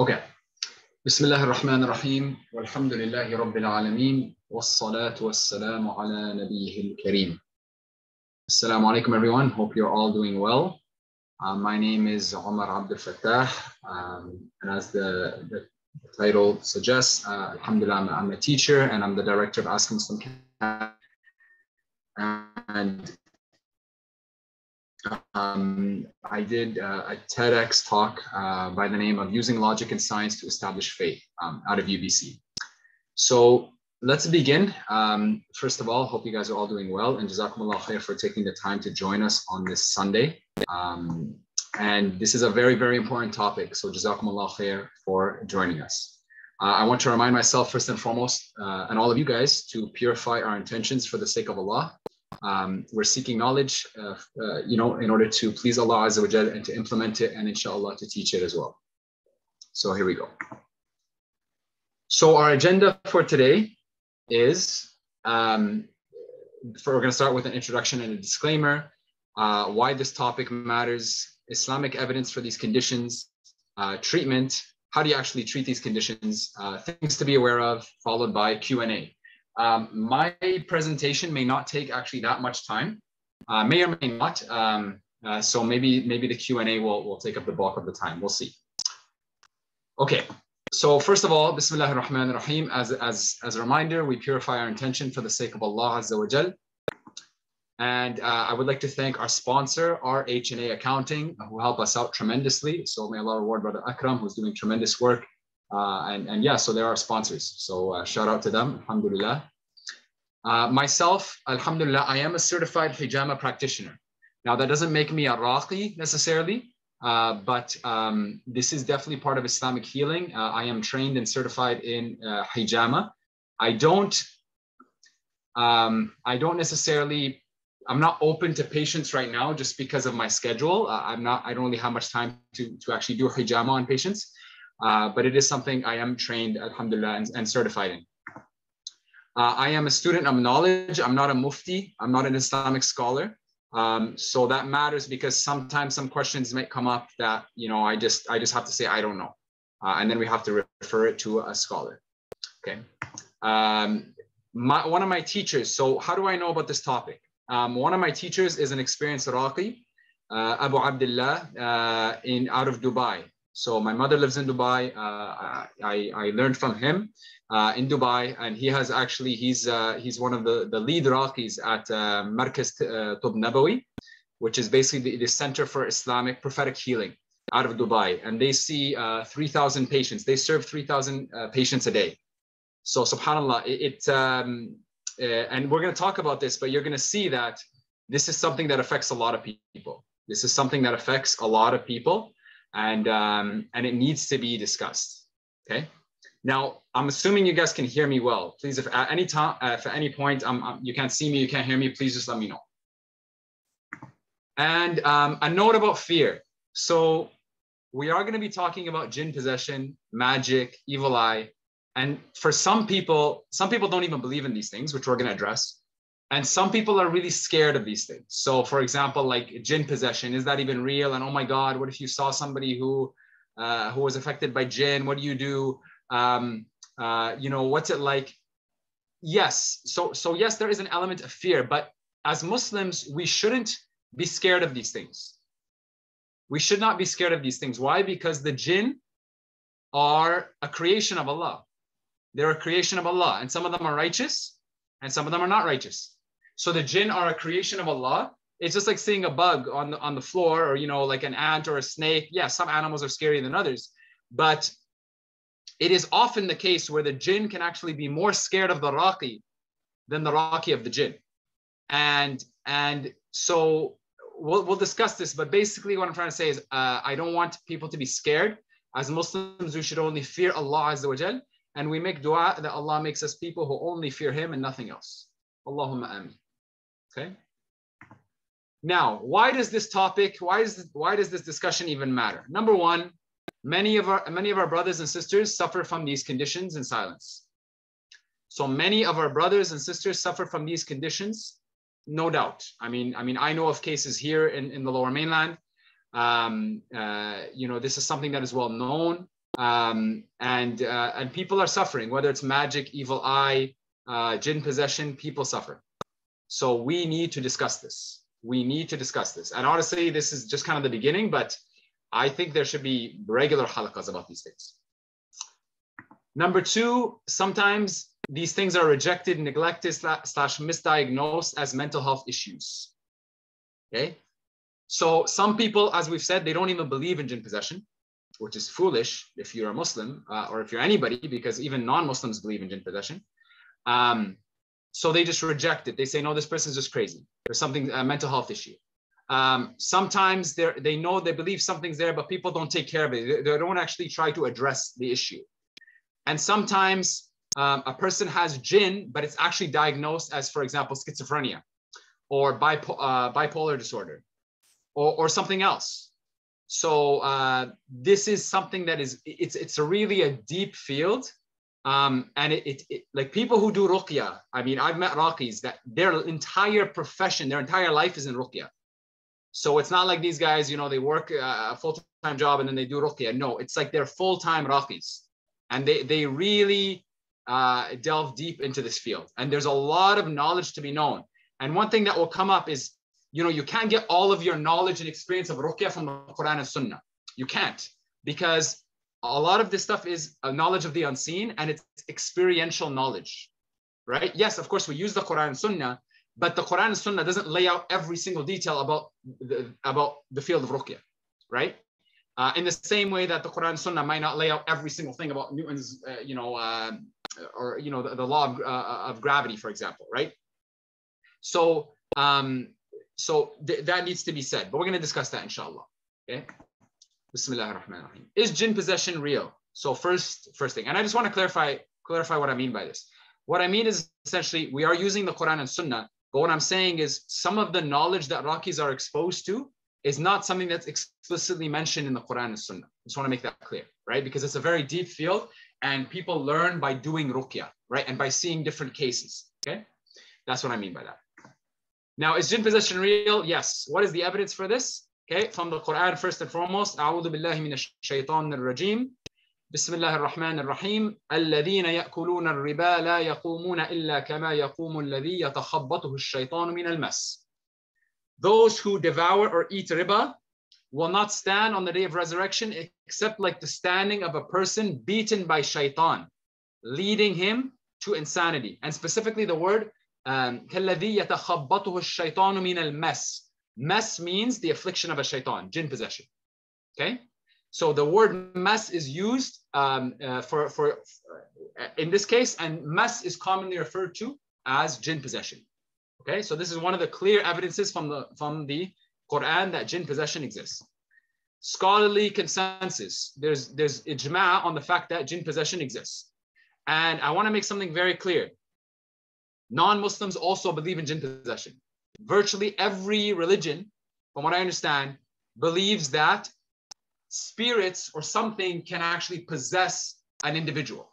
Okay. Bismillah ar-Rahman ar-Rahim. Walhamdulillahi Rabbil Alameen. Wassalatu wassalamu ala nabihi al-Kareem. Assalamu alaikum, everyone. Hope you're all doing well. Uh, my name is Omar Abdul Fattah. Um, and as the, the title suggests, uh, Alhamdulillah, I'm, a teacher and I'm the director of Ask Muslim Camp. And um, I did uh, a TEDx talk uh, by the name of Using Logic and Science to Establish Faith um, out of UBC. So let's begin. Um, first of all, hope you guys are all doing well and Jazakumullah khair for taking the time to join us on this Sunday. Um, and this is a very, very important topic. So Jazakumullah khair for joining us. Uh, I want to remind myself first and foremost, uh, and all of you guys, to purify our intentions for the sake of Allah um, we're seeking knowledge, uh, uh, you know, in order to please Allah Azza wa Jal and to implement it and inshallah to teach it as well. So here we go. So our agenda for today is, um, for, we're going to start with an introduction and a disclaimer, uh, why this topic matters, Islamic evidence for these conditions, uh, treatment, how do you actually treat these conditions, uh, things to be aware of, followed by Q&A. Um, my presentation may not take actually that much time, uh, may or may not. Um, uh, so maybe maybe the Q&A will, will take up the bulk of the time. We'll see. Okay, so first of all, Bismillah ar-Rahman ar-Rahim. As, as, as a reminder, we purify our intention for the sake of Allah Azza wa Jal. And uh, I would like to thank our sponsor, RH&A Accounting, who help us out tremendously. So may Allah reward Brother Akram, who's doing tremendous work and, and yeah, so there are sponsors. So uh, shout out to them, alhamdulillah. Uh, myself, alhamdulillah, I am a certified hijama practitioner. Now that doesn't make me a raqi necessarily, uh, but um, this is definitely part of Islamic healing. Uh, I am trained and certified in uh, hijama. I don't, um, I don't necessarily, I'm not open to patients right now just because of my schedule. I'm not, I don't really have much time to, to actually do hijama on patients. Uh, but it is something I am trained, alhamdulillah, and, and certified in. Uh, I am a student of knowledge. I'm not a mufti. I'm not an Islamic scholar. Um, so that matters because sometimes some questions might come up that, you know, I just, I just have to say, I don't know. Uh, and then we have to refer it to a scholar. Okay. Um, my, one of my teachers, so how do I know about this topic? Um, one of my teachers is an experienced Iraqi, uh, Abu Abdullah, uh, in out of Dubai. So my mother lives in Dubai. Uh, I, I learned from him uh, in Dubai, and he has actually he's uh, he's one of the, the lead Raqis at uh, Markaz uh, Tibb Nabawi, which is basically the, the, Center for Islamic Prophetic Healing out of Dubai, and they see uh, 3,000 patients. They serve 3,000 uh, patients a day. So Subhanallah, it, it um, and we're going to talk about this, but you're going to see that this is something that affects a lot of people. This is something that affects a lot of people and um, and it needs to be discussed. Okay. Now I'm assuming you guys can hear me well. Please, if at any time, uh, if at any point um, um, you can't see me, you can't hear me, please just let me know. And um, a note about fear. So we are going to be talking about jinn possession, magic, evil eye, and for some people, some people don't even believe in these things, which we're going to address. And some people are really scared of these things. So, for example, like jinn possession, is that even real? And oh my God, what if you saw somebody who uh, who was affected by jinn? What do you do? Um, uh, you know, what's it like? Yes. So, so yes, there is an element of fear, but as Muslims, we shouldn't be scared of these things. We should not be scared of these things. Why? Because the jinn are a creation of Allah. They're a creation of Allah, and some of them are righteous, and some of them are not righteous. So the jinn are a creation of Allah. It's just like seeing a bug on the, on the floor or, you know, like an ant or a snake. Yeah, some animals are scarier than others, but it is often the case where the jinn can actually be more scared of the raqi than the raqi of the jinn. And, and so we'll, we'll discuss this, but basically what I'm trying to say is uh, I don't want people to be scared. As Muslims, we should only fear Allah Azza wa Jal, and we make dua that Allah makes us people who only fear Him and nothing else. Allahumma amin. Okay. Now, why does this topic, why is why does this discussion even matter? Number one, many of our many of our brothers and sisters suffer from these conditions in silence. So many of our brothers and sisters suffer from these conditions, no doubt. I mean, I mean, I know of cases here in, in the lower mainland. Um, uh, you know, this is something that is well known. Um, and uh, and people are suffering, whether it's magic, evil eye, uh, jinn possession, people suffer. So we need to discuss this. We need to discuss this. And honestly, this is just kind of the beginning, but I think there should be regular halaqas about these things. Number two, sometimes these things are rejected, neglected, slash misdiagnosed as mental health issues. Okay. So some people, as we've said, they don't even believe in jinn possession, which is foolish if you're a Muslim uh, or if you're anybody, because even non-Muslims believe in jinn possession. Um, so they just reject it. They say, no, this person's just crazy. There's something, a mental health issue. Um, sometimes they they know they believe something's there, but people don't take care of it. They, they don't actually try to address the issue. And sometimes um, a person has jinn, but it's actually diagnosed as, for example, schizophrenia or bipo- uh, bipolar disorder or, or something else. So uh, this is something that is, it's, it's a really a deep field. Um, and it, it, it, like people who do ruqya, I mean, I've met Raqis that their entire profession, their entire life is in ruqya. So it's not like these guys, you know, they work uh, a full-time job and then they do ruqya. No, it's like they're full-time Raqis and they, they really uh, delve deep into this field. And there's a lot of knowledge to be known. And one thing that will come up is, you know, you can't get all of your knowledge and experience of ruqya from the Quran and Sunnah. You can't, because a lot of this stuff is a knowledge of the unseen and it's experiential knowledge, right? Yes, of course, we use the Quran and Sunnah, but the Quran and Sunnah doesn't lay out every single detail about the, about the field of ruqya, right? Uh, in the same way that the Quran and Sunnah might not lay out every single thing about Newton's, uh, you know, uh, or you know, the, the law of, uh, of, gravity, for example, right? So, um, so th- that needs to be said, but we're going to discuss that, inshallah. Okay. Bismillah ar-Rahman ar-Rahim. Is jinn possession real? So first, first thing, and I just want to clarify clarify what I mean by this. What I mean is essentially we are using the Quran and Sunnah, but what I'm saying is some of the knowledge that Raqis are exposed to is not something that's explicitly mentioned in the Quran and Sunnah. I just want to make that clear, right? Because it's a very deep field and people learn by doing ruqya, right? And by seeing different cases, okay? That's what I mean by that. Now, is jinn possession real? Yes. What is the evidence for this? Okay, from the Quran first and foremost, أعوذ بالله من الشيطان الرجيم بسم الله الرحمن الرحيم الذين يأكلون الربا لا يقومون إلا كما يقوم الذي يتخبطه الشيطان من المس those who devour or eat riba will not stand on the day of resurrection except like the standing of a person beaten by shaitan, leading him to insanity. And specifically the word um, Mess means the affliction of a shaitan, jinn possession. Okay? So the word mess is used um, uh, for, for uh, in this case, and mess is commonly referred to as jinn possession. Okay, so this is one of the clear evidences from the from the Quran that jinn possession exists. Scholarly consensus, there's there's ijma on the fact that jinn possession exists. And I want to make something very clear. Non-Muslims also believe in jinn possession. Virtually every religion, from what I understand, believes that spirits or something can actually possess an individual.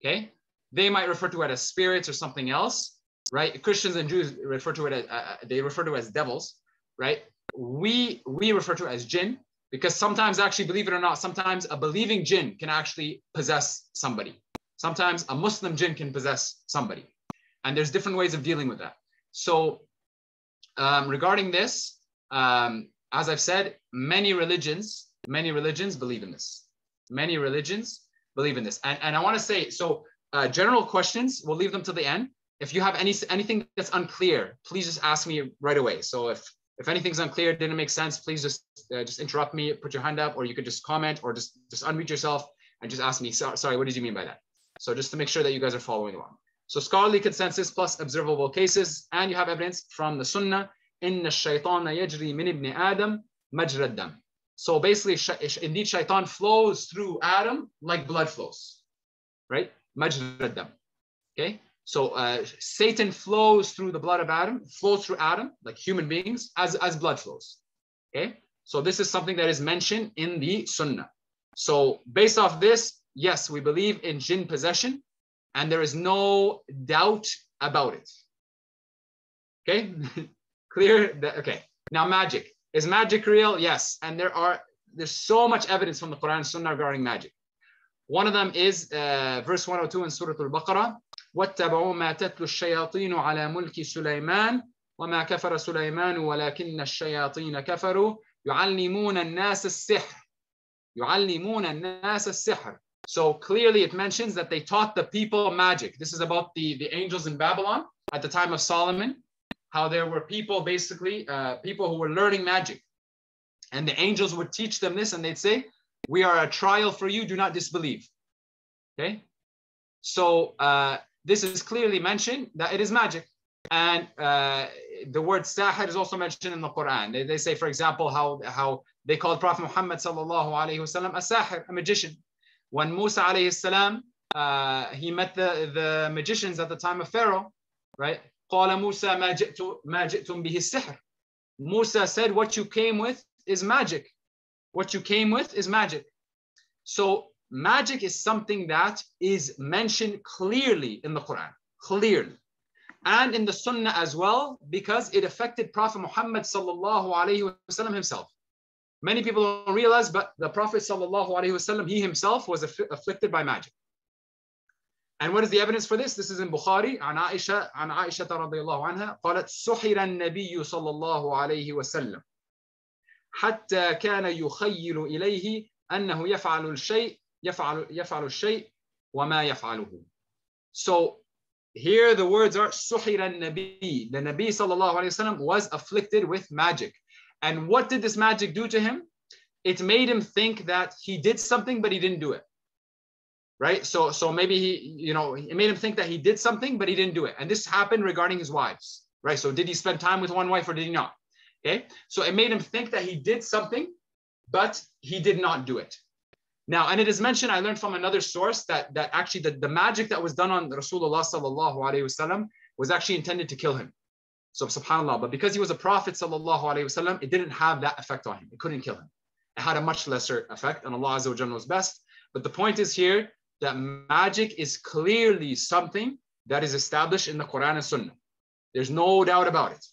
Okay? They might refer to it as spirits or something else, right? Christians and Jews refer to it as uh, uh, they refer to it as devils, right? We we refer to it as jinn because sometimes, actually, believe it or not, sometimes a believing jinn can actually possess somebody. Sometimes a Muslim jinn can possess somebody, and there's different ways of dealing with that. So, um, regarding this, um, as I've said, many religions, many religions believe in this. Many religions believe in this, and and I want to say so. Uh, general questions, we'll leave them to the end if you have any anything that's unclear, please just ask me right away. So if if anything's unclear, didn't make sense, please just uh, just interrupt me, put your hand up, or you could just comment or just just unmute yourself and just ask me. So, sorry, what did you mean by that? So just to make sure that you guys are following along. So scholarly consensus plus observable cases, and you have evidence from the Sunnah. Inna shaytana yajri min ibn Adam majrad dam. So basically, indeed, shaitan flows through Adam like blood flows, right? Dam. Okay. So uh, Satan flows through the blood of Adam, flows through Adam, like human beings, as, as blood flows. Okay. So this is something that is mentioned in the Sunnah. So based off this, yes, we believe in jinn possession, and there is no doubt about it. Okay. Clear that okay. Now magic. Is magic real? Yes. And there are there's so much evidence from the Quran and Sunnah regarding magic. One of them is uh, verse 102 in Surah Al-Baqarah. واتبعوا ما تتلو الشياطين على ملك سليمان وما كفر سليمان ولكن الشياطين كفروا يعلمون الناس السحر يعلمون الناس السحر so clearly it mentions that they taught the people magic. This is about the, the angels in Babylon at the time of Solomon, how there were people basically, uh, people who were learning magic. And the angels would teach them this and they'd say, we are a trial for you, do not disbelieve. Okay. So uh, this is clearly mentioned that it is magic. And uh, the word sahir is also mentioned in the Quran. They, they say, for example, how, how they called Prophet Muhammad sallallahu alaihi wasallam a sahir, a magician. When Musa alayhi salam, uh, he met the, the magicians at the time of Pharaoh, right? قال موسى ما جئت ما جئتم به السحر. Musa said, what you came with is magic. What you came with is magic. So magic is something that is mentioned clearly in the Quran, clearly. And in the Sunnah as well, because it affected Prophet Muhammad sallallahu alaihi wasallam himself. Many people don't realize, but the Prophet sallallahu alaihi wasallam, he himself was aff afflicted by magic. And what is the evidence for this? This is in Bukhari, عن عائشة عن عائشة رضي الله عنها قالت سحر النبي صلى الله عليه وسلم حتى كان يخيل إليه أنه يفعل الشيء يفعل يفعل الشيء وما يفعله. So here the words are سحر النبي. The Nabi sallallahu alayhi wasallam was afflicted with magic. And what did this magic do to him? It made him think that he did something, but he didn't do it. Right? So, so maybe he, you know, it made him think that he did something, but he didn't do it. And this happened regarding his wives. Right? So did he spend time with one wife or did he not? Okay. So it made him think that he did something, but he did not do it. Now, and it is mentioned, I learned from another source that, that actually the, the magic that was done on Rasulullah sallallahu wasallam was actually intended to kill him. So subhanAllah, but because he was a prophet sallallahu wasallam, it didn't have that effect on him. It couldn't kill him. It had a much lesser effect and Allah Azza wa knows best. But the point is here that magic is clearly something that is established in the Quran and Sunnah. There's no doubt about it.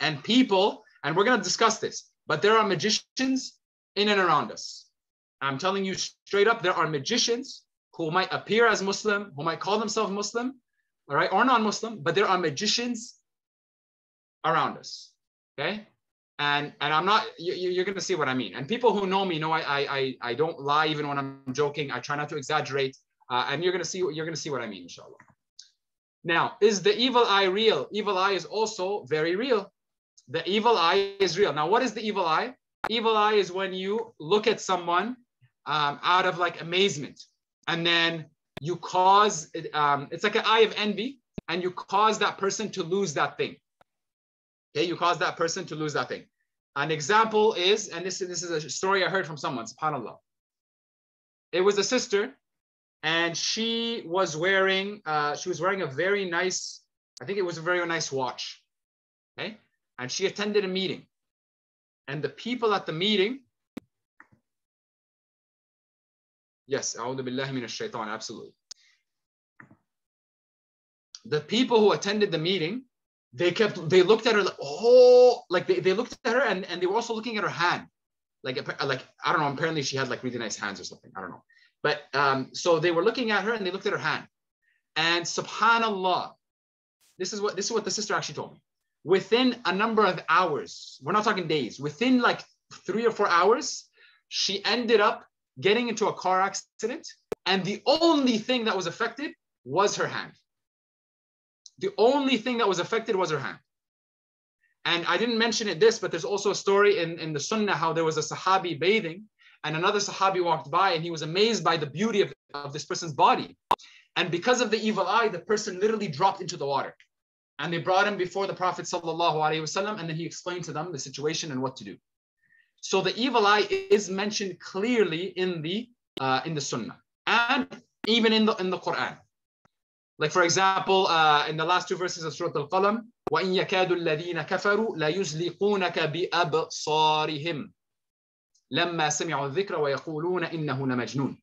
And people, and we're going to discuss this, but there are magicians in and around us. I'm telling you straight up, there are magicians who might appear as Muslim, who might call themselves Muslim, all right, or non-Muslim, but there are magicians around us. Okay. And and I'm not you, are gonna see what I mean. And people who know me know I I I don't lie even when I'm joking. I try not to exaggerate. Uh, and you're gonna see you're gonna see what I mean, inshallah. Now, is the evil eye real? Evil eye is also very real. The evil eye is real. Now, what is the evil eye? Evil eye is when you look at someone um, out of like amazement, and then you cause um, it's like an eye of envy, and you cause that person to lose that thing. Okay, you cause that person to lose that thing. An example is, and this, is this is a story I heard from someone, subhanAllah. It was a sister, and she was wearing, uh, she was wearing a very nice, I think it was a very nice watch. Okay, and she attended a meeting. And the people at the meeting, yes, absolutely. The people who attended the meeting they kept they looked at her oh like they, they looked at her and, and they were also looking at her hand. Like like i don't know apparently she had like really nice hands or something i don't know. But um so they were looking at her and they looked at her hand. And subhanallah this is what this is what the sister actually told me. Within a number of hours we're not talking days within like three or four hours she ended up getting into a car accident. And the only thing that was affected was her hand the only thing that was affected was her hand. And I didn't mention it this, but there's also a story in, in the Sunnah how there was a Sahabi bathing and another Sahabi walked by and he was amazed by the beauty of, of this person's body. And because of the evil eye, the person literally dropped into the water. And they brought him before the Prophet and then he explained to them the situation and what to do. So the evil eye is mentioned clearly in the uh, in the Sunnah and even in the in the Quran. Like for example, uh, in the last two verses of Surah Al-Qalam, وَإِنْ يَكَادُ الَّذِينَ كَفَرُوا لَيُزْلِقُونَكَ بِأَبْصَارِهِمْ لَمَّا سَمِعُوا الذِّكْرَ وَيَقُولُونَ إِنَّهُ لَمَجْنُونَ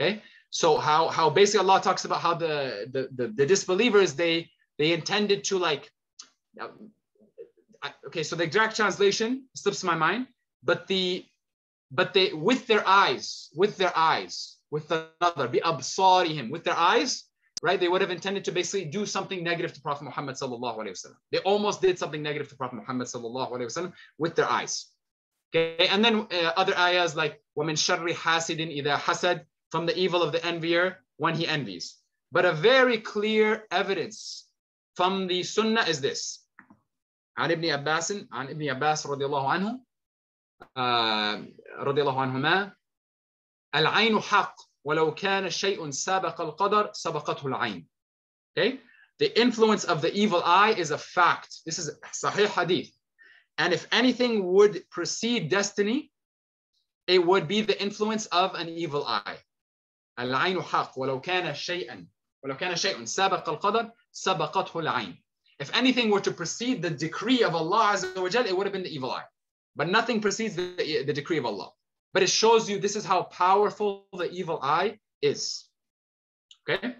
Okay, so how how basically Allah talks about how the the, the, the disbelievers they they intended to like okay so the exact translation slips my mind but the but they with their eyes, with their eyes, with the other, be absarihim, with their eyes, right? They would have intended to basically do something negative to Prophet Muhammad sallallahu alaihi wasallam. They almost did something negative to Prophet Muhammad sallallahu alaihi wasallam with their eyes. Okay, and then uh, other ayahs like "Wa min sharri hasidin ida hasad" from the evil of the envier when he envies. But a very clear evidence from the Sunnah is this: عن Ibn Abbas an Ibn Abbas رضي anhu عنه uh, رضي الله عنهما ولو كان شيء سابق القدر سبقته العين. Okay? The influence of the evil eye is a fact. This is Sahih Hadith. And if anything would precede destiny, it would be the influence of an evil eye. العين حق ولو كان شيئا ولو كان شيء سابق القدر سبقته العين. If anything were to precede the decree of Allah Azza wa Jal, it would have been the evil eye. But nothing precedes the, the decree of Allah. But it shows you this is how powerful the evil eye is. Okay?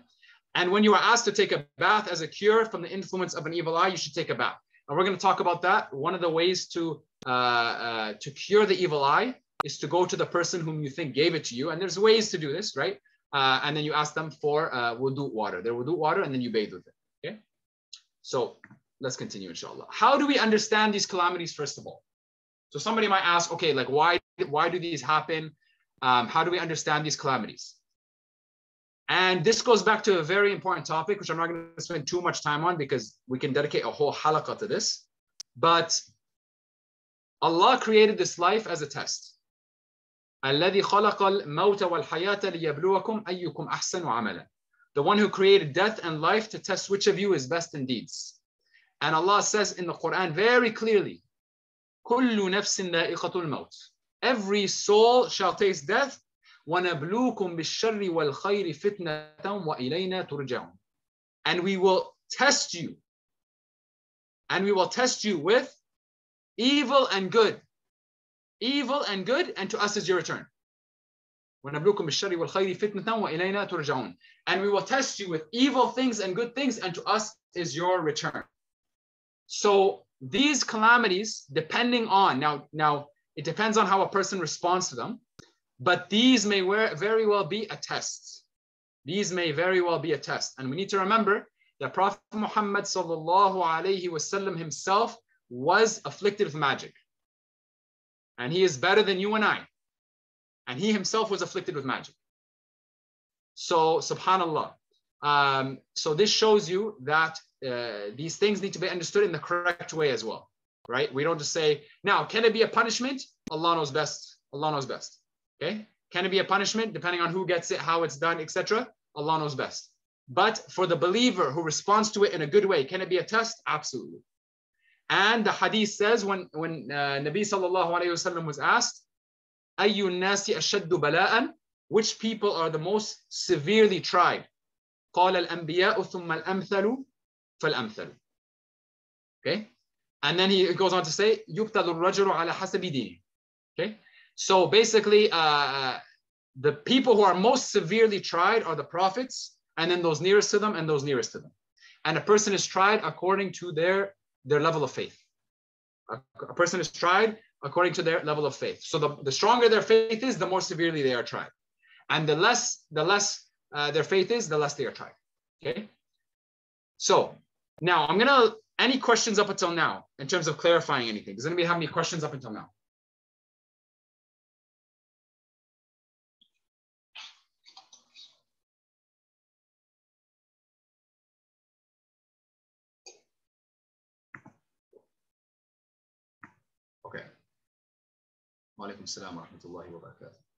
And when you are asked to take a bath as a cure from the influence of an evil eye, you should take a bath. And we're going to talk about that. One of the ways to uh, uh, to cure the evil eye is to go to the person whom you think gave it to you. And there's ways to do this, right? Uh, and then you ask them for uh, wudu water, their wudu water, and then you bathe with it. Okay. So let's continue, inshallah. How do we understand these calamities, first of all? So somebody might ask, okay, like why why do these happen? Um, how do we understand these calamities? And this goes back to a very important topic, which I'm not going to spend too much time on because we can dedicate a whole halaqa to this. But Allah created this life as a test. The one who created death and life to test which of you is best in deeds. And Allah says in the Quran very clearly, كل نفس ذائقة الموت. Every soul shall taste death. وَنَبْلُوكُمْ بِالشَّرِّ وَالْخَيْرِ فِتْنَةً وَإِلَيْنَا تُرْجَعُونَ And we will test you. And we will test you with evil and good. Evil and good, and to us is your return. وَنَبْلُوكُمْ بِالشَّرِّ وَالْخَيْرِ فِتْنَةً وَإِلَيْنَا تُرْجَعُونَ And we will test you with evil things and good things, and to us is your return. So these calamities, depending on now, now it depends on how a person responds to them, but these may very well be a test. These may very well be a test. And we need to remember that Prophet Muhammad sallallahu alaihi wasallam himself was afflicted with magic. And he is better than you and I. And he himself was afflicted with magic. So, subhanAllah. Um, so this shows you that uh, these things need to be understood in the correct way as well, right? We don't just say, now, can it be a punishment? Allah knows best. Allah knows best. Okay. Can it be a punishment depending on who gets it, how it's done, etc.? Allah knows best. But for the believer who responds to it in a good way, can it be a test? Absolutely. And the hadith says when, when uh, Nabi sallallahu alayhi wasallam was asked, أَيُّ النَّاسِ أَشَدُّ بَلَاءً Which people are the most severely tried? قال الأنبياء ثم الأمثل فالأمثل. Okay? And then he goes on to say, يُبْتَلُ الرَّجُلُ عَلى حَسَبِ دِينِهِ. Okay? So basically, uh, the people who are most severely tried are the prophets, and then those nearest to them, and those nearest to them. And a person is tried according to their, their level of faith. A, a person is tried according to their level of faith. So the, the stronger their faith is, the more severely they are tried. And the less, the less uh, their faith is, the less they are tried. Okay. So now I'm gonna any questions up until now in terms of clarifying anything. Does anybody have any questions up until now? Okay. Wa alaikum salam wa rahmatullahi wa barakatuh.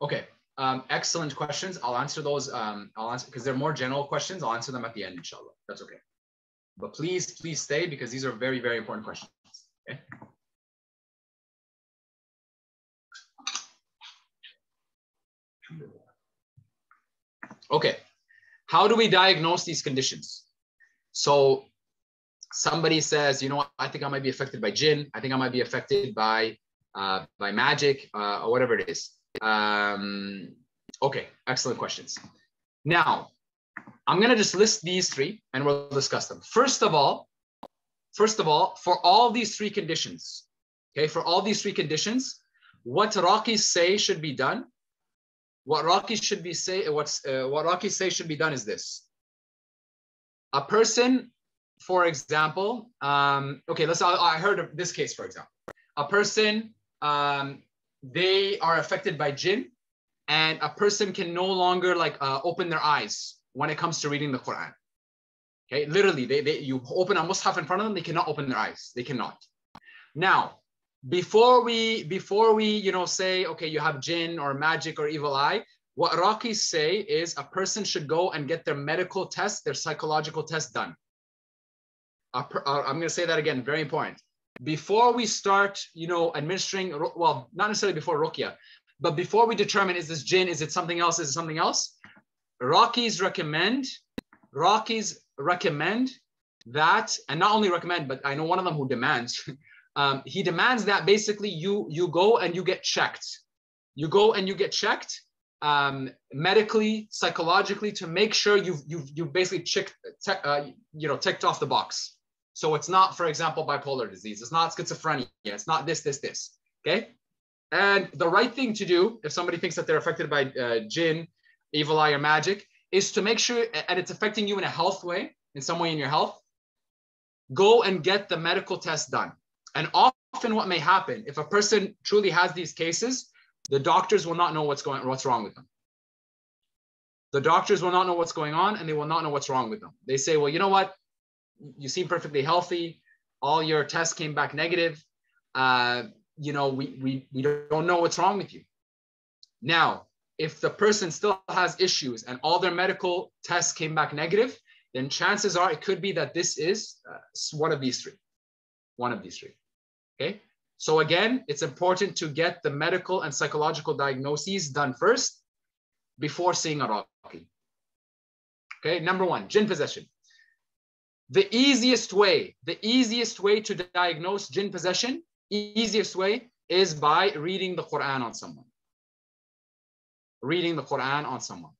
Okay, um, excellent questions. I'll answer those. Um, I'll answer because they're more general questions. I'll answer them at the end, inshallah. That's okay. But please, please stay because these are very, very important questions. Okay. Okay. How do we diagnose these conditions? So somebody says, you know I think I might be affected by jinn. I think I might be affected by uh, by magic uh, or whatever it is. Um, okay, excellent questions. Now, I'm gonna just list these three and we'll discuss them. First of all, first of all, for all these three conditions, okay, for all these three conditions, what Raqis say should be done, what Raqis should be say, what's uh, what Raqis say should be done is this. A person for example, um, okay, let's. I, I heard of this case, for example, a person um, they are affected by jinn, and a person can no longer like uh, open their eyes when it comes to reading the Quran. Okay, literally, they, they you open a mushaf in front of them, they cannot open their eyes. They cannot. Now, before we before we you know say okay, you have jinn or magic or evil eye. What Raqis say is a person should go and get their medical test, their psychological test done. I'm going to say that again, very important. Before we start, you know, administering, well, not necessarily before ruqya, but before we determine is this jinn, is it something else, is it something else? Raqis recommend, Raqis recommend that, and not only recommend, but I know one of them who demands, um, he demands that basically you you go and you get checked. You go and you get checked um, medically, psychologically to make sure you've you've you basically checked, uh, you know, ticked off the box. So it's not, for example, bipolar disease. It's not schizophrenia. It's not this, this, this. Okay. And the right thing to do, if somebody thinks that they're affected by uh, jinn, evil eye, or magic, is to make sure, and it's affecting you in a health way, in some way in your health, go and get the medical test done. And often, what may happen if a person truly has these cases, the doctors will not know what's going, what's wrong with them. The doctors will not know what's going on, and they will not know what's wrong with them. They say, well, you know what? You seem perfectly healthy. All your tests came back negative. Uh, you know, we, we, we don't know what's wrong with you. Now, if the person still has issues and all their medical tests came back negative, then chances are it could be that this is uh, one of these three. One of these three. Okay. So again, it's important to get the medical and psychological diagnoses done first before seeing a raqi. Okay. Number one, jinn possession. The easiest way, the easiest way to diagnose jinn possession, easiest way is by reading the Quran on someone. Reading the Quran on someone.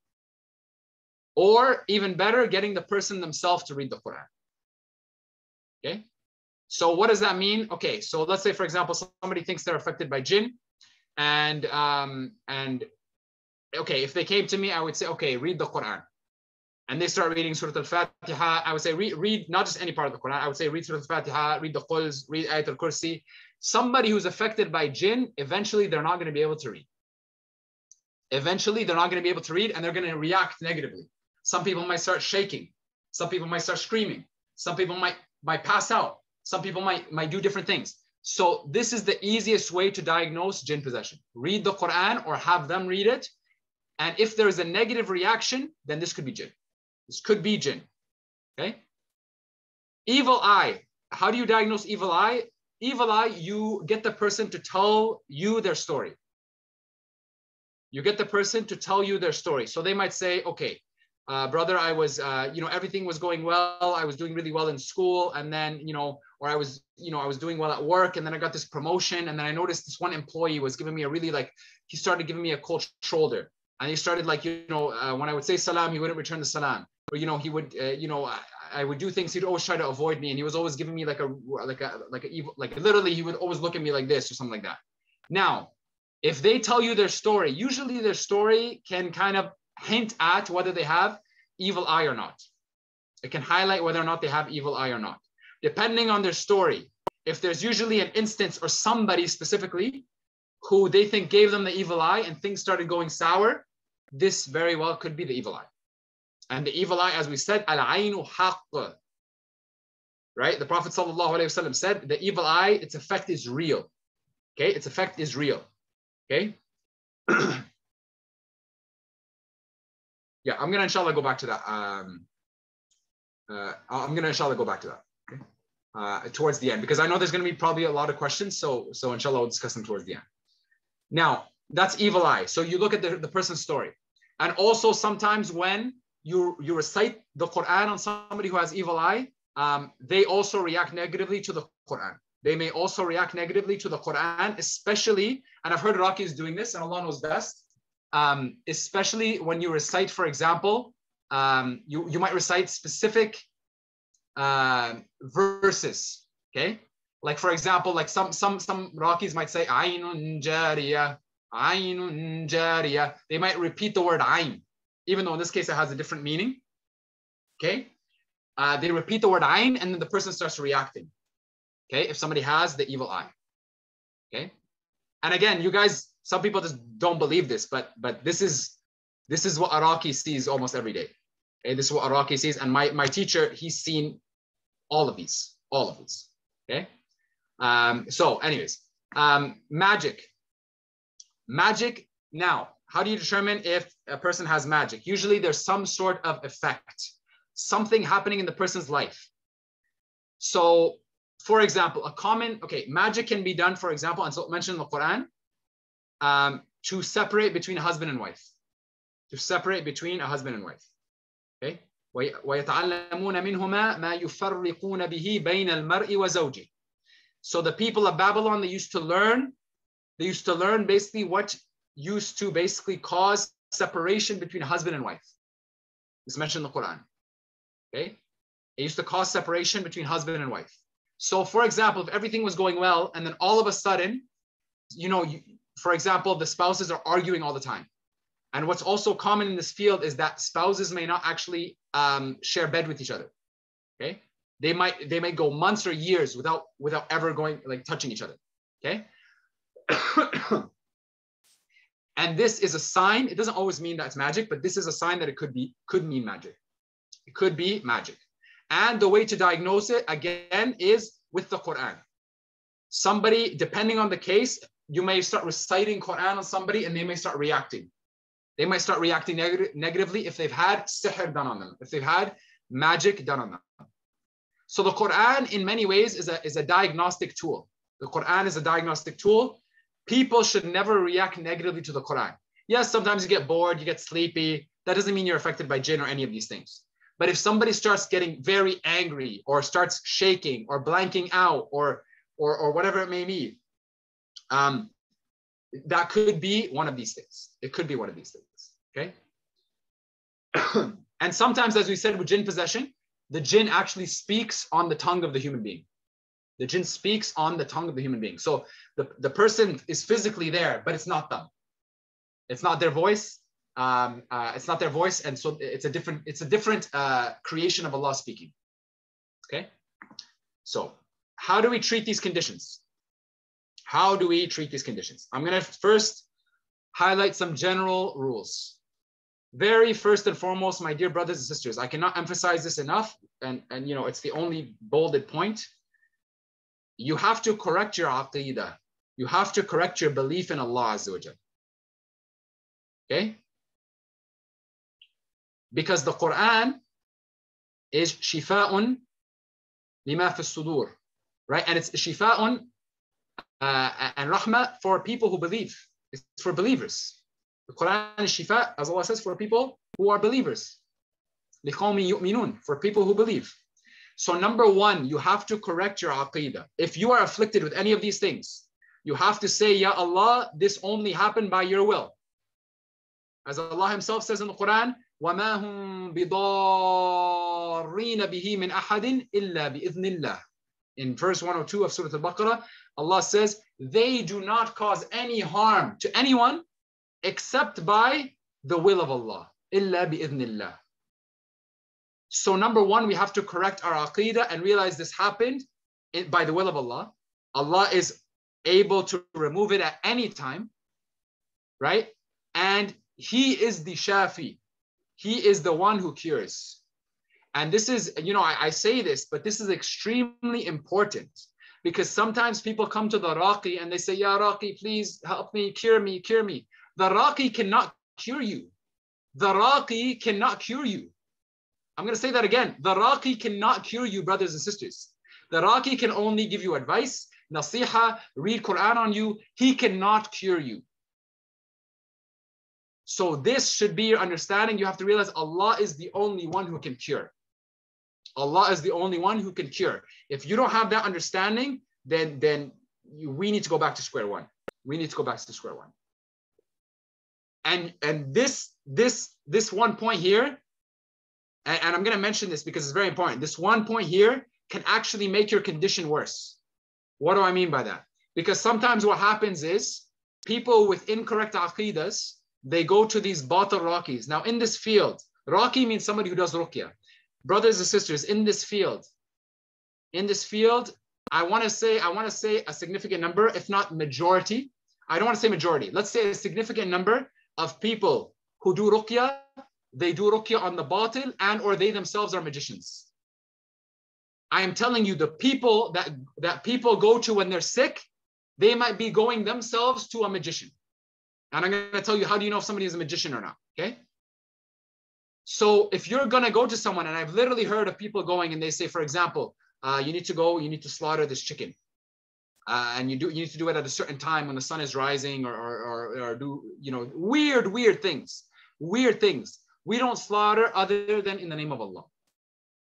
Or even better, getting the person themselves to read the Quran. Okay. So what does that mean? Okay, so let's say, for example, somebody thinks they're affected by jinn, and um, and okay, if they came to me, I would say, okay, read the Quran and they start reading Surah Al-Fatiha, I would say read, read not just any part of the Quran. I would say read Surah Al-Fatiha, read the Quls, read Ayat al-Kursi. Somebody who's affected by jinn, eventually they're not going to be able to read. Eventually they're not going to be able to read and they're going to react negatively. Some people might start shaking. Some people might start screaming. Some people might, might pass out. Some people might, might do different things. So this is the easiest way to diagnose jinn possession. Read the Quran or have them read it. And if there is a negative reaction, then this could be jinn. This could be jinn. Okay. Evil eye. How do you diagnose evil eye? Evil eye, you get the person to tell you their story. You get the person to tell you their story. So they might say, okay, uh, brother, I was, uh, you know, everything was going well. I was doing really well in school. And then, you know, or I was, you know, I was doing well at work. And then I got this promotion. And then I noticed this one employee was giving me a really like, he started giving me a cold shoulder. And he started like, you know, uh, when I would say salam, he wouldn't return the salam. Or you know he would uh, you know I, I, would do things he'd always try to avoid me. And he was always giving me like a like a like a evil like literally he would always look at me like this or something like that. Now if they tell you their story usually their story can kind of hint at whether they have evil eye or not. It can highlight whether or not they have evil eye or not. Depending on their story if there's usually an instance or somebody specifically who they think gave them the evil eye and things started going sour this very well could be the evil eye and the evil eye, as we said, al-ainu haqq. Right? The Prophet ﷺ said the evil eye, its effect is real. Okay, its effect is real. Okay. yeah, I'm gonna inshallah go back to that. Um, uh, I'm gonna inshallah go back to that. Okay. Uh, towards the end because I know there's gonna be probably a lot of questions. So so inshallah we'll discuss them towards the end. Now that's evil eye. So you look at the, the person's story. And also sometimes when you you recite the Quran on somebody who has evil eye, um, they also react negatively to the Quran. They may also react negatively to the Quran, especially, and I've heard Raqis doing this, and Allah knows best, um, especially when you recite, for example, um, you, you might recite specific uh, verses, okay? Like for example, like some some some Raqis might say Ainun Jariya, They might repeat the word Ain, even though in this case it has a different meaning. Okay, uh, they repeat the word Ain, and then the person starts reacting. Okay, if somebody has the evil eye. Okay, and again, you guys, some people just don't believe this, but but this is this is what a raqi sees almost every day. Okay, this is what a raqi sees, and my my teacher, he's seen all of these, all of these. Okay. Um, so, anyways, um, magic. Magic. Now, how do you determine if a person has magic? Usually, there's some sort of effect, something happening in the person's life. So, for example, a common okay, magic can be done, for example, and so mentioned in the Quran, um, to separate between a husband and wife, to separate between a husband and wife. Okay. ويتعلمون منهما ما يفرقون به بين المرء وزوجه so the people of Babylon, they used to learn, they used to learn basically what used to basically cause separation between husband and wife. It's mentioned in the Quran. Okay. It used to cause separation between husband and wife. So, for example, if everything was going well, and then all of a sudden, you know, you, for example, the spouses are arguing all the time. And what's also common in this field is that spouses may not actually um, share bed with each other. Okay they might they might go months or years without without ever going like touching each other okay and this is a sign it doesn't always mean that it's magic but this is a sign that it could be could mean magic. It could be magic. And the way to diagnose it again is with the quran. Somebody depending on the case you may start reciting quran on somebody and they may start reacting. They might start reacting neg- negatively if they've had sihr done on them if they've had magic done on them. So the Quran, in many ways, is a, is a diagnostic tool. The Quran is a diagnostic tool. People should never react negatively to the Quran. Yes, sometimes you get bored, you get sleepy. That doesn't mean you're affected by jinn or any of these things. But if somebody starts getting very angry or starts shaking or blanking out or or, or whatever it may be, um, that could be one of these things. It could be one of these things. Okay. and sometimes, as we said with jinn possession, the jinn actually speaks on the tongue of the human being. The jinn speaks on the tongue of the human being. So the, the person is physically there, but it's not them. It's not their voice. Um, uh, it's not their voice, and so it's a different it's a different uh, creation of Allah speaking. Okay, so how do we treat these conditions? How do we treat these conditions? I'm going to first highlight some general rules very first and foremost, my dear brothers and sisters, I cannot emphasize this enough, and, and you know, it's the only bolded point You have to correct your aqidah. You have to correct your belief in Allah Azza wa Okay? Because the Quran is shifa'un lima fi sudur, right? And it's shifa'un uh, and rahmah for people who believe. It's for believers. The Quran is shifa, as Allah says, for people who are believers. لِقَوْمِ يُؤْمِنُونَ For people who believe. So number one, you have to correct your aqidah. If you are afflicted with any of these things, you have to say, Ya Allah, this only happened by your will. As Allah Himself says in the Quran, وَمَا هُمْ بِضَارِّينَ بِهِ مِنْ أَحَدٍ إِلَّا بِإِذْنِ اللَّهِ In verse 102 of Surah Al-Baqarah, Allah says, they do not cause any harm to anyone except by the will of Allah. Illa bi'idhnillah. so number one, we have to correct our aqidah and realize this happened by the will of Allah. Allah is able to remove it at any time, right? And He is the Shafi. He is the one who cures. And this is, you know, I, I say this, but this is extremely important because sometimes people come to the Raqi and they say, Ya Raqi, please help me, cure me, cure me. The Raqi cannot cure you. The Raqi cannot cure you. I'm going to say that again. The Raqi cannot cure you, brothers and sisters. The Raqi can only give you advice, nasiha, read Quran on you. He cannot cure you. So this should be your understanding. You have to realize Allah is the only one who can cure. Allah is the only one who can cure. If you don't have that understanding, then then you, we need to go back to square one. We need to go back to square one. And and this this this one point here, and, and I'm going to mention this because it's very important. This one point here can actually make your condition worse. What do I mean by that? Because sometimes what happens is people with incorrect aqidas, they go to these batil raqis. Now in this field, raqi means somebody who does ruqya. Brothers and sisters, in this field, in this field, I want to say, I want to say a significant number, if not majority. I don't want to say majority. Let's say a significant number of people who do ruqya, they do ruqya on the batil and or they themselves are magicians. I am telling you, the people that, that people go to when they're sick, they might be going themselves to a magician. And I'm going to tell you, how do you know if somebody is a magician or not? Okay. So if you're going to go to someone, and I've literally heard of people going and they say, for example, uh, you need to go, you need to slaughter this chicken. Uh, and you do you need to do it at a certain time when the sun is rising or, or, or, or do you know weird weird things weird things we don't slaughter other than in the name of allah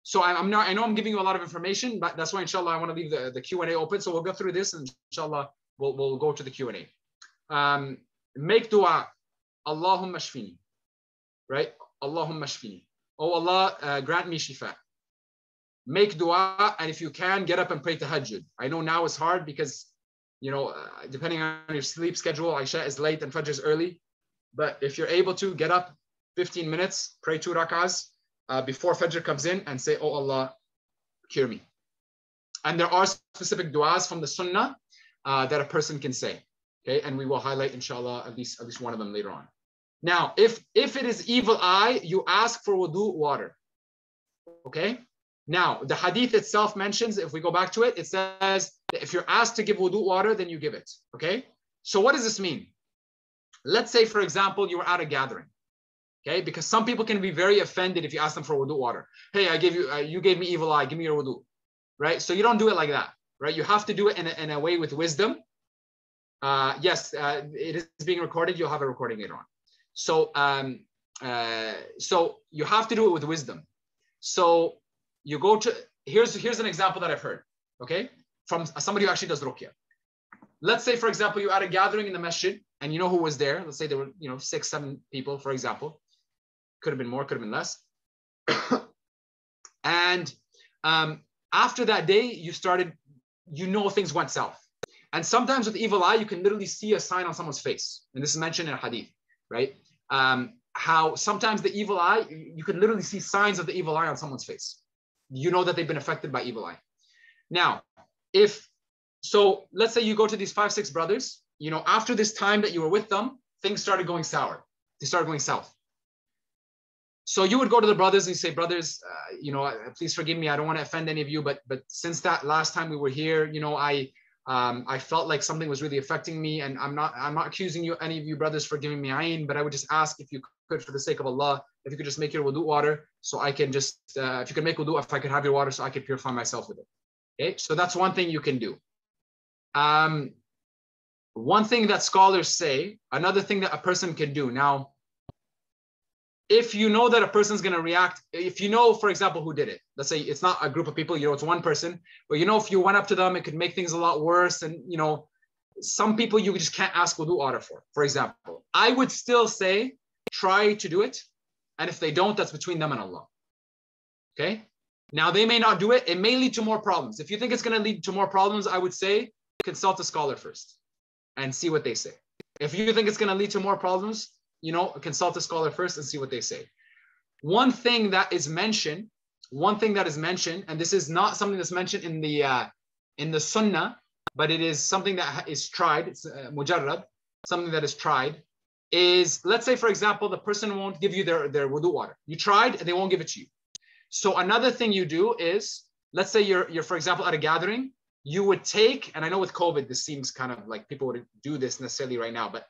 so I'm not, I know I'm giving you a lot of information, but that's why inshallah I want to leave the, the Q&A open. So we'll go through this and inshallah we'll, we'll go to the Q&A. Um, make dua, Allahumma shfini, right? Allahumma shfini. Oh Allah, uh, grant me shifa. Make dua, and if you can, get up and pray tahajjud. I know now it's hard because, you know, uh, depending on your sleep schedule, Isha is late and Fajr is early. But if you're able to, get up 15 minutes, pray two rak'ahs, uh, before Fajr comes in and say, Oh Allah, cure me. And there are specific du'as from the Sunnah uh, that a person can say. Okay, and we will highlight, inshallah, at least at least one of them later on. Now, if if it is evil eye, you ask for wudu water. Okay. Now, the hadith itself mentions, if we go back to it, it says that if you're asked to give wudu water, then you give it. Okay. So what does this mean? Let's say, for example, you were at a gathering Okay, because some people can be very offended if you ask them for wudu water. Hey, I gave you, uh, you gave me evil eye, give me your wudu, right? So you don't do it like that, right? You have to do it in a, in a way with wisdom. Uh, yes, uh, it is being recorded. You'll have a recording later on. So, um, uh, so you have to do it with wisdom. So you go to here's here's an example that I've heard. Okay, from somebody who actually does ruqya. Let's say, for example, you're at a gathering in the masjid and you know who was there. Let's say there were you know six, seven people, for example could have been more, could have been less. and um, after that day, you started, you know, things went south. And sometimes with evil eye, you can literally see a sign on someone's face. And this is mentioned in a hadith, right? Um, how sometimes the evil eye, you can literally see signs of the evil eye on someone's face. You know that they've been affected by evil eye. Now, if so, let's say you go to these five, six brothers, you know, after this time that you were with them, things started going sour. They started going south. So you would go to the brothers and say, brothers, uh, you know, please forgive me. I don't want to offend any of you, but but since that last time we were here, you know, I um, I felt like something was really affecting me, and I'm not I'm not accusing you any of you brothers for giving me ayn, but I would just ask if you could, for the sake of Allah, if you could just make your wudu water, so I can just uh, if you could make wudu, if I could have your water, so I could purify myself with it. Okay, so that's one thing you can do. Um, one thing that scholars say, another thing that a person can do now if you know that a person's going to react, if you know, for example, who did it, let's say it's not a group of people, you know, it's one person, but you know, if you went up to them, it could make things a lot worse. And, you know, some people you just can't ask wudu order for, for example. I would still say try to do it. And if they don't, that's between them and Allah. Okay. Now they may not do it. It may lead to more problems. If you think it's going to lead to more problems, I would say consult a scholar first and see what they say. If you think it's going to lead to more problems, you know, consult a scholar first and see what they say. One thing that is mentioned, one thing that is mentioned, and this is not something that's mentioned in the uh, in the Sunnah, but it is something that is tried. It's uh, mujarrab, something that is tried. Is let's say, for example, the person won't give you their their wudu water. You tried, and they won't give it to you. So another thing you do is, let's say you're you're for example at a gathering, you would take, and I know with COVID this seems kind of like people would do this necessarily right now, but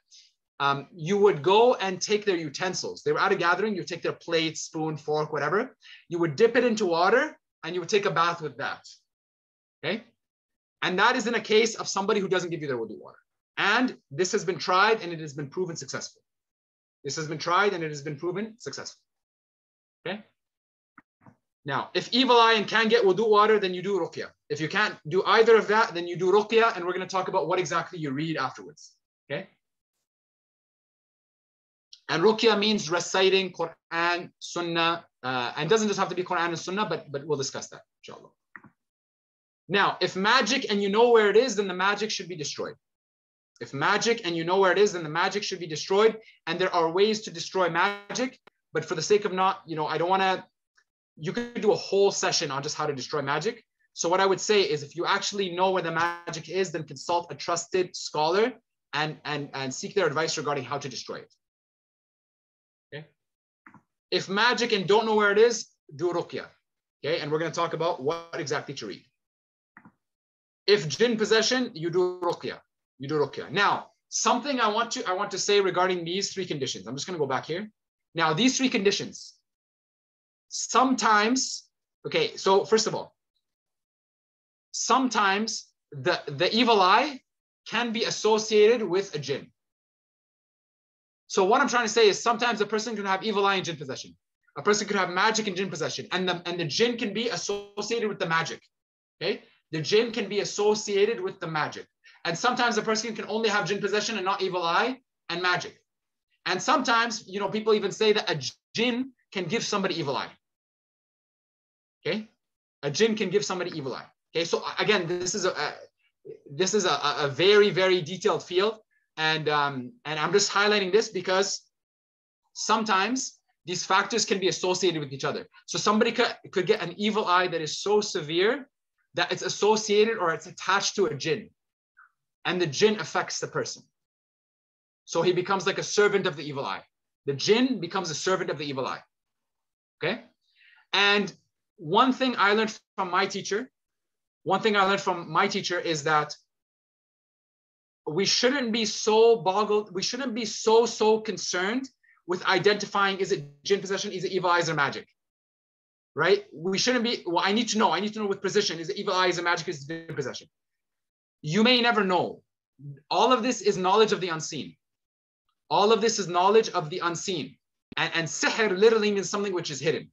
um, you would go and take their utensils. They were at a gathering, you take their plate, spoon, fork, whatever. You would dip it into water and you would take a bath with that. Okay. And that is in a case of somebody who doesn't give you their wudu water. And this has been tried and it has been proven successful. This has been tried and it has been proven successful. Okay. Now, if evil eye and can get wudu water, then you do ruqya. If you can't do either of that, then you do ruqya, and we're going to talk about what exactly you read afterwards. Okay? And ruqya means reciting Quran, Sunnah, uh, and doesn't just have to be Quran and Sunnah, but, but we'll discuss that, inshallah. Now, if magic and you know where it is, then the magic should be destroyed. If magic and you know where it is, then the magic should be destroyed. And there are ways to destroy magic, but for the sake of not, you know, I don't want to, you could do a whole session on just how to destroy magic. So what I would say is if you actually know where the magic is, then consult a trusted scholar and, and, and seek their advice regarding how to destroy it. If magic and don't know where it is, do ruqya. Okay. And we're going to talk about what exactly to read. If jinn possession, you do ruqya. You do ruqya. Now, something I want to I want to say regarding these three conditions. I'm just going to go back here. Now, these three conditions. Sometimes, okay, so first of all, sometimes the, the evil eye can be associated with a jinn. So what I'm trying to say is sometimes a person can have evil eye and jinn possession. A person could have magic and jinn possession, and the, and the jinn can be associated with the magic. Okay, the jinn can be associated with the magic. And sometimes a person can only have jinn possession and not evil eye and magic. And sometimes, you know, people even say that a jinn can give somebody evil eye. Okay, a jinn can give somebody evil eye. Okay, so again, this is a, a this is a, a very very detailed field, and um, and I'm just highlighting this because sometimes these factors can be associated with each other. So somebody could, could get an evil eye that is so severe that it's associated or it's attached to a jinn and the jinn affects the person. So he becomes like a servant of the evil eye. The jinn becomes a servant of the evil eye. Okay? And one thing I learned from my teacher, one thing I learned from my teacher is that we shouldn't be so boggled, we shouldn't be so, so concerned with identifying is it jinn possession, is it evil eyes or magic? Right? We shouldn't be, well, I need to know, I need to know with precision, is it evil eyes or magic, is it jinn possession? you may never know. All of this is knowledge of the unseen. All of this is knowledge of the unseen. And, and sihr literally means something which is hidden.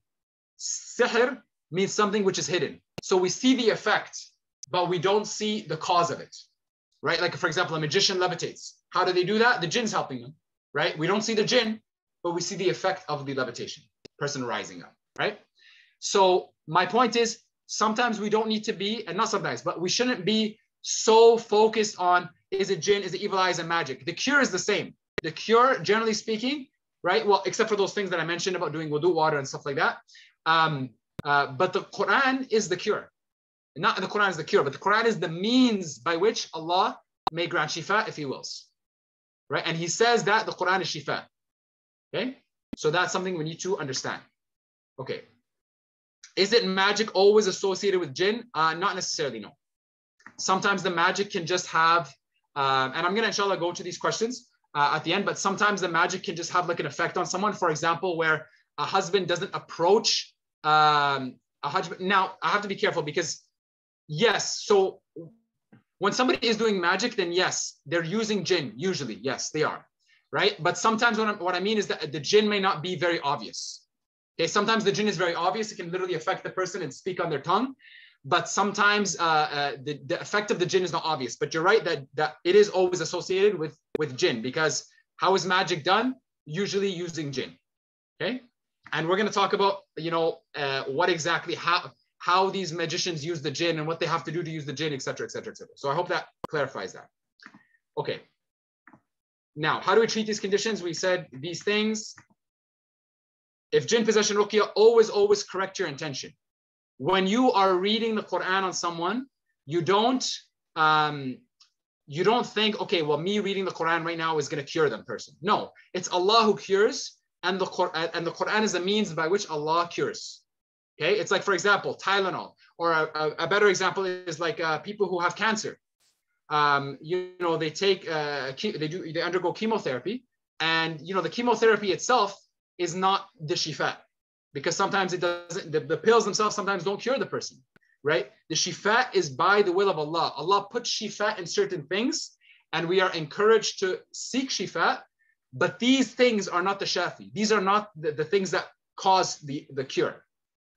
Sihr means something which is hidden. So we see the effect, but we don't see the cause of it. Right? Like, for example, a magician levitates. How do they do that? The jinn's helping them. Right? We don't see the jinn, but we see the effect of the levitation, person rising up. Right? So my point is sometimes we don't need to be, and not sometimes, but we shouldn't be so focused on is it jinn, is it evil eyes and magic? The cure is the same. The cure, generally speaking, right? Well, except for those things that I mentioned about doing wudu water and stuff like that. Um, uh, but the Quran is the cure. Not the Quran is the cure, but the Quran is the means by which Allah may grant shifa if He wills. Right? And He says that the Quran is shifa. Okay? So that's something we need to understand. Okay. Is it magic always associated with jinn? Uh, not necessarily, no. Sometimes the magic can just have, um, and I'm going to inshallah go to these questions uh, at the end, but sometimes the magic can just have like an effect on someone. For example, where a husband doesn't approach um, a husband. Now, I have to be careful because, yes, so when somebody is doing magic, then yes, they're using jinn, usually. Yes, they are. Right. But sometimes what, what I mean is that the jinn may not be very obvious. Okay. Sometimes the jinn is very obvious. It can literally affect the person and speak on their tongue but sometimes uh, uh, the, the effect of the jinn is not obvious. But you're right that, that it is always associated with, with jinn because how is magic done? Usually using jinn. Okay. And we're going to talk about, you know, uh, what exactly, how, how these magicians use the jinn and what they have to do to use the jinn, etc., etc., etc. So I hope that clarifies that. Okay. Now, how do we treat these conditions? We said these things. If jinn possession ruqya, always, always correct your intention when you are reading the Quran on someone, you don't um, you don't think, okay, well, me reading the Quran right now is going to cure them person. No, it's Allah who cures, and the Quran and the Quran is the means by which Allah cures. Okay, it's like for example, Tylenol, or a, a, better example is like uh, people who have cancer. Um, you know, they take uh, they do they undergo chemotherapy, and you know the chemotherapy itself is not the shifa because sometimes it doesn't, the, the pills themselves sometimes don't cure the person, right? The shifa is by the will of Allah. Allah puts shifa in certain things, and we are encouraged to seek shifa, but these things are not the shafi. These are not the, the things that cause the, the cure,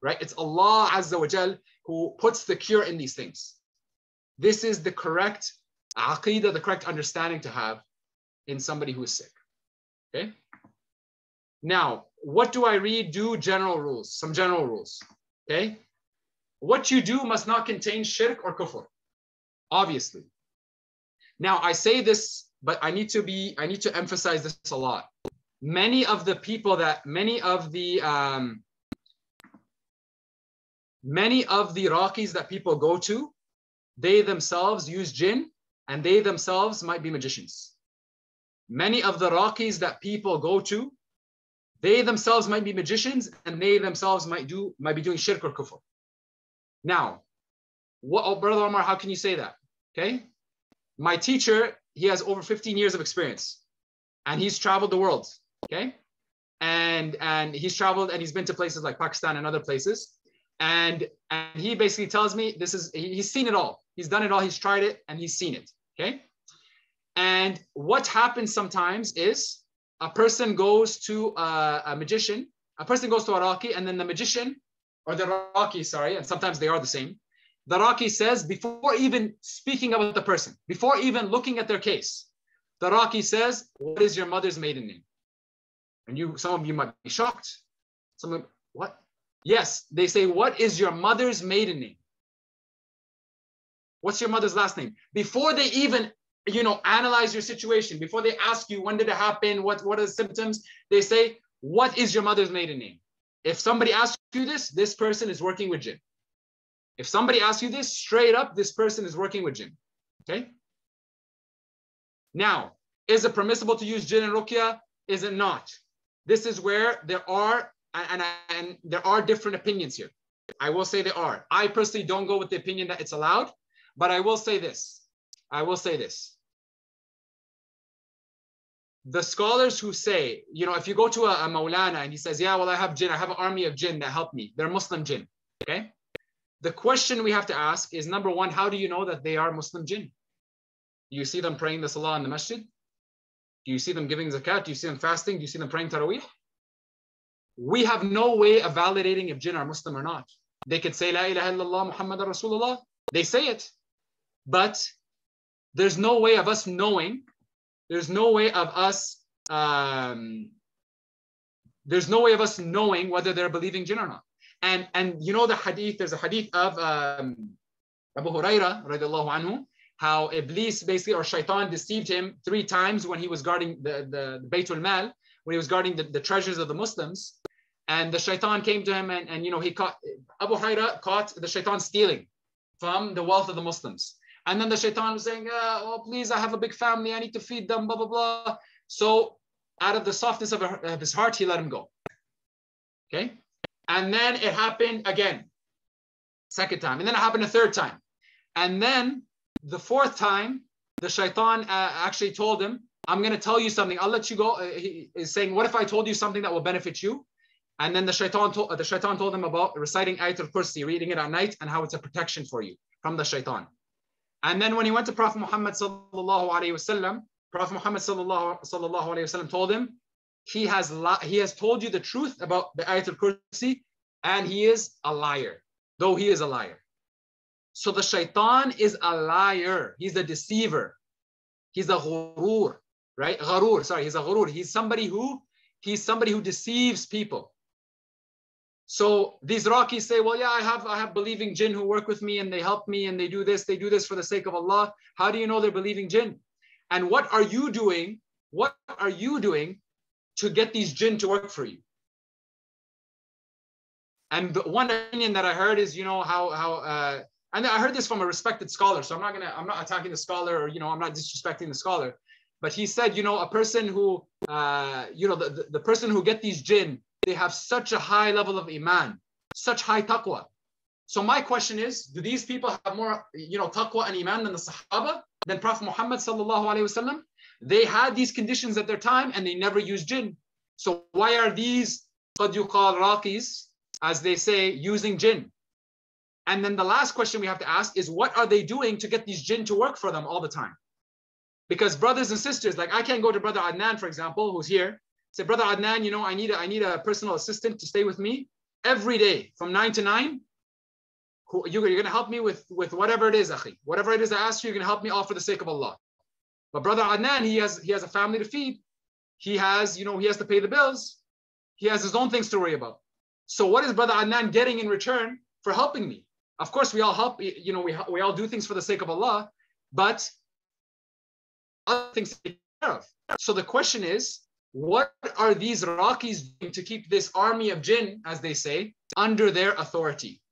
right? It's Allah Azza wa Jal who puts the cure in these things. This is the correct aqidah, the correct understanding to have in somebody who is sick. Okay. Now, what do I read? Do general rules, some general rules. Okay. What you do must not contain shirk or kufr, obviously. Now, I say this, but I need to be, I need to emphasize this a lot. Many of the people that, many of the, um, many of the Raqis that people go to, they themselves use jinn and they themselves might be magicians. Many of the Raqis that people go to, they themselves might be magicians and they themselves might do might be doing shirk or kufr. Now, what oh, brother Omar, how can you say that? Okay. My teacher, he has over 15 years of experience and he's traveled the world. Okay. And and he's traveled and he's been to places like Pakistan and other places. And and he basically tells me this is he, he's seen it all. He's done it all, he's tried it, and he's seen it. Okay. And what happens sometimes is a person goes to a, a magician, a person goes to a Raqi, and then the magician, or the Raqi, sorry, and sometimes they are the same. The Raqi says, before even speaking about the person, before even looking at their case, the Raqi says, What is your mother's maiden name? And you, some of you might be shocked. Some of what? Yes, they say, What is your mother's maiden name? What's your mother's last name? Before they even you know, analyze your situation before they ask you when did it happen, what what are the symptoms. They say, what is your mother's maiden name? If somebody asks you this, this person is working with jinn. If somebody asks you this, straight up, this person is working with jinn. Okay. Now, is it permissible to use jinn and ruqya? Is it not? This is where there are and, and, there are different opinions here. I will say there are. I personally don't go with the opinion that it's allowed, but I will say this. I will say this the scholars who say, you know, if you go to a, a Maulana and he says, yeah, well, I have jinn, I have an army of jinn that help me. They're Muslim jinn. Okay. The question we have to ask is number one, how do you know that they are Muslim jinn? Do you see them praying the salah in the masjid? Do you see them giving zakat? Do you see them fasting? Do you see them praying taraweeh? We have no way of validating if jinn are Muslim or not. They could say, La ilaha illallah Muhammad Rasulullah. They say it. But there's no way of us knowing there's no way of us um, there's no way of us knowing whether they're believing jinn or not. And and you know the hadith, there's a hadith of um, Abu Huraira radiallahu anhu, how Iblis basically or Shaitan deceived him three times when he was guarding the, the, Baytul Mal, when he was guarding the, the treasures of the Muslims. And the Shaitan came to him and, and you know he caught Abu Huraira caught the Shaitan stealing from the wealth of the Muslims. And then the shaitan was saying, uh, oh, please, I have a big family. I need to feed them, blah, blah, blah. So out of the softness of, of his heart, he let him go. Okay. And then it happened again, second time. And then it happened a third time. And then the fourth time, the shaitan uh, actually told him, I'm going to tell you something. I'll let you go. Uh, he is saying, what if I told you something that will benefit you? And then the shaitan, told, the shaitan told him about reciting Ayatul Kursi, reading it at night, and how it's a protection for you from the shaitan. And then when he went to Prophet Muhammad sallallahu alaihi wasallam, Prophet Muhammad sallallahu alaihi wasallam told him, he has he has told you the truth about the Ayatul Kursi, and he is a liar, though he is a liar. So the shaitan is a liar. He's a deceiver. He's a ghurur, right? Gharur, sorry, he's a ghurur. He's somebody who he's somebody who deceives people. So these Raqis say, well, yeah, I have I have believing jinn who work with me and they help me and they do this, they do this for the sake of Allah. How do you know they're believing jinn? And what are you doing? What are you doing to get these jinn to work for you? And the one opinion that I heard is, you know, how how uh, and I heard this from a respected scholar. So I'm not gonna I'm not attacking the scholar or you know I'm not disrespecting the scholar, but he said, you know, a person who uh, you know the, the, the person who get these jinn they have such a high level of iman, such high taqwa. So my question is, do these people have more, you know, taqwa and iman than the Sahaba, than Prophet Muhammad sallallahu alaihi wasallam? They had these conditions at their time and they never used jinn. So why are these qad yuqal raqis, as they say, using jinn? And then the last question we have to ask is, what are they doing to get these jinn to work for them all the time? Because brothers and sisters, like I can't go to brother Adnan, for example, who's here, say, brother Adnan, you know, I need a, I need a personal assistant to stay with me. every day from nine to nine, you're going to help me with, with whatever it is, akhi. Whatever it is I ask you, you're to help me all for the sake of Allah. But brother Adnan, he has he has a family to feed. He has, you know, he has to pay the bills. He has his own things to worry about. So what is brother Adnan getting in return for helping me? Of course, we all help, you know, we, we all do things for the sake of Allah, but other things to take care of. So the question is, what are these Raqis doing to keep this army of jinn, as they say, under their authority?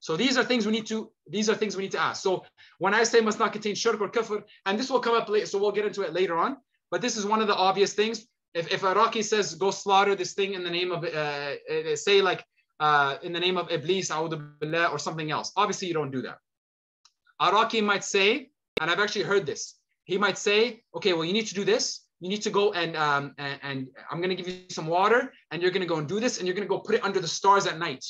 So these are things we need to these are things we need to ask. So when I say must not contain shirk or kufr, and this will come up later, so we'll get into it later on. But this is one of the obvious things. If, if a Raqi says go slaughter this thing in the name of uh, uh say like uh, in the name of Iblis, billah, or something else, obviously you don't do that. A Raqi might say, and I've actually heard this. He might say, okay, well you need to do this. You need to go and um, and, and I'm gonna give you some water, and you're gonna go and do this, and you're gonna go put it under the stars at night.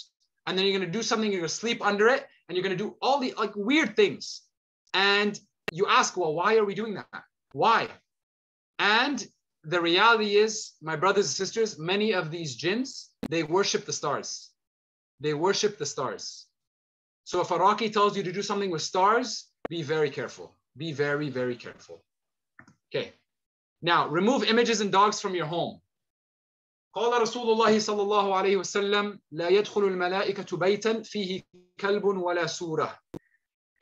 And then you're going to do something you're going to sleep under it and you're going to do all the like weird things. And you ask well why are we doing that? Why? And the reality is my brothers and sisters many of these jinns they worship the stars. They worship the stars. So if a Raqi tells you to do something with stars be very careful. Be very very careful. Okay now, remove images and dogs from your home. قال رسول الله صلى الله عليه وسلم لا يدخل الملائكة بيتا فيه كلب ولا سورة.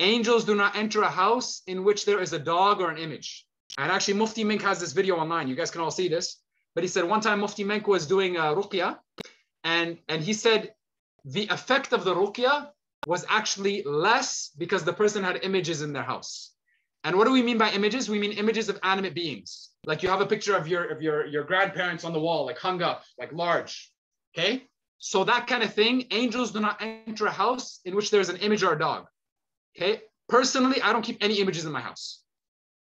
Angels do not enter a house in which there is a dog or an image. And actually, Mufti Menk has this video online. You guys can all see this. But he said one time Mufti Menk was doing a ruqya, and, and he said the effect of the ruqya was actually less because the person had images in their house. And what do we mean by images? We mean images of animate beings. Like you have a picture of your of your your grandparents on the wall, like hung up, like large. Okay. So that kind of thing, angels do not enter a house in which there's an image or a dog. Okay. Personally, I don't keep any images in my house,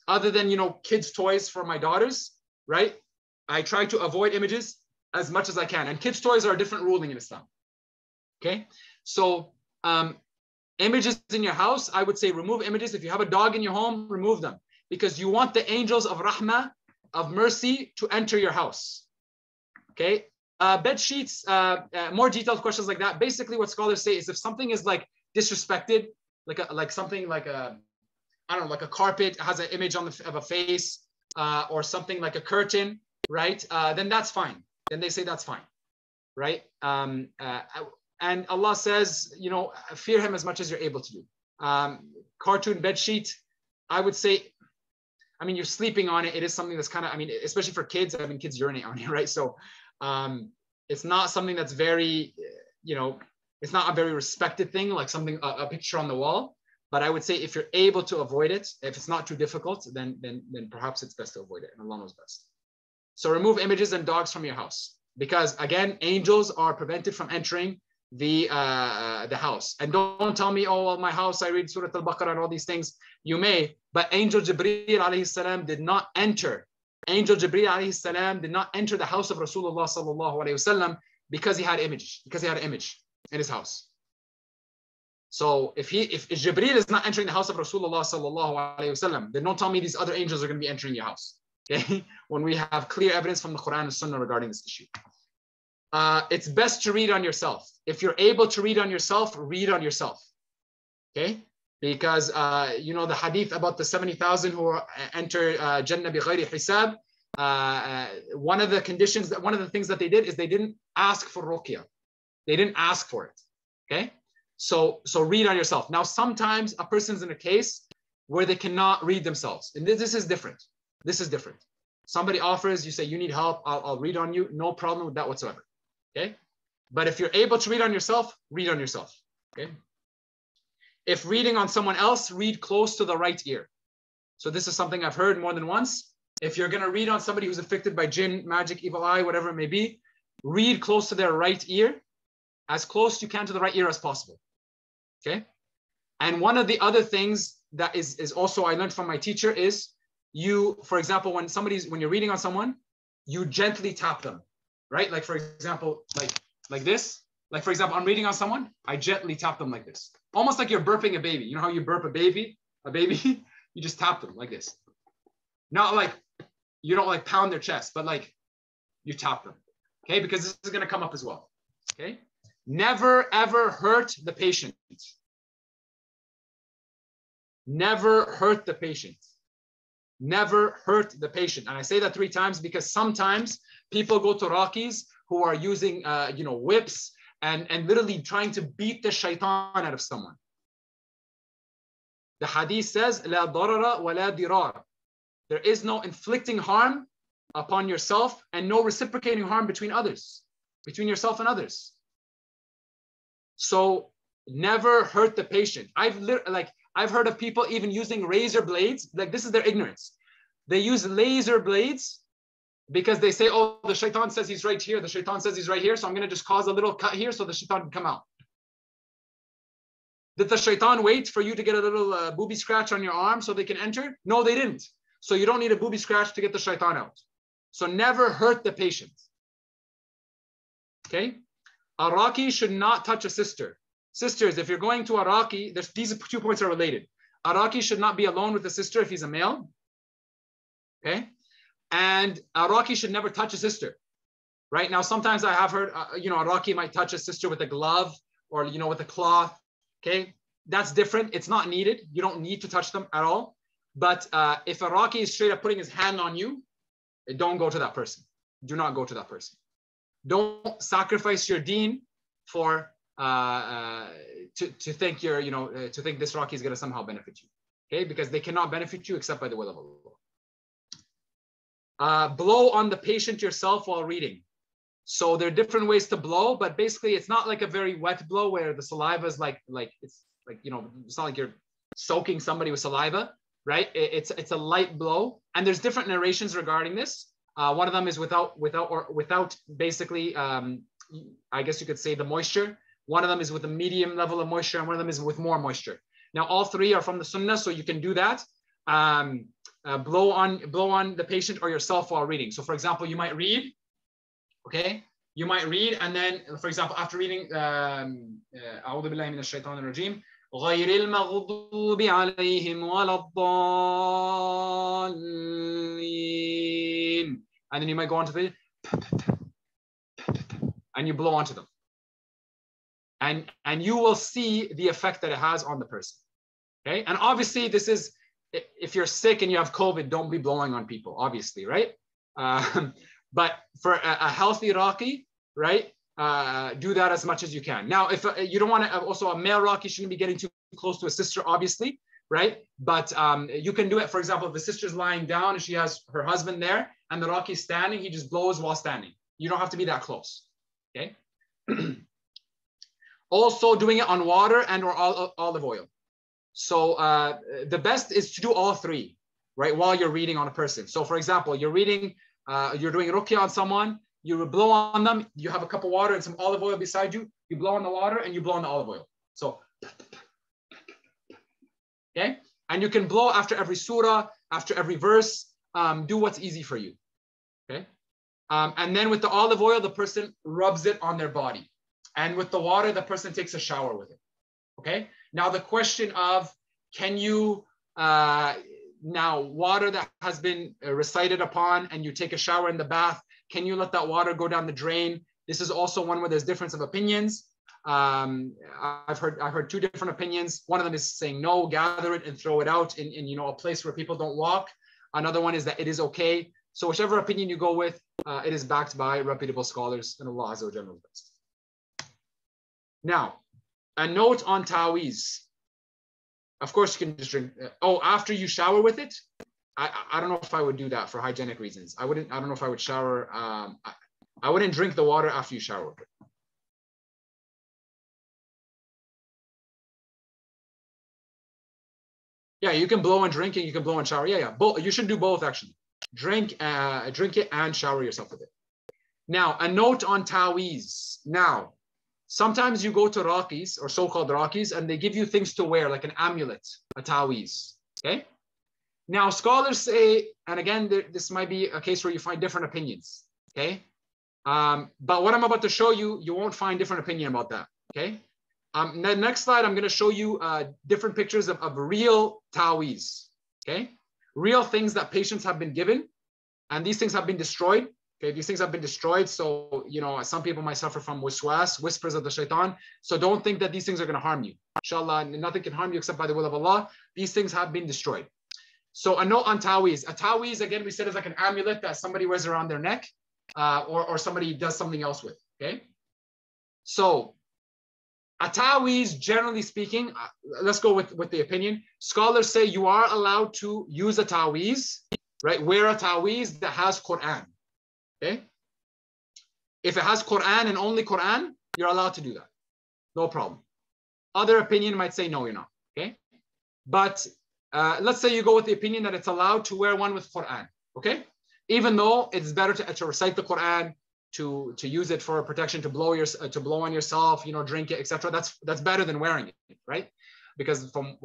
other than you know kids' toys for my daughters. Right. I try to avoid images as much as I can, and kids' toys are a different ruling in Islam. Okay. So um, Images in your house, I would say remove images. If you have a dog in your home, remove them because you want the angels of rahmah, of mercy, to enter your house. Okay. Uh, bed sheets, uh, uh, more detailed questions like that. Basically, what scholars say is if something is like disrespected, like a, like something like a, I don't know, like a carpet has an image on the of a face, uh, or something like a curtain, right? Uh, then that's fine. Then they say that's fine, right? Um, uh, and Allah says, you know, fear Him as much as you're able to do. Um, cartoon bed sheet, I would say, I mean, you're sleeping on it. It is something that's kind of, I mean, especially for kids. I mean, kids urinate on it, right? So um, it's not something that's very, you know, it's not a very respected thing, like something a, a picture on the wall. But I would say if you're able to avoid it, if it's not too difficult, then then then perhaps it's best to avoid it, and Allah knows best. So remove images and dogs from your house because again, angels are prevented from entering the uh, the house. And don't, tell me, oh, well, my house, I read Surah Al-Baqarah and all these things. You may, but Angel Jibreel alayhi salam did not enter. Angel Jibreel alayhi salam did not enter the house of Rasulullah sallallahu alayhi wasallam because he had image, because he had an image in his house. So if he if, if Jibreel is not entering the house of Rasulullah sallallahu alayhi wasallam, then don't tell me these other angels are going to be entering your house. Okay? when we have clear evidence from the Quran and Sunnah regarding this issue uh, it's best to read on yourself. If you're able to read on yourself, read on yourself. Okay? Because uh, you know the hadith about the 70,000 who uh, enter uh, Jannah bi ghayri hisab. Uh, uh, one of the conditions that one of the things that they did is they didn't ask for ruqya. They didn't ask for it. Okay? So so read on yourself. Now sometimes a person's in a case where they cannot read themselves. And this, this is different. This is different. Somebody offers, you say, you need help, I'll, I'll read on you. No problem with that whatsoever. Okay. But if you're able to read on yourself, read on yourself. Okay. If reading on someone else, read close to the right ear. So this is something I've heard more than once. If you're going to read on somebody who's affected by jinn, magic, evil eye, whatever it may be, read close to their right ear, as close you can to the right ear as possible. Okay. And one of the other things that is, is also I learned from my teacher is you, for example, when somebody's when you're reading on someone, you gently tap them right? Like for example, like like this. Like for example, I'm reading on someone, I gently tap them like this, almost like you're burping a baby. You know how you burp a baby, a baby, you just tap them like this. Not like you don't like pound their chest, but like you tap them, okay? Because this is gonna come up as well, okay? Never ever hurt the patient. Never hurt the patient never hurt the patient. And I say that three times because sometimes people go to Raqis who are using, uh, you know, whips and, and literally trying to beat the shaitan out of someone. The hadith says, لا ضرر ولا ضرار. There is no inflicting harm upon yourself and no reciprocating harm between others, between yourself and others. So never hurt the patient. I've literally like I've heard of people even using razor blades. Like this is their ignorance. They use laser blades because they say, oh, the shaitan says he's right here. The shaitan says he's right here. So I'm going to just cause a little cut here so the shaitan can come out. Did the shaitan wait for you to get a little uh, booby scratch on your arm so they can enter? No, they didn't. So you don't need a booby scratch to get the shaitan out. So never hurt the patient. Okay? A Raqi should not touch a sister. Sisters, if you're going to a Raqi, there's, these two points are related. a Raqi should not be alone with a sister if he's a male. Okay? And a Raqi should never touch a sister. Right? Now, sometimes I have heard, uh, you know, a Raqi might touch a sister with a glove or, you know, with a cloth. Okay? That's different. It's not needed. You don't need to touch them at all. But uh, if a Raqi is straight up putting his hand on you, don't go to that person. Do not go to that person. Don't sacrifice your deen for uh, uh, to, to think you're, you know, uh, to think this rock is going to somehow benefit you. Okay, because they cannot benefit you except by the will of Allah. Uh, blow on the patient yourself while reading. So there are different ways to blow, but basically it's not like a very wet blow where the saliva is like like it's like you know it's not like you're soaking somebody with saliva, right? It, it's it's a light blow, and there's different narrations regarding this. Uh, one of them is without without or without basically, um, I guess you could say the moisture. One of them is with a medium level of moisture, and one of them is with more moisture. Now all three are from the Sunnah, so you can do that. Um, uh, blow on blow on the patient or yourself while reading. So for example, you might read, okay? You might read, and then for example, after reading, um, uh, أعوذ بالله من الشيطان الرجيم غير المغضوب عليهم ولا الضالين and then you might go on to the and you blow onto them and and you will see the effect that it has on the person okay and obviously this is if you're sick and you have covid don't be blowing on people obviously right um, but for a, a, healthy Raqi right uh, do that as much as you can now if uh, you don't want to also a male Raqi shouldn't be getting too close to a sister obviously right but um, you can do it for example if the sister's lying down and she has her husband there and the Raqi's standing, he just blows while standing. You don't have to be that close. Okay. also doing it on water and or olive oil. So uh, the best is to do all three, right? While you're reading on a person. So for example, you're reading, uh, you're doing ruqya on someone, you blow on them, you have a cup of water and some olive oil beside you, you blow on the water and you blow on the olive oil. So, okay? And you can blow after every surah, after every verse, um, do what's easy for you. Okay. Um, and then with the olive oil, the person rubs it on their body. And with the water, the person takes a shower with it. Okay. Now, the question of can you, uh, now, water that has been recited upon and you take a shower in the bath, can you let that water go down the drain? This is also one where there's difference of opinions. Um, I've heard I've heard two different opinions. One of them is saying no, gather it and throw it out in, in you know a place where people don't walk. Another one is that it is okay. So whichever opinion you go with, uh, it is backed by reputable scholars and Allah Azza wa best. Now, a note on tawiz. Of course, you can just drink. Uh, oh, after you shower with it, I, I don't know if I would do that for hygienic reasons. I wouldn't. I don't know if I would shower. Um, I, I wouldn't drink the water after you shower. Yeah, you can blow and drink and you can blow and shower. Yeah, yeah. Both. You should do both actually. Drink, uh, drink it and shower yourself with it. Now, a note on tawiz. Now, sometimes you go to Raqis or so-called Raqis and they give you things to wear like an amulet, a tawiz. Okay. Now, scholars say, and again, there, this might be a case where you find different opinions. Okay. Um, but what I'm about to show you, you won't find different opinion about that. Okay. Um, the next slide, I'm going to show you uh, different pictures of, of real tawiz, okay? Real things that patients have been given, and these things have been destroyed, Okay, these things have been destroyed. So, you know, some people might suffer from waswas, whispers of the shaitan. So don't think that these things are going to harm you. Inshallah, nothing can harm you except by the will of Allah. These things have been destroyed. So a note on tawiz. A tawiz, again, we said is like an amulet that somebody wears around their neck uh, or, or somebody does something else with, okay? So a tawiz, generally speaking, uh, let's go with, with the opinion. Scholars say you are allowed to use a tawiz, right? Wear a tawiz that has Quran, okay? If it has Quran and only Quran, you're allowed to do that. No problem. Other opinion might say, no, you're not, okay? But uh, let's say you go with the opinion that it's allowed to wear one with Quran, okay? Even though it's better to, to recite the Quran, to to use it for protection, to blow your uh, to blow on yourself, you know, drink it, etc. That's that's better than wearing it, right? Because from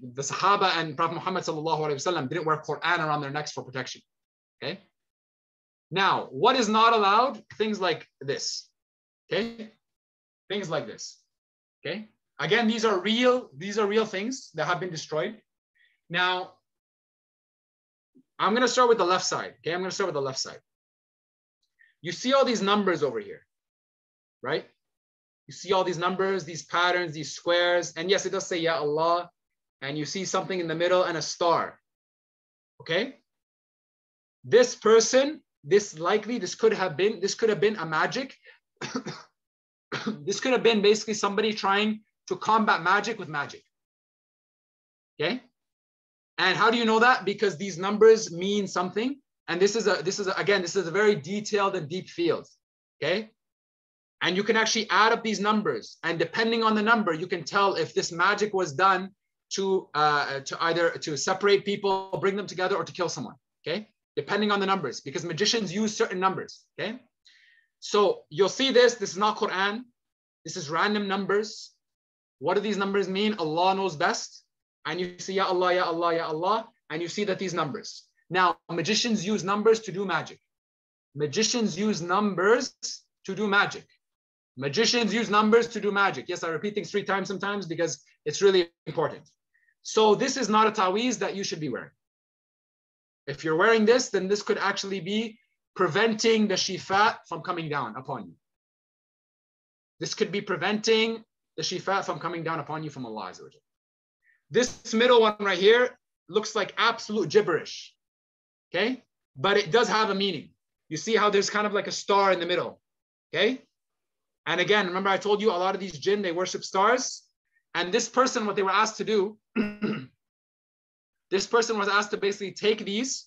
the Sahaba and Prophet Muhammad sallallahu alaihi wasallam didn't wear Quran around their necks for protection. Okay. Now, what is not allowed? Things like this. Okay. Things like this. Okay. Again, these are real. These are real things that have been destroyed. Now, I'm to start with the left side. Okay, I'm to start with the left side. You see all these numbers over here, right? You see all these numbers, these patterns, these squares. And yes, it does say, Ya Allah. And you see something in the middle and a star. Okay? This person, this likely, this could have been, this could have been a magic. this could have been basically somebody trying to combat magic with magic. Okay? And how do you know that? Because these numbers mean something. And this is a this is a, again this is a very detailed and deep field. Okay. And you can actually add up these numbers, and depending on the number, you can tell if this magic was done to uh, to either to separate people, bring them together, or to kill someone. Okay, depending on the numbers, because magicians use certain numbers. Okay, so you'll see this. This is not Quran. This is random numbers. What do these numbers mean? Allah knows best. And you see, Ya Allah, Ya Allah, Ya Allah, and you see that these numbers. Now, magicians use numbers to do magic. Magicians use numbers to do magic. Magicians use numbers to do magic. Yes, I repeat things three times sometimes because it's really important. So this is not a tawiz that you should be wearing. If you're wearing this, then this could actually be preventing the shifa from coming down upon you. This could be preventing the shifa from coming down upon you from Allah. This middle one right here looks like absolute gibberish okay? But it does have a meaning. You see how there's kind of like a star in the middle, okay? And again, remember I told you a lot of these jinn, they worship stars. And this person, what they were asked to do, this person was asked to basically take these,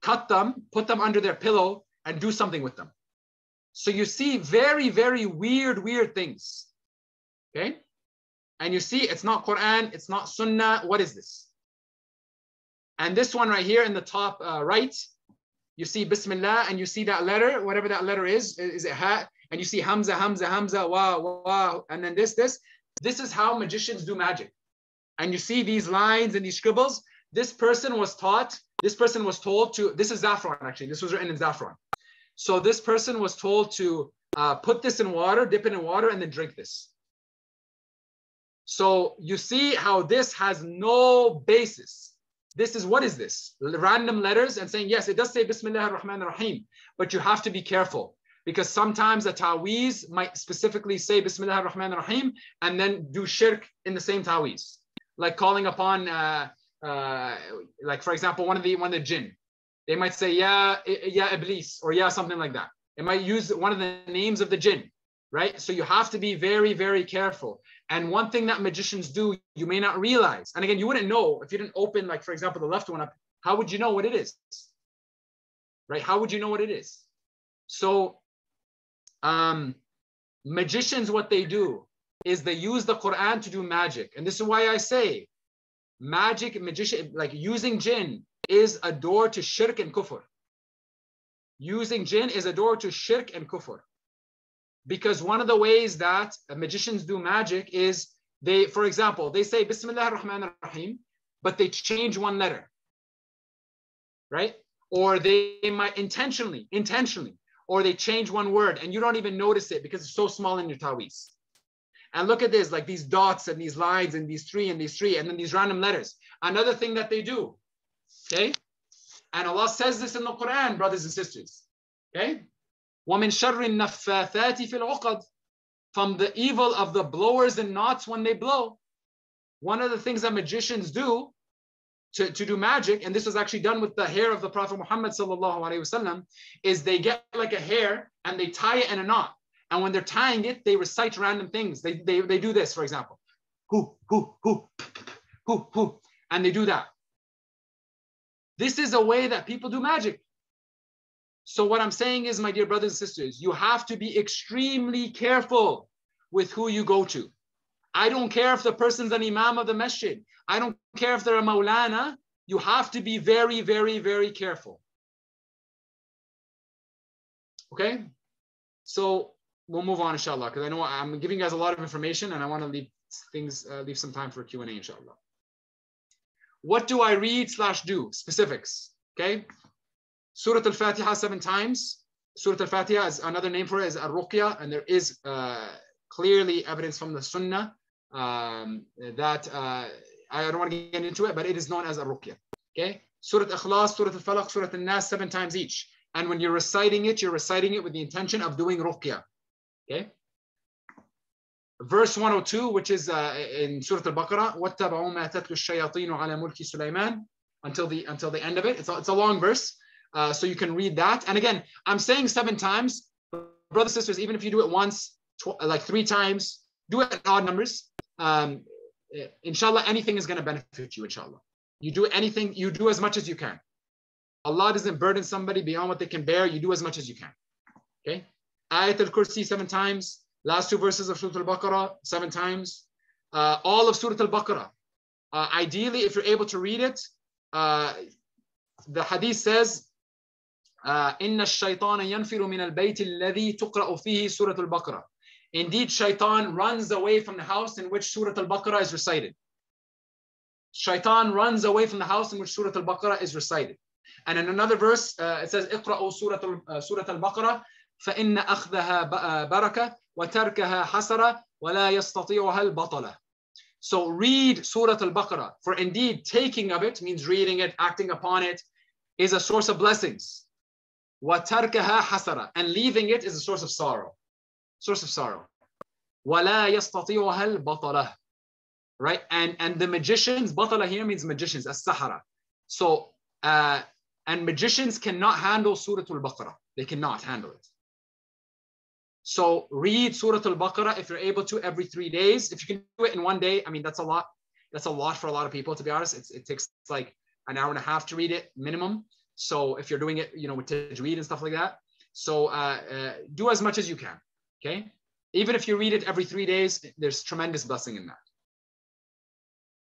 cut them, put them under their pillow, and do something with them. So you see very, very weird, weird things. Okay? And you see it's not Quran, it's not Sunnah. What is this? And this one right here in the top uh, right, you see Bismillah and you see that letter, whatever that letter is, is it ha? And you see Hamza, Hamza, Hamza, waw, waw, and then this, this. This is how magicians do magic. And you see these lines and these scribbles. This person was taught, this person was told to, this is Zafran actually, this was written in Zafran. So this person was told to uh, put this in water, dip it in water, and then drink this. So you see how this has no basis. This is what is this? Random letters and saying, yes, it does say Bismillah ar-Rahman ar-Rahim, but you have to be careful because sometimes a tawiz might specifically say Bismillah ar-Rahman ar-Rahim and then do shirk in the same tawiz, like calling upon, uh, uh, like for example, one of the one of the jinn, they might say yeah yeah Iblis or yeah something like that. It might use one of the names of the jinn, right? So you have to be very very careful. And one thing that magicians do, you may not realize. And again, you wouldn't know if you didn't open, like, for example, the left one up. How would you know what it is? Right? How would you know what it is? So, um, magicians, what they do is they use the Quran to do magic. And this is why I say magic, magician, like using jinn is a door to shirk and kufr. Using jinn is a door to shirk and kufr because one of the ways that magicians do magic is they, for example, they say Bismillah ar-Rahman ar-Rahim, but they change one letter, right? Or they might intentionally, intentionally, or they change one word and you don't even notice it because it's so small in your tawiz. And look at this, like these dots and these lines and these three and these three and then these random letters. Another thing that they do, okay? And Allah says this in the Quran, brothers and sisters, okay? From the evil of the blowers and knots when they blow. One of the things that magicians do to, to do magic, and this was actually done with the hair of the Prophet Muhammad sallallahu alaihi wasallam, is they get like a hair and they tie it in a knot. And when they're tying it, they recite random things. They, they, they do this, for example. Who, who, who, who, who. And they do that. This is a way that people do magic. So what I'm saying is, my dear brothers and sisters, you have to be extremely careful with who you go to. I don't care if the person's an imam of the masjid. I don't care if they're a maulana. You have to be very, very, very careful. Okay? So we'll move on, inshallah, because I know I'm giving you guys a lot of information and I want to leave things, uh, leave some time for Q&A, inshallah. What do I read slash do? Specifics, okay? Surah Al-Fatiha seven times. Surah Al-Fatiha is another name for it is Ar-Ruqya, and there is uh, clearly evidence from the Sunnah um, that uh, I don't want to get into it, but it is known as Ar-Ruqya. Okay? Surah Ikhlas, Surah Al-Falaq, Surah Al-Nas seven times each. And when you're reciting it, you're reciting it with the intention of doing Ruqya. Okay? Verse 102, which is uh, in Surah Al-Baqarah, وَاتَّبَعُوا مَا تَتْلُو الشَّيَاطِينُ عَلَى مُلْكِ سُلَيْمَانَ until the until the end of it. It's a, it's a long verse. Uh, so you can read that. And again, I'm saying seven times, brothers sisters, even if you do it once, tw- like three times, do it in odd numbers. Um, inshallah, anything is going to benefit you, inshallah. You do anything, you do as much as you can. Allah doesn't burden somebody beyond what they can bear. You do as much as you can. Okay? Ayat al-Kursi seven times. Last two verses of Surah Al-Baqarah seven times. Uh, all of Surah Al-Baqarah. Uh, ideally, if you're able to read it, uh, the hadith says, إن الشيطان ينفر من البيت الذي تقرأ فيه سورة البقرة. Indeed, shaitan runs away from the house in which Surah Al-Baqarah is recited. Shaitan runs away from the house in which Surah Al-Baqarah is recited. And in another verse, uh, it says, اقرأوا سورة uh, سورة البقرة فإن أخذها بركة وتركها حسرة ولا يستطيعها البطلة. So read Surah Al-Baqarah, for indeed taking of it means reading it, acting upon it, is a source of blessings. وَتَرْكَهَا حَسَرَةً And leaving it is a source of sorrow. Source of sorrow. وَلَا يَسْتَطِيعُهَا الْبَطَلَةِ Right? And, and the magicians, batala here means magicians, as-sahara. So, uh, and magicians cannot handle Surah Al-Baqarah. They cannot handle it. So read Surah Al-Baqarah if you're able to every three days. If you can do it in one day, I mean, that's a lot. That's a lot for a lot of people, to be honest. It's, it takes like an hour and a half to read it minimum. So if you're doing it, you know, with tajweed and stuff like that. So uh, uh, do as much as you can, okay? Even if you read it every three days, there's tremendous blessing in that.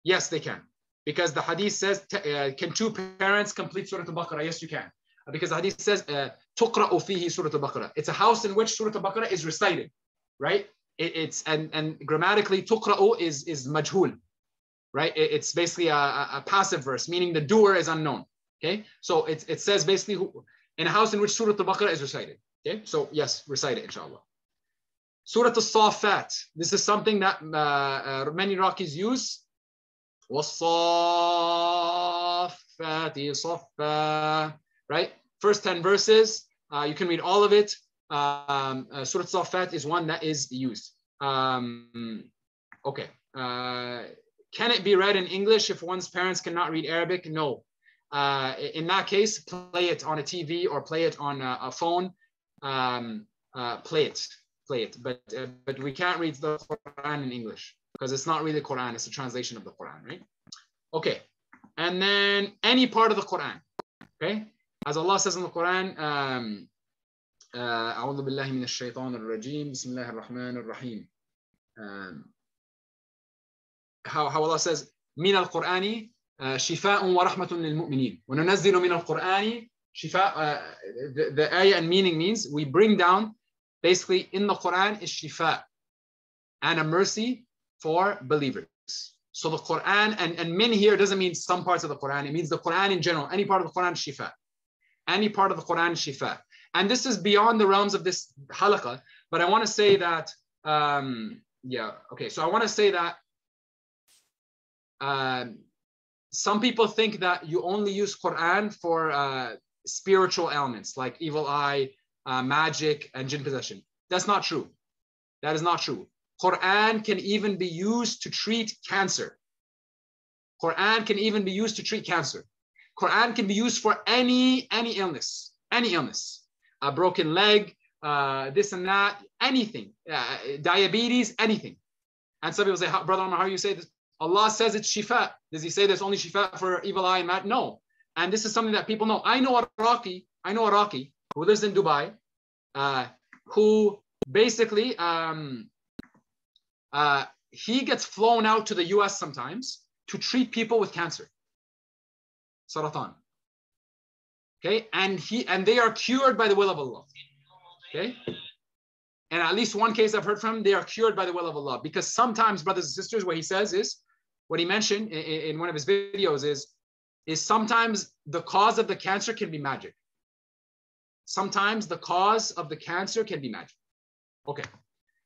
Yes, they can. Because the hadith says, uh, can two parents complete Surah Al-Baqarah? Yes, you can because the hadith says uh, تقرأ fihi Surah Al-Baqarah. It's a house in which Surah Al-Baqarah is recited, right? It, it's and and grammatically تقرأ is is majhul, right? It, it's basically a, a, passive verse, meaning the doer is unknown. Okay, so it, it says basically in a house in which Surah Al-Baqarah is recited. Okay, so yes, recite it, inshallah. Surah Al-Saffat. This is something that uh, uh, many Raqis use. والصافات صفا right First 10 verses. Uh, you can read all of it. Um, uh, Surah Al-Safat is one that is used. Um, okay. Uh, can it be read in English if one's parents cannot read Arabic? No uh, in that case, play it on a TV or play it on a, a phone. Um, uh, play it, play it. But uh, but we can't read the Quran in English because it's not really Quran. It's a translation of the Quran, right? Okay, and then any part of the Quran. Okay, as Allah says in the Quran. Um, أعوذ بالله من الشيطان الرجيم بسم الله الرحمن الرحيم how, how Allah says من القرآن شفاء ورحمة للمؤمنين وننزل من القرآن شفاء uh, the, the ayah and meaning means we bring down basically in the Quran is shifa and a mercy for believers so the Quran and, and min here doesn't mean some parts of the Quran it means the Quran in general any part of the Quran is shifa any part of the Quran shifa and this is beyond the realms of this halaqa but I want to say that um, yeah okay so I want to say that um, some people think that you only use Quran for uh, spiritual elements like evil eye, uh, magic, and jinn possession. That's not true. That is not true. Quran can even be used to treat cancer. Quran can even be used to treat cancer. Quran can be used for any any illness, any illness, a broken leg, uh, this and that, anything, uh, diabetes, anything. And some people say, Brother Omar, how you say this? Allah says it's shifa. Does he say there's only shifa for evil eye and mad? No. And this is something that people know. I know a Raqi, I know a Raqi who lives in Dubai, uh, who basically um, uh, he gets flown out to the US sometimes to treat people with cancer, saratan. Okay, and he and they are cured by the will of Allah. Okay, and at least one case I've heard from, they are cured by the will of Allah. Because sometimes, brothers and sisters, what he says is, what he mentioned in, in one of his videos is, is sometimes the cause of the cancer can be magic. Sometimes the cause of the cancer can be magic. Okay.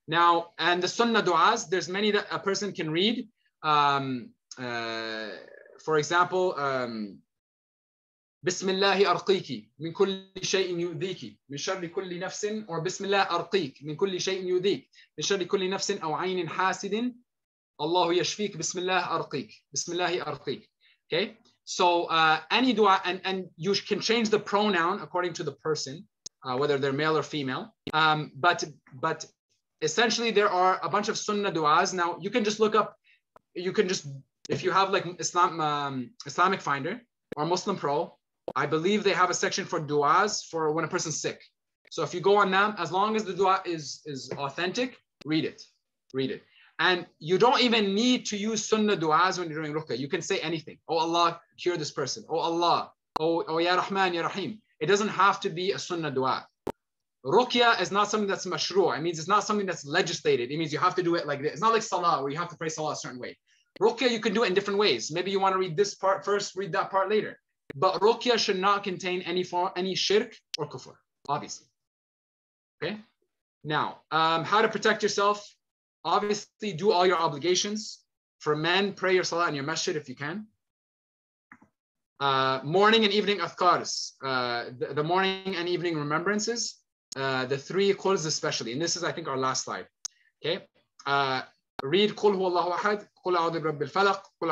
Now, and the sunnah du'as, there's many that a person can read. Um, uh, for example, um, بسم الله أرقيك من كل شيء يؤذيك من شر كل نفس or بسم الله أرقيك من كل شيء يؤذيك من شر كل نفس أو عين حاسد الله يشفيك بسم الله أرقيك بسم الله أرقيك okay so uh, any dua and, and you can change the pronoun according to the person uh, whether they're male or female um, but but essentially there are a bunch of sunnah duas now you can just look up you can just if you have like Islam um, Islamic Finder or Muslim Pro I believe they have a section for du'as for when a person's sick. So if you go on them, as long as the dua is, is authentic, read it. Read it. And you don't even need to use sunnah du'as when you're doing ruqya. You can say anything. Oh Allah, cure this person. Oh Allah. Oh, oh Ya Rahman, Ya Rahim. It doesn't have to be a sunnah dua. Ruqya is not something that's mashru'. It means it's not something that's legislated. It means you have to do it like this. It's not like salah where you have to pray salah a certain way. Ruqya, you can do it in different ways. Maybe you want to read this part first, read that part later. But ruqya should not contain any form, any shirk or kufr, obviously. Okay. Now, um, how to protect yourself? Obviously, do all your obligations. For men, pray your salah in your masjid if you can. Uh, morning and evening athkars, uh, the, the, morning and evening remembrances, uh, the three quls especially. And this is, I think, our last slide. Okay. Uh, read Qul huwallahu ahad, Qul a'udhu bi rabbil falaq, Qul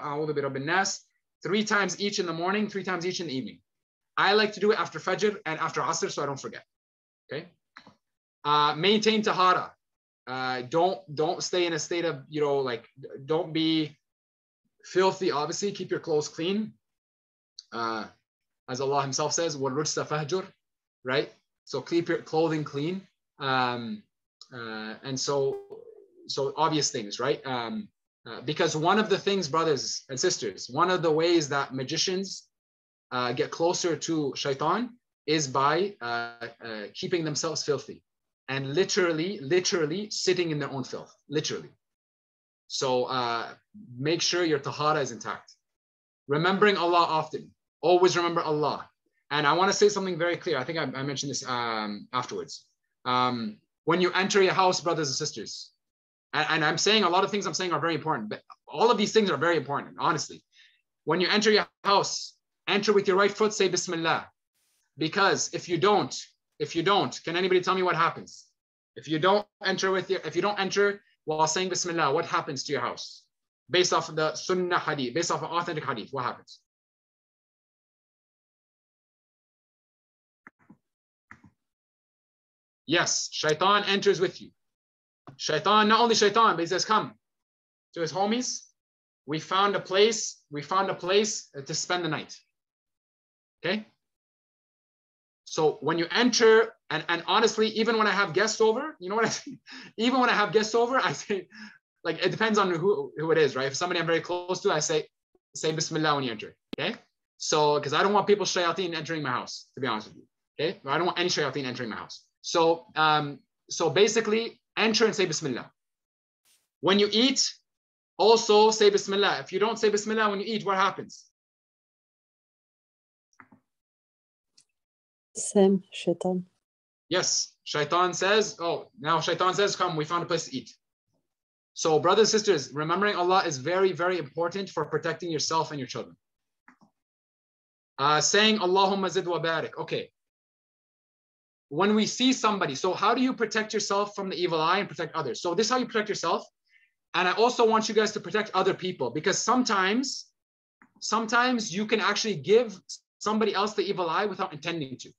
a'udhu bi rabbil nas, three times each in the morning, three times each in the evening. I like to do it after Fajr and after Asr so I don't forget. Okay. Uh, maintain tahara. Uh, don't don't stay in a state of you know like don't be filthy. Obviously, keep your clothes clean. Uh, as Allah Himself says, "Warujsa fahjur," right? So keep your clothing clean. Um, uh, and so so obvious things, right? Um, uh, because one of the things, brothers and sisters, one of the ways that magicians uh, get closer to shaitan is by uh, uh keeping themselves filthy and literally, literally sitting in their own filth, literally. So uh, make sure your tahara is intact. Remembering Allah often, always remember Allah. And I want to say something very clear. I think I, I mentioned this um, afterwards. Um, when you enter your house, brothers and sisters, and, and I'm saying a lot of things I'm saying are very important, but all of these things are very important, honestly. When you enter your house, enter with your right foot, say Bismillah. Because if you don't, if you don't, can anybody tell me what happens? If you don't enter with your, if you don't enter while saying Bismillah, what happens to your house? Based off of the Sunnah Hadith, based off of authentic Hadith, what happens? Yes, shaitan enters with you. Shaitan, not only shaitan, but he says, come to his homies. We found a place, we found a place to spend the night. Okay? So when you enter, and, and honestly, even when I have guests over, you know what I say? Even when I have guests over, I say, like it depends on who, who it is, right? If somebody I'm very close to, I say, say Bismillah when you enter. Okay. So because I don't want people shayateen entering my house, to be honest with you. Okay. I don't want any shayateen entering my house. So um, so basically enter and say Bismillah. When you eat, also say Bismillah. If you don't say Bismillah when you eat, what happens? Same, shaitan. Yes, shaitan says, oh, now shaitan says, come, we found a place to eat. So, brothers and sisters, remembering Allah is very, very important for protecting yourself and your children. Uh, saying Allahumma zid wa barik. Okay. When we see somebody, so how do you protect yourself from the evil eye and protect others? So this is how you protect yourself. And I also want you guys to protect other people because sometimes, sometimes you can actually give somebody else the evil eye without intending to.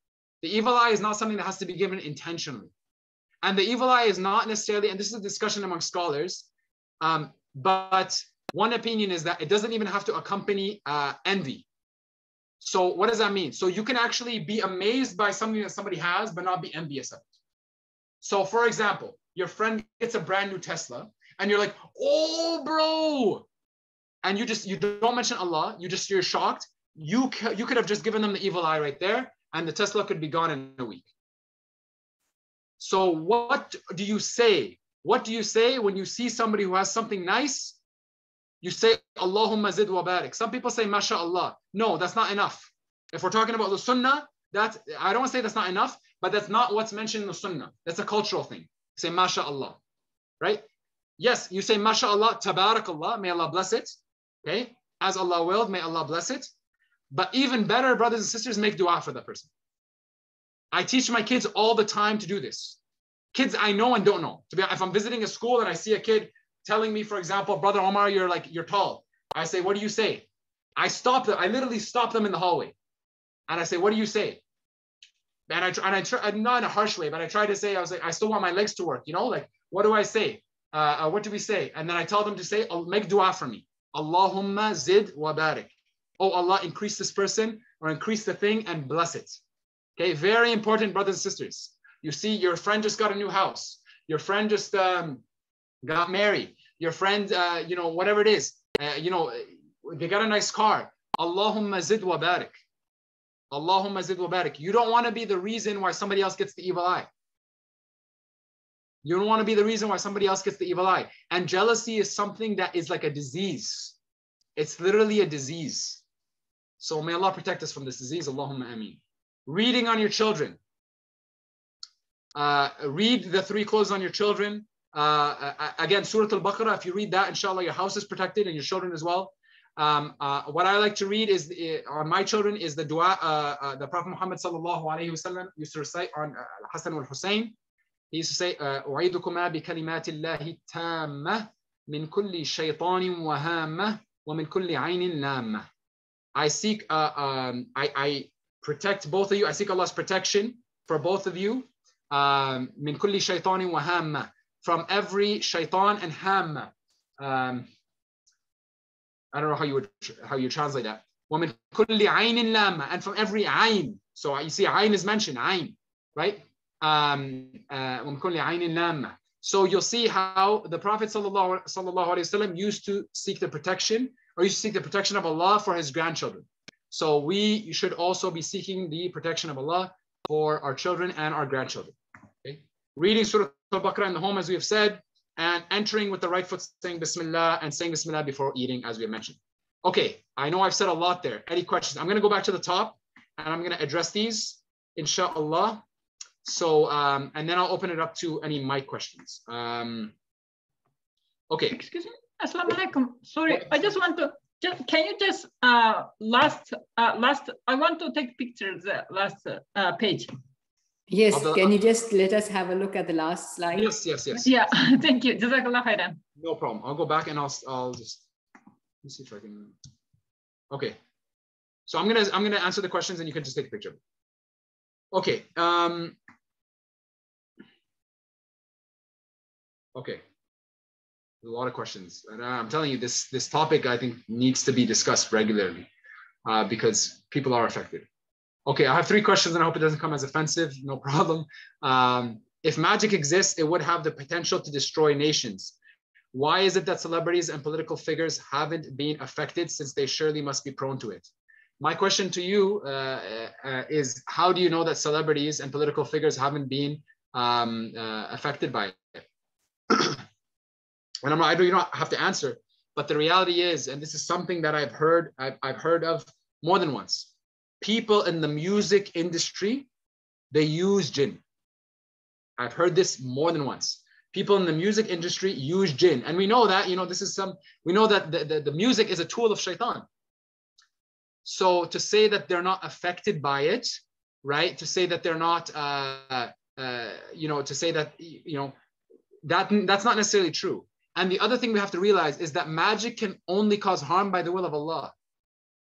The evil eye is not something that has to be given intentionally. And the evil eye is not necessarily, and this is a discussion among scholars, um, but one opinion is that it doesn't even have to accompany uh, envy. So what does that mean? So you can actually be amazed by something that somebody has, but not be envious of it. So for example, your friend gets a brand new Tesla and you're like, oh, bro. And you just, you don't mention Allah. You just, you're shocked. You, you could have just given them the evil eye right there and the Tesla could be gone in a week. So what do you say? What do you say when you see somebody who has something nice you say Allahumma zid wa barik. Some people say MashaAllah. No, that's not enough. If we're talking about the sunnah, that's I don't want to say that's not enough, but that's not what's mentioned in the sunnah. That's a cultural thing. Say MashaAllah. Right? Yes, you say MashaAllah, Tabarakallah, may Allah bless it. Okay? As Allah willed, may Allah bless it. But even better, brothers and sisters, make dua for that person. I teach my kids all the time to do this. Kids I know and don't know. To be if I'm visiting a school and I see a kid telling me, for example, brother Omar, you're like, you're tall. I say, what do you say? I stop them. I literally stop them in the hallway. And I say, what do you say? And I try, and I try, not in a harsh way, but I try to say, I was like, I still want my legs to work, you know, like, what do I say? Uh, uh, what do we say? And then I tell them to say, make dua for me. Allahumma zid wa barik. Oh Allah, increase this person or increase the thing and bless it. Okay, very important, brothers and sisters. You see, your friend just got a new house. Your friend just um, got married, your friend, uh, you know, whatever it is, uh, you know, they got a nice car. Allahumma zid wa barik. Allahumma zid wa barik. You don't want to be the reason why somebody else gets the evil eye. You don't want to be the reason why somebody else gets the evil eye. And jealousy is something that is like a disease. It's literally a disease. So may Allah protect us from this disease. Allahumma ameen. Reading on your children. Uh, read the three quls on your children. Uh, again, Surah Al-Baqarah, if you read that, inshallah, your house is protected and your children as well. Um, uh, what I like to read is uh, on my children is the dua uh, uh, the Prophet Muhammad sallallahu alaihi wasallam used to recite on uh, Hassan al Hussein. He used to say, "U'idukuma bi kalimatillahi tamma min kulli shaytanin wahama wa min kulli aynin lamma." I seek, um, I, I protect both of you. I seek Allah's protection for both of you. Um, min kulli shaytanin from every shaitan and hamma. Um, I don't know how you would how you translate that. Wa min kulli ainin lama, and from every ain. So uh, you see, ain is mentioned, ain, right? Um, uh, so you'll see how the Prophet وسلم, used to seek the protection or used to seek the protection of Allah for his grandchildren. So we should also be seeking the protection of Allah for our children and our grandchildren. Reading Surah Al-Baqarah in the home, as we have said, and entering with the right foot, saying Bismillah, and saying Bismillah before eating, as we have mentioned. Okay, I know I've said a lot there. Any questions? I'm going to go back to the top, and I'm going to address these, inshallah. So, um, and then I'll open it up to any mic questions. Um, okay. Excuse me. Assalamu alaikum. Sorry, I just want to. Just, can you just uh, last uh, last? I want to take pictures. Uh, last uh, page. Yes, the, can you just let us have a look at the last slide? Yes, yes, yes. Yeah, thank you. Jazakallah khairan. No problem. I'll go back and I'll I'll just let me see if I can. Okay. So I'm gonna I'm gonna answer the questions and you can just take a picture. Okay. Um, okay. a lot of questions, and uh, I'm telling you, this this topic I think needs to be discussed regularly uh, because people are affected. Okay, I have three questions and I hope it doesn't come as offensive, no problem. Um, if magic exists, it would have the potential to destroy nations. Why is it that celebrities and political figures haven't been affected since they surely must be prone to it? My question to you uh, uh, is how do you know that celebrities and political figures haven't been um, uh, affected by it? and I'm I do you not have to answer, but the reality is, and this is something that I've heard, I've, I've heard of more than once people in the music industry, they use jinn. I've heard this more than once. People in the music industry use jinn. And we know that, you know, this is some, we know that the, the, the music is a tool of shaitan. So to say that they're not affected by it, right? To say that they're not, uh, uh, you know, to say that, you know, that that's not necessarily true. And the other thing we have to realize is that magic can only cause harm by the will of Allah.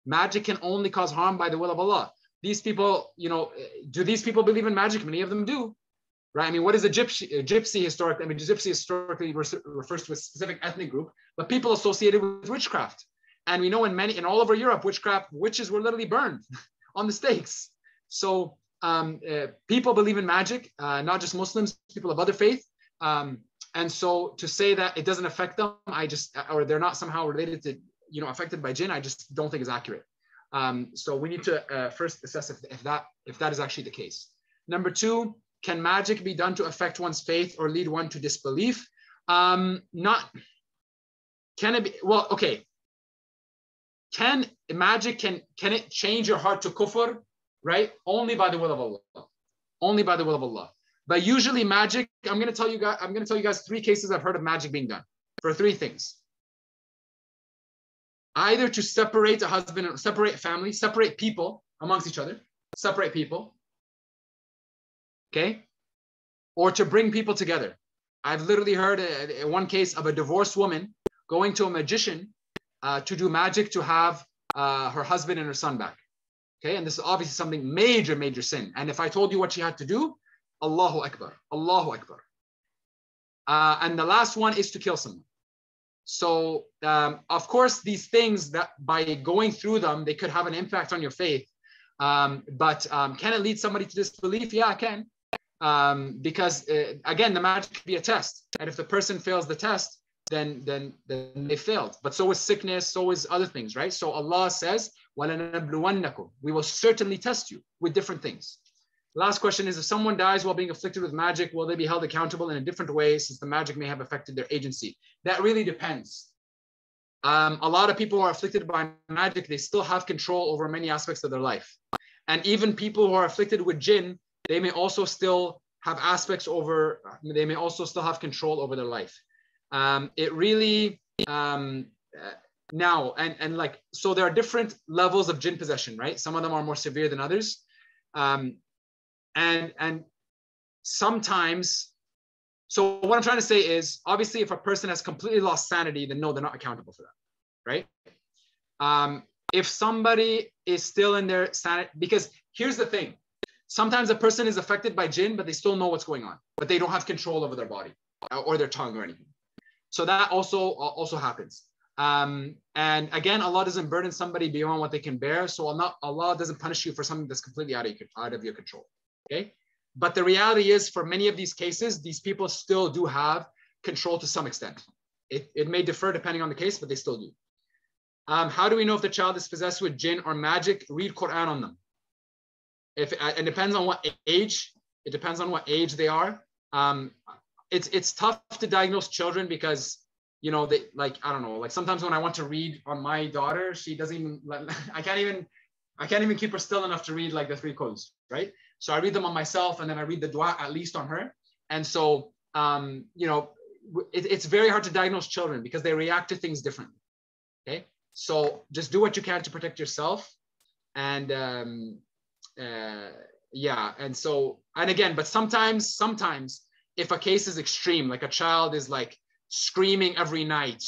Magic can only cause harm by the will of Allah. These people, you know, do these people believe in magic? Many of them do, right? I mean, what is a gypsy, a gypsy historically? I mean, gypsy historically refers to a specific ethnic group, but people associated with witchcraft. And we know in many, in all over Europe, witchcraft, witches were literally burned on the stakes. So um, uh, people believe in magic, uh, not just Muslims, people of other faith. Um, and so to say that it doesn't affect them, I just, or they're not somehow related to, you know, affected by jinn, I just don't think is accurate. Um, so we need to uh, first assess if, if that if that is actually the case. Number two, can magic be done to affect one's faith or lead one to disbelief? Um, not. Can it be? Well, okay. Can magic can can it change your heart to kufr? Right? Only by the will of Allah. Only by the will of Allah. But usually magic, I'm gonna tell you guys, I'm gonna tell you guys three cases I've heard of magic being done for three things. Either to separate a husband, and separate family, separate people amongst each other, separate people. Okay? Or to bring people together. I've literally heard a, a one case of a divorced woman going to a magician uh, to do magic to have uh, her husband and her son back. Okay, and this is obviously something major, major sin. And if I told you what she had to do, Allahu Akbar, Allahu Akbar. Uh, and the last one is to kill someone. So, um, of course, these things that by going through them, they could have an impact on your faith. Um, but um, can it lead somebody to disbelief? Yeah, it can. Um, because uh, again, the magic could be a test, and if the person fails the test, then then then they failed. But so is sickness, so is other things, right? So Allah says, "We will certainly test you with different things." Last question is if someone dies while being afflicted with magic, will they be held accountable in a different way since the magic may have affected their agency? That really depends. Um, a lot of people who are afflicted by magic, they still have control over many aspects of their life. And even people who are afflicted with jinn, they may also still have aspects over, they may also still have control over their life. Um, it really, um, uh, now, and, and like, so there are different levels of jinn possession, right? Some of them are more severe than others. Um, and and sometimes so what i'm trying to say is obviously if a person has completely lost sanity then no they're not accountable for that right? Um, if somebody is still in their sanity because here's the thing. Sometimes a person is affected by jinn but they still know what's going on but they don't have control over their body or their tongue or anything. So that also also happens. Um, and again allah doesn't burden somebody beyond what they can bear. So allah, allah doesn't punish you for something that's completely out of, your, out of your control Okay. But the reality is, for many of these cases, these people still do have control to some extent. It, it may differ depending on the case, but they still do. Um, how do we know if the child is possessed with jinn or magic? Read Quran on them. If it depends on what age, it depends on what age they are. Um, it's it's tough to diagnose children because you know they like I don't know like sometimes when I want to read on my daughter, she doesn't even I can't even I can't even keep her still enough to read like the three quls, right? So I read them on myself and then I read the dua at least on her. And so, um, you know, it, it's very hard to diagnose children because they react to things differently. Okay. So just do what you can to protect yourself. And um, uh, yeah. And so, and again, but sometimes, sometimes if a case is extreme, like a child is like screaming every night,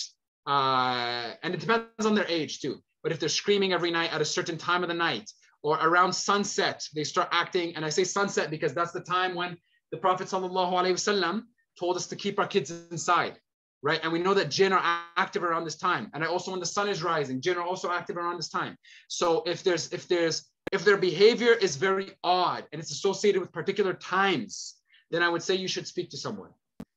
uh, and it depends on their age too. But if they're screaming every night at a certain time of the night, or around sunset, they start acting. And I say sunset because that's the time when the Prophet ﷺ told us to keep our kids inside, right? And we know that jinn are active around this time. And I also when the sun is rising, jinn are also active around this time. So if there's if there's if their behavior is very odd and it's associated with particular times, then I would say you should speak to someone.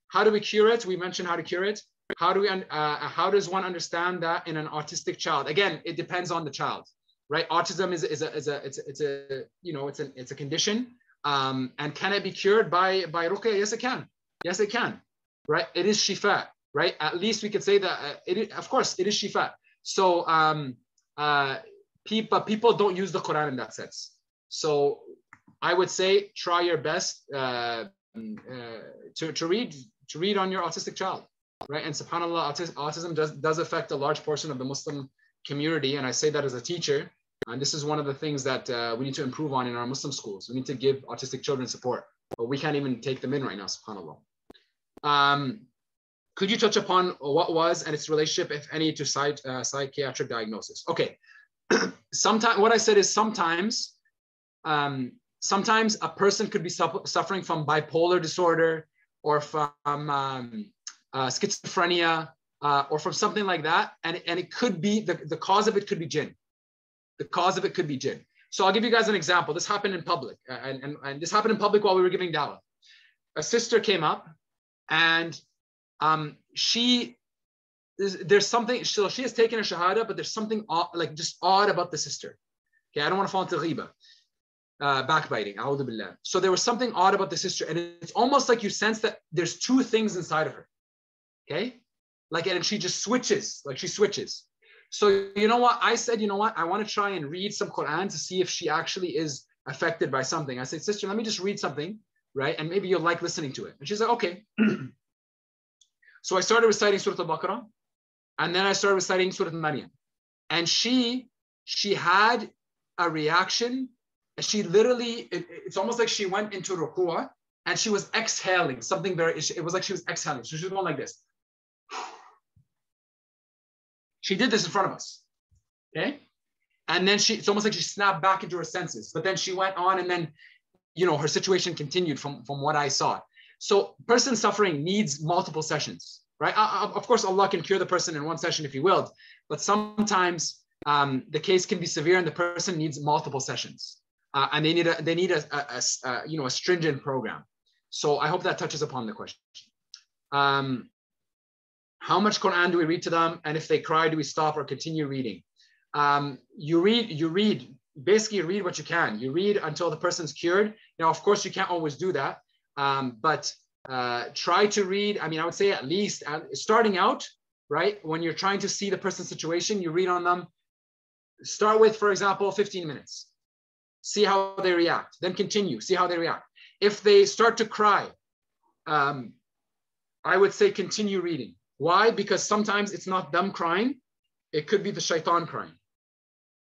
How do we cure it? We mentioned how to cure it. How do we? Uh, how does one understand that in an autistic child? Again, it depends on the child right? Autism is, is, a, is a, it's, it's a, you know, it's a, it's a condition. Um, and can it be cured by, by ruqya? Yes, it can. Yes, it can, right? It is shifa, right? At least we could say that, uh, it is, of course, it is shifa. So um, uh, people, people don't use the Quran in that sense. So I would say try your best uh, uh, to, to read to read on your autistic child, right? And subhanallah, autism does, does affect a large portion of the Muslim community. And I say that as a teacher And this is one of the things that uh, we need to improve on in our Muslim schools. We need to give autistic children support, but we can't even take them in right now, subhanAllah. Um, could you touch upon what was and its relationship, if any, to psych, uh, psychiatric diagnosis? Okay. sometimes what I said is sometimes, um, sometimes a person could be su- suffering from bipolar disorder or from um, uh, schizophrenia uh, or from something like that, and, and it could be the, the cause of it could be jinn. The cause of it could be jinn. So I'll give you guys an example. This happened in public, uh, and, and, and this happened in public while we were giving dawah. A sister came up, and um, she there's, something. So she has taken a shahada, but there's something odd, like just odd about the sister. Okay, I don't want to fall into ghiba, uh, backbiting. So there was something odd about the sister, and it's almost like you sense that there's two things inside of her. Okay, like and she just switches, like she switches. So you know what? I said, you know what? I want to try and read some Quran to see if she actually is affected by something. I said, sister, let me just read something, right? And maybe you'll like listening to it. And she's like, okay. so I started reciting Surah Al-Baqarah, and then I started reciting Surah Maryam. And she, she had a reaction. And she literally, it, it's almost like she went into ruku'ah and she was exhaling something very, it was like she was exhaling. So she was going like this. She did this in front of us. Okay. And then she, it's almost like she snapped back into her senses. But then she went on and then, you know, her situation continued from, from what I saw. So person suffering needs multiple sessions, right? Uh, of course, Allah can cure the person in one session if he willed, but sometimes um, the case can be severe and the person needs multiple sessions. Uh, and they need a they need a, a, a, a, you know a stringent program. So I hope that touches upon the question. Um, how much Quran do we read to them? And if they cry, do we stop or continue reading? Um, you read, you read, basically read what you can. You read until the person's cured. Now, of course, you can't always do that, um, but uh, try to read. I mean, I would say at least uh, starting out, right? When you're trying to see the person's situation, you read on them. Start with, for example, 15 minutes. See how they react. Then continue. See how they react. If they start to cry, um, I would say continue reading. Why? Because sometimes it's not them crying, it could be the shaitan crying.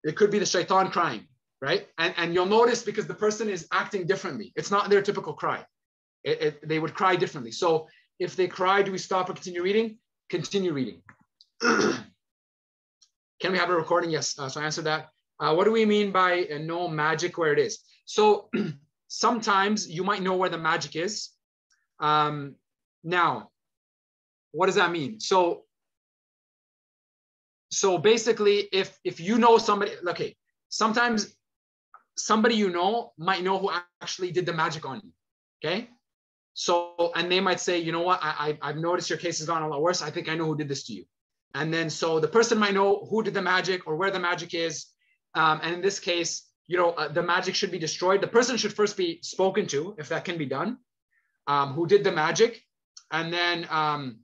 It could be the shaitan crying, right? And, and you'll notice because the person is acting differently. It's not their typical cry. It, it, they would cry differently. So if they cry, do we stop or continue reading? Continue reading. Can we have a recording? Yes. Uh, so I answered that. Uh, what do we mean by uh, no magic where it is? So sometimes you might know where the magic is. Um, now, what does that mean? So, so basically, if if you know somebody, okay, sometimes somebody you know might know who actually did the magic on you. Okay. So, and they might say, you know what, I, I, have noticed your case has gone a lot worse. I think I know who did this to you. And then, so the person might know who did the magic or where the magic is. Um, and in this case, you know, uh, the magic should be destroyed. The person should first be spoken to, if that can be done, um, who did the magic. And then, um,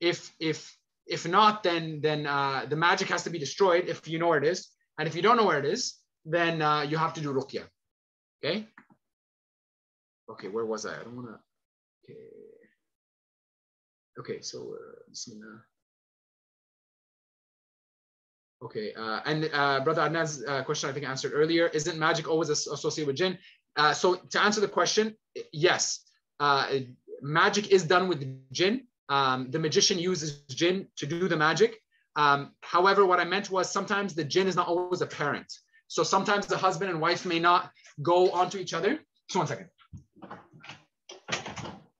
if if if not, then then uh, the magic has to be destroyed if you know where it is, and if you don't know where it is, then uh, you have to do ruqya. Okay. Okay, where was I? I don't want to. Okay. Okay, so uh, Okay, uh, and uh, brother Adnan's uh, question I think I answered earlier. Isn't magic always associated with jinn? Uh, so to answer the question, yes, uh, magic is done with jinn, um, the magician uses jinn to do the magic. Um, however, what I meant was sometimes the jinn is not always apparent. So sometimes the husband and wife may not go onto each other. Just one second.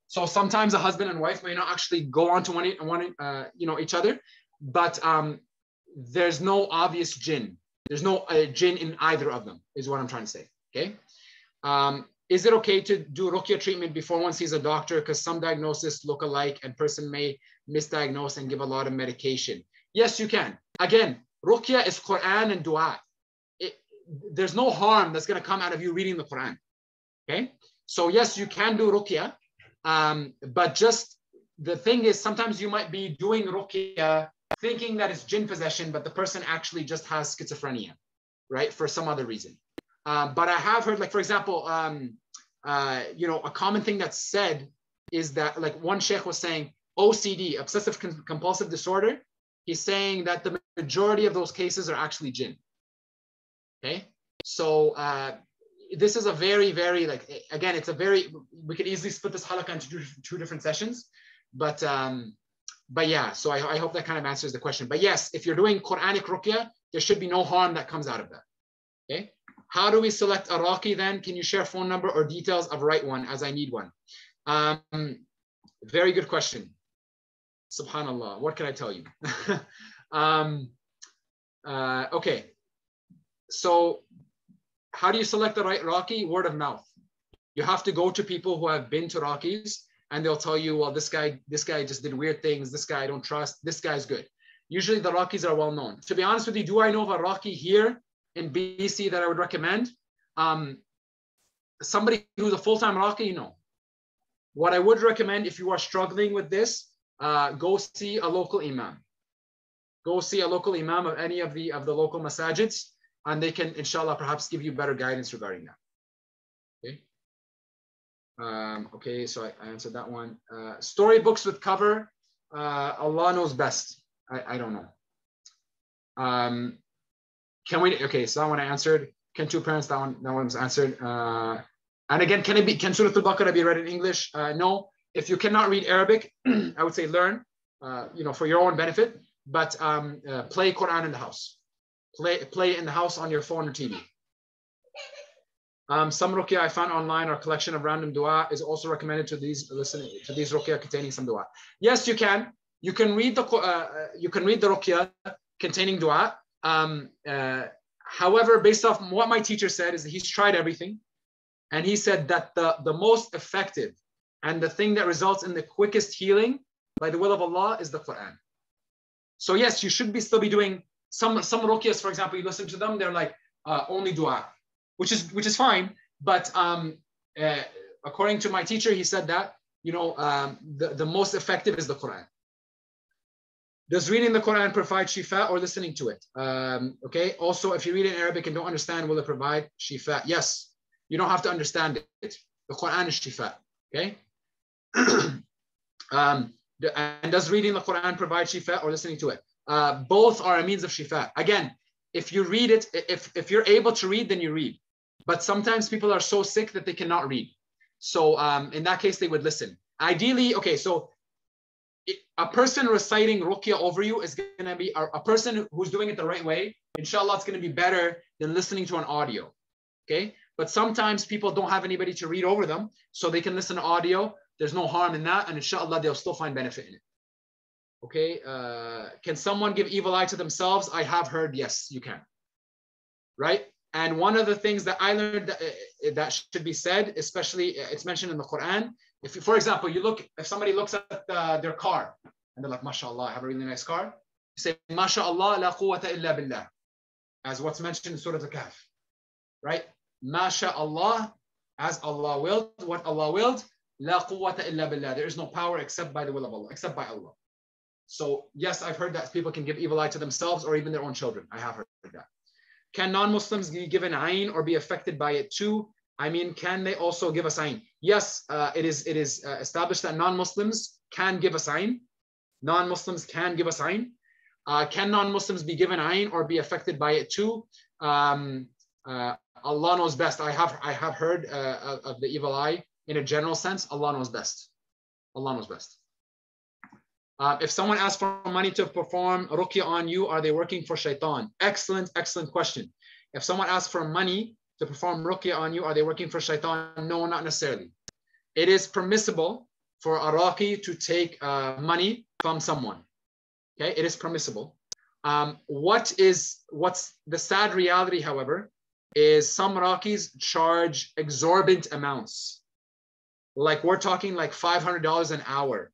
So sometimes a husband and wife may not actually go onto one, one uh, you know, each other, but um, there's no obvious jinn. There's no uh, jinn in either of them, is what I'm trying to say. Okay. Um, is it okay to do ruqya treatment before one sees a doctor? Because some diagnoses look alike and person may misdiagnose and give a lot of medication. Yes you can. Again ruqya is quran and dua. It, there's no harm that's going to come out of you reading the quran okay? So yes you can do ruqya um, but just the thing is sometimes you might be doing ruqya thinking that it's jinn possession but the person actually just has schizophrenia right? For some other reason um, but I have heard, like, for example, um, uh, you know, a common thing that's said is that, like, one sheikh was saying OCD, obsessive compulsive disorder. He's saying that the majority of those cases are actually jinn. Okay, so uh, this is a very, very like again, it's a very we could easily split this halaqa into two, two different sessions, but um, but yeah. So I, I hope that kind of answers the question. But yes, if you're doing Quranic ruqya, there should be no harm that comes out of that. Okay. How do we select a raqi then? Can you share phone number or details of right one as I need one? Um, very good question. Subhanallah. What can I tell you? um, uh, okay. So how do you select the right Raqi? Word of mouth. You have to go to people who have been to Raqis and they'll tell you, well, this guy, this guy just did weird things. This guy I don't trust. This guy's good. Usually the Raqis are well known. To be honest with you, do I know of a Raqi here in BC that I would recommend? Um, somebody who's a full-time raqi, you know. What I would recommend if you are struggling with this, uh, go see a local imam. Go see a local imam of any of the of the local masajids and they can, inshallah, perhaps give you better guidance regarding that. Okay. Um, okay, so I, I, answered that one. Uh, storybooks with cover, uh, Allah knows best. I, I don't know. Um, can we, okay, so that one I answered. Can two parents, that one, that one's answered. Uh, and again, can it be, can Surah Al-Baqarah be read in English? Uh, no. If you cannot read Arabic, I would say learn, uh, you know, for your own benefit, but um, uh, play Quran in the house play, play in the house on your phone or TV. Um, some ruqya I found online or collection of random dua is also recommended to these listening to these ruqya containing some dua. Yes, you can. You can read the uh, uh, you can read the ruqya containing dua. Um, uh, however, based off what my teacher said, is that he's tried everything, and he said that the the most effective and the thing that results in the quickest healing by the will of Allah is the Quran. So yes, you should be still be doing some some ruqyas, for example, you listen to them, they're like uh, only dua, which is which is fine. But um, uh, according to my teacher, he said that you know um, the, the most effective is the Quran. Does reading the Quran provide shifa or listening to it? Um, okay. Also, if you read it in Arabic and don't understand, will it provide shifa? Yes. You don't have to understand it. The Quran is shifa. Okay. um, and does reading the Quran provide shifa or listening to it? Uh, both are a means of shifa. Again, if you read it, if, if you're able to read, then you read. But sometimes people are so sick that they cannot read. So um, in that case, they would listen. Ideally, okay, so a person reciting ruqya over you is going to be a, a, person who's doing it the right way. Inshallah, it's going to be better than listening to an audio. Okay. But sometimes people don't have anybody to read over them, so they can listen to audio. There's no harm in that. And inshallah, they'll still find benefit in it. Okay, uh, can someone give evil eye to themselves? I have heard, yes, you can. Right? And one of the things that I learned that, uh, that should be said, especially uh, it's mentioned in the Quran. If, you, for example, you look, if somebody looks at uh, their car and they're like, MashaAllah, I have a really nice car. You say, MashaAllah, la quwwata illa billah, as what's mentioned in Surah Al-Kahf. Right? MashaAllah, as Allah willed, what Allah willed, la quwwata illa billah. There is no power except by the will of Allah, except by Allah. So yes, I've heard that people can give evil eye to themselves or even their own children. I have heard that. Can non-Muslims be given ayn or be affected by it too? I mean, can they also give a sign? Yes, uh, it is, it is uh, established that non-Muslims can give a sign. Non-Muslims can give a sign. Uh, can non-Muslims be given ayn or be affected by it too? Um, uh, Allah knows best. I have, I have heard uh, of, the evil eye in a general sense. Allah knows best. Allah knows best. Uh, if someone asks for money to perform ruqya on you, are they working for shaitan? Excellent, excellent question. If someone asks for money to perform ruqya on you, are they working for shaitan? No, not necessarily. It is permissible for a raqi to take uh, money from someone. Okay, it is permissible. Um, what is what's the sad reality, however, is some raqis charge exorbitant amounts. Like we're talking like $500 an hour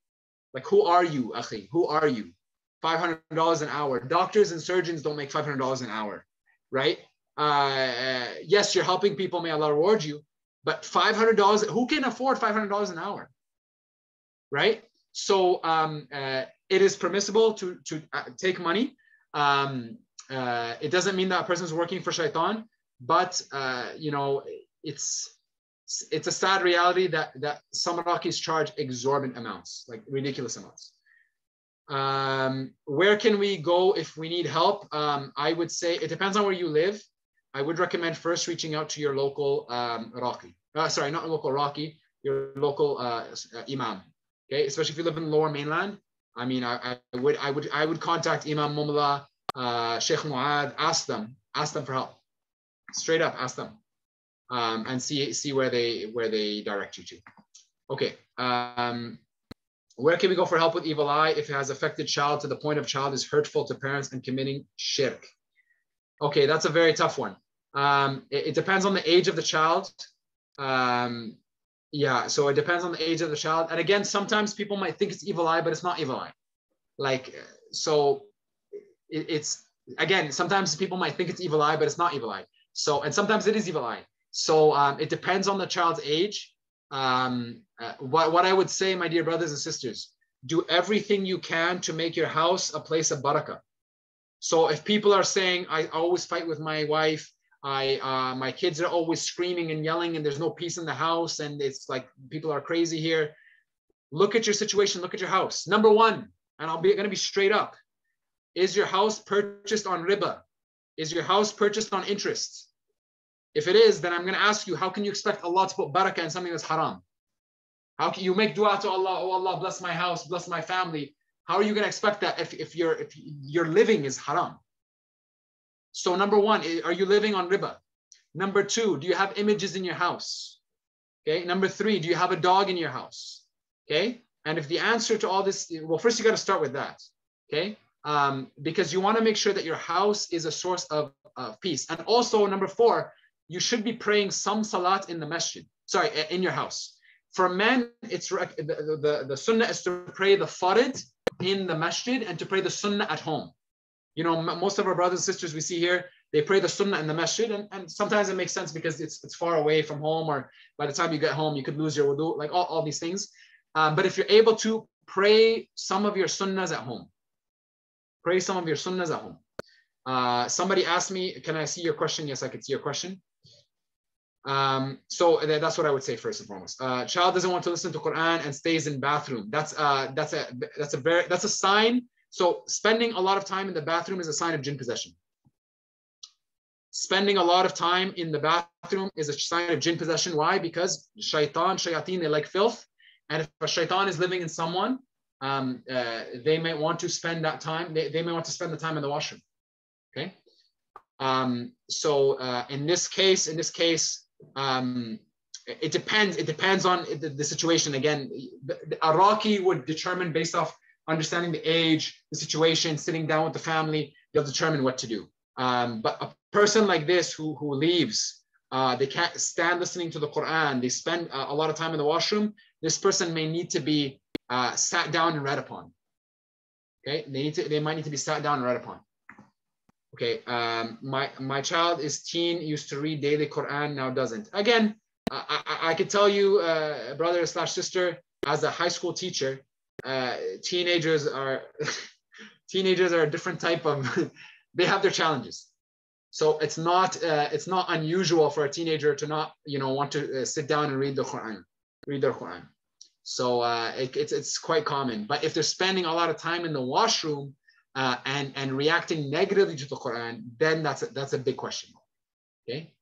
like, who are you, akhi? Who are you? $500 an hour. Doctors and surgeons don't make $500 an hour, right? Uh, yes, you're helping people. May Allah reward you. But $500, who can afford $500 an hour, right? So um, uh, it is permissible to, to uh, take money. Um, uh, it doesn't mean that a person is working for shaitan, but uh, you know, it's it's a sad reality that that some Raqis charge exorbitant amounts, like ridiculous amounts. Um, where can we go if we need help? Um, I would say it depends on where you live. I would recommend first reaching out to your local um, Raqi. Uh, sorry, not local Raqi, your local uh, uh, Imam. Okay, especially if you live in lower mainland. I mean, I, I would, I would, I would contact Imam Mumla, uh, Sheikh Muad, ask them, ask them for help. Straight up, ask them, um, and see see where they where they direct you to. Okay. Um, where can we go for help with evil eye if it has affected child to the point of child is hurtful to parents and committing shirk? Okay, that's a very tough one. Um, it, it, depends on the age of the child. Um, yeah, so it depends on the age of the child. And again, sometimes people might think it's evil eye, but it's not evil eye. Like, so it, it's, again, sometimes people might think it's evil eye, but it's not evil eye. So, and sometimes it is evil eye. So um, it depends on the child's age. Um, uh, what, what I would say, my dear brothers and sisters, do everything you can to make your house a place of barakah. So if people are saying, I always fight with my wife, I uh, my kids are always screaming and yelling, and there's no peace in the house, and it's like people are crazy here. Look at your situation. Look at your house. Number one, and I'll be going to be straight up. Is your house purchased on riba? Is your house purchased on interest? If it is, then I'm going to ask you, how can you expect Allah to put barakah in something that's haram? How can you make dua to Allah? Oh Allah, bless my house, bless my family. How are you going to expect that if, if, your, if your living is haram? So number one, are you living on riba? Number two, do you have images in your house? Okay. Number three, do you have a dog in your house? Okay. And if the answer to all this, well, first you got to start with that. Okay. Um, because you want to make sure that your house is a source of, of peace. And also number four, you should be praying some salat in the masjid, sorry, in your house. For men, it's the, the, the sunnah is to pray the farid in the masjid and to pray the sunnah at home. You know, most of our brothers and sisters we see here, they pray the sunnah in the masjid, and, and sometimes it makes sense because it's it's far away from home, or by the time you get home, you could lose your wudu, like all, all these things. Um, but if you're able to pray some of your sunnahs at home, pray some of your sunnahs at home. Uh, somebody asked me, can I see your question? Yes, I could see your question. Um, so that's what I would say first and foremost. Uh, child doesn't want to listen to Quran and stays in bathroom. That's uh, that's a that's a very that's a sign. So spending a lot of time in the bathroom is a sign of jinn possession. Spending a lot of time in the bathroom is a sign of jinn possession. Why? Because shaitan, shayateen, they like filth. And if a shaitan is living in someone, um, uh, they may want to spend that time, they, they may want to spend the time in the washroom. Okay. Um, so uh, in this case, in this case, um, it depends. It depends on the, the situation. Again, the, the Raqi would determine based off understanding the age, the situation, sitting down with the family. They'll determine what to do. Um, but a person like this who who leaves, uh, they can't stand listening to the Quran. They spend uh, a lot of time in the washroom. This person may need to be uh, sat down and read upon. Okay, they need to. They might need to be sat down and read upon. Okay, um, my my child is teen, used to read daily Quran, now doesn't. Again, I, I, I could tell you, uh, brother slash sister, as a high school teacher, uh, teenagers are teenagers are a different type of. they have their challenges, so it's not uh, it's not unusual for a teenager to not you know want to uh, sit down and read the Quran, read their Quran. So uh, it, it's it's quite common. But if they're spending a lot of time in the washroom uh, and and reacting negatively to the Quran, then that's a, that's a big question. Okay.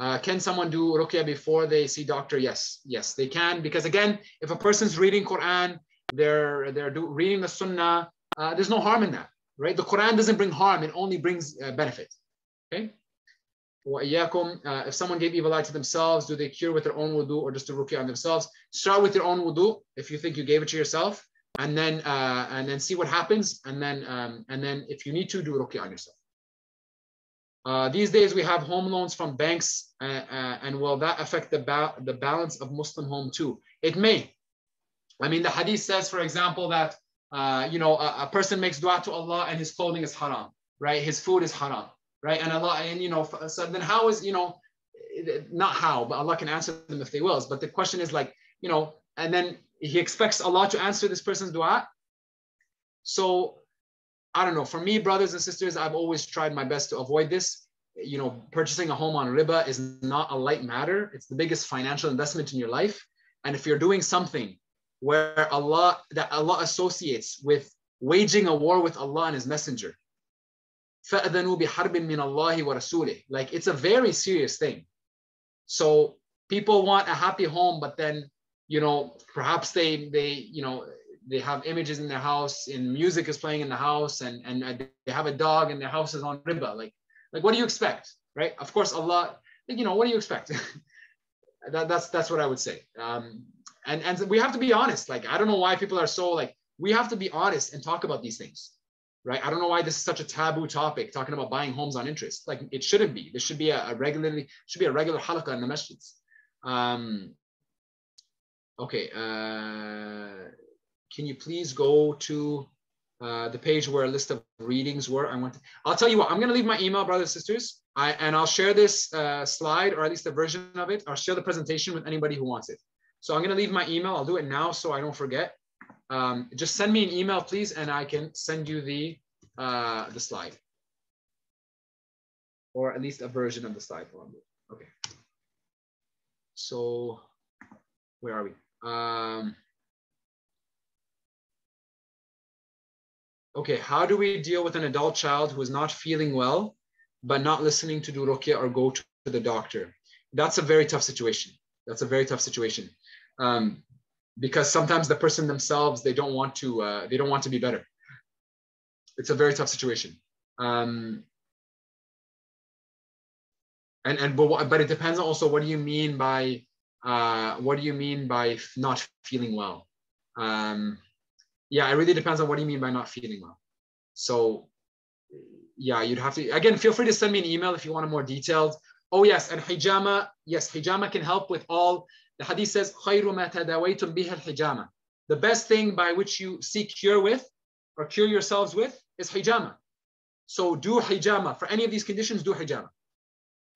Uh, can someone do ruqya before they see doctor? Yes, yes, they can because again, if a person's reading Quran, they're they're do, reading the Sunnah. Uh, there's no harm in that, right? The Quran doesn't bring harm; it only brings uh, benefit. Okay. Uh, if someone gave evil eye to themselves, do they cure with their own wudu or just do ruqya on themselves? Start with your own wudu if you think you gave it to yourself and then uh, and then see what happens, and then um, and then if you need to do ruqya on yourself. Uh, these days we have home loans from banks, uh, uh, and will that affect the ba the balance of Muslim home too? It may. I mean, the hadith says, for example, that uh, you know a, a, person makes dua to Allah and his clothing is haram, right? His food is haram, right? And Allah, and you know, so then how is you know, not how, but Allah can answer them if they wills. But the question is like, you know, and then he expects Allah to answer this person's dua. So I don't know. For me, brothers and sisters, I've always tried my best to avoid this. You know, purchasing a home on riba is not a light matter. It's the biggest financial investment in your life. And if you're doing something where Allah that Allah associates with waging a war with Allah and His Messenger, فَأَذَنُوا بِحَرْبٍ مِّنَ اللَّهِ وَرَسُولِهِ Like it's a very serious thing. So people want a happy home, but then, you know, perhaps they, they, you know, they have images in their house and music is playing in the house and, and they have a dog and their house is on riba. Like, like what do you expect? Right? Of course, Allah, you know, what do you expect? that, that's, that's what I would say. Um, and, and we have to be honest. Like, I don't know why people are so like, we have to be honest and talk about these things right? I don't know why this is such a taboo topic, talking about buying homes on interest. Like it shouldn't be. This should be a, a regularly should be a regular halaqah in the masjids. Um, okay, uh, can you please go to uh, the page where a list of readings were? I want. To, I'll tell you what. I'm going to leave my email, brothers and sisters, I, and I'll share this uh, slide or at least a version of it. I'll share the presentation with anybody who wants it. So I'm going to leave my email. I'll do it now so I don't forget um, just send me an email, please, and I can send you the uh, the slide, or at least a version of the slide. Okay. So, where are we? Um, okay, how do we deal with an adult child who is not feeling well, but not listening to do or go to the doctor? That's a very tough situation. That's a very tough situation. Um, because sometimes the person themselves they don't want to uh, they don't want to be better. It's a very tough situation. Um, and and but, but it depends also what do you mean by uh, what do you mean by not feeling well? Um, yeah it really depends on what do you mean by not feeling well. So yeah you'd have to again feel free to send me an email if you want a more detailed oh yes and hijama yes hijama can help with all the hadith says, خَيْرُ مَا تَدَوَيْتُمْ بِهَا الْحِجَامَةِ The best thing by which you seek cure with or cure yourselves with is hijama. So do hijama. For any of these conditions, do hijama.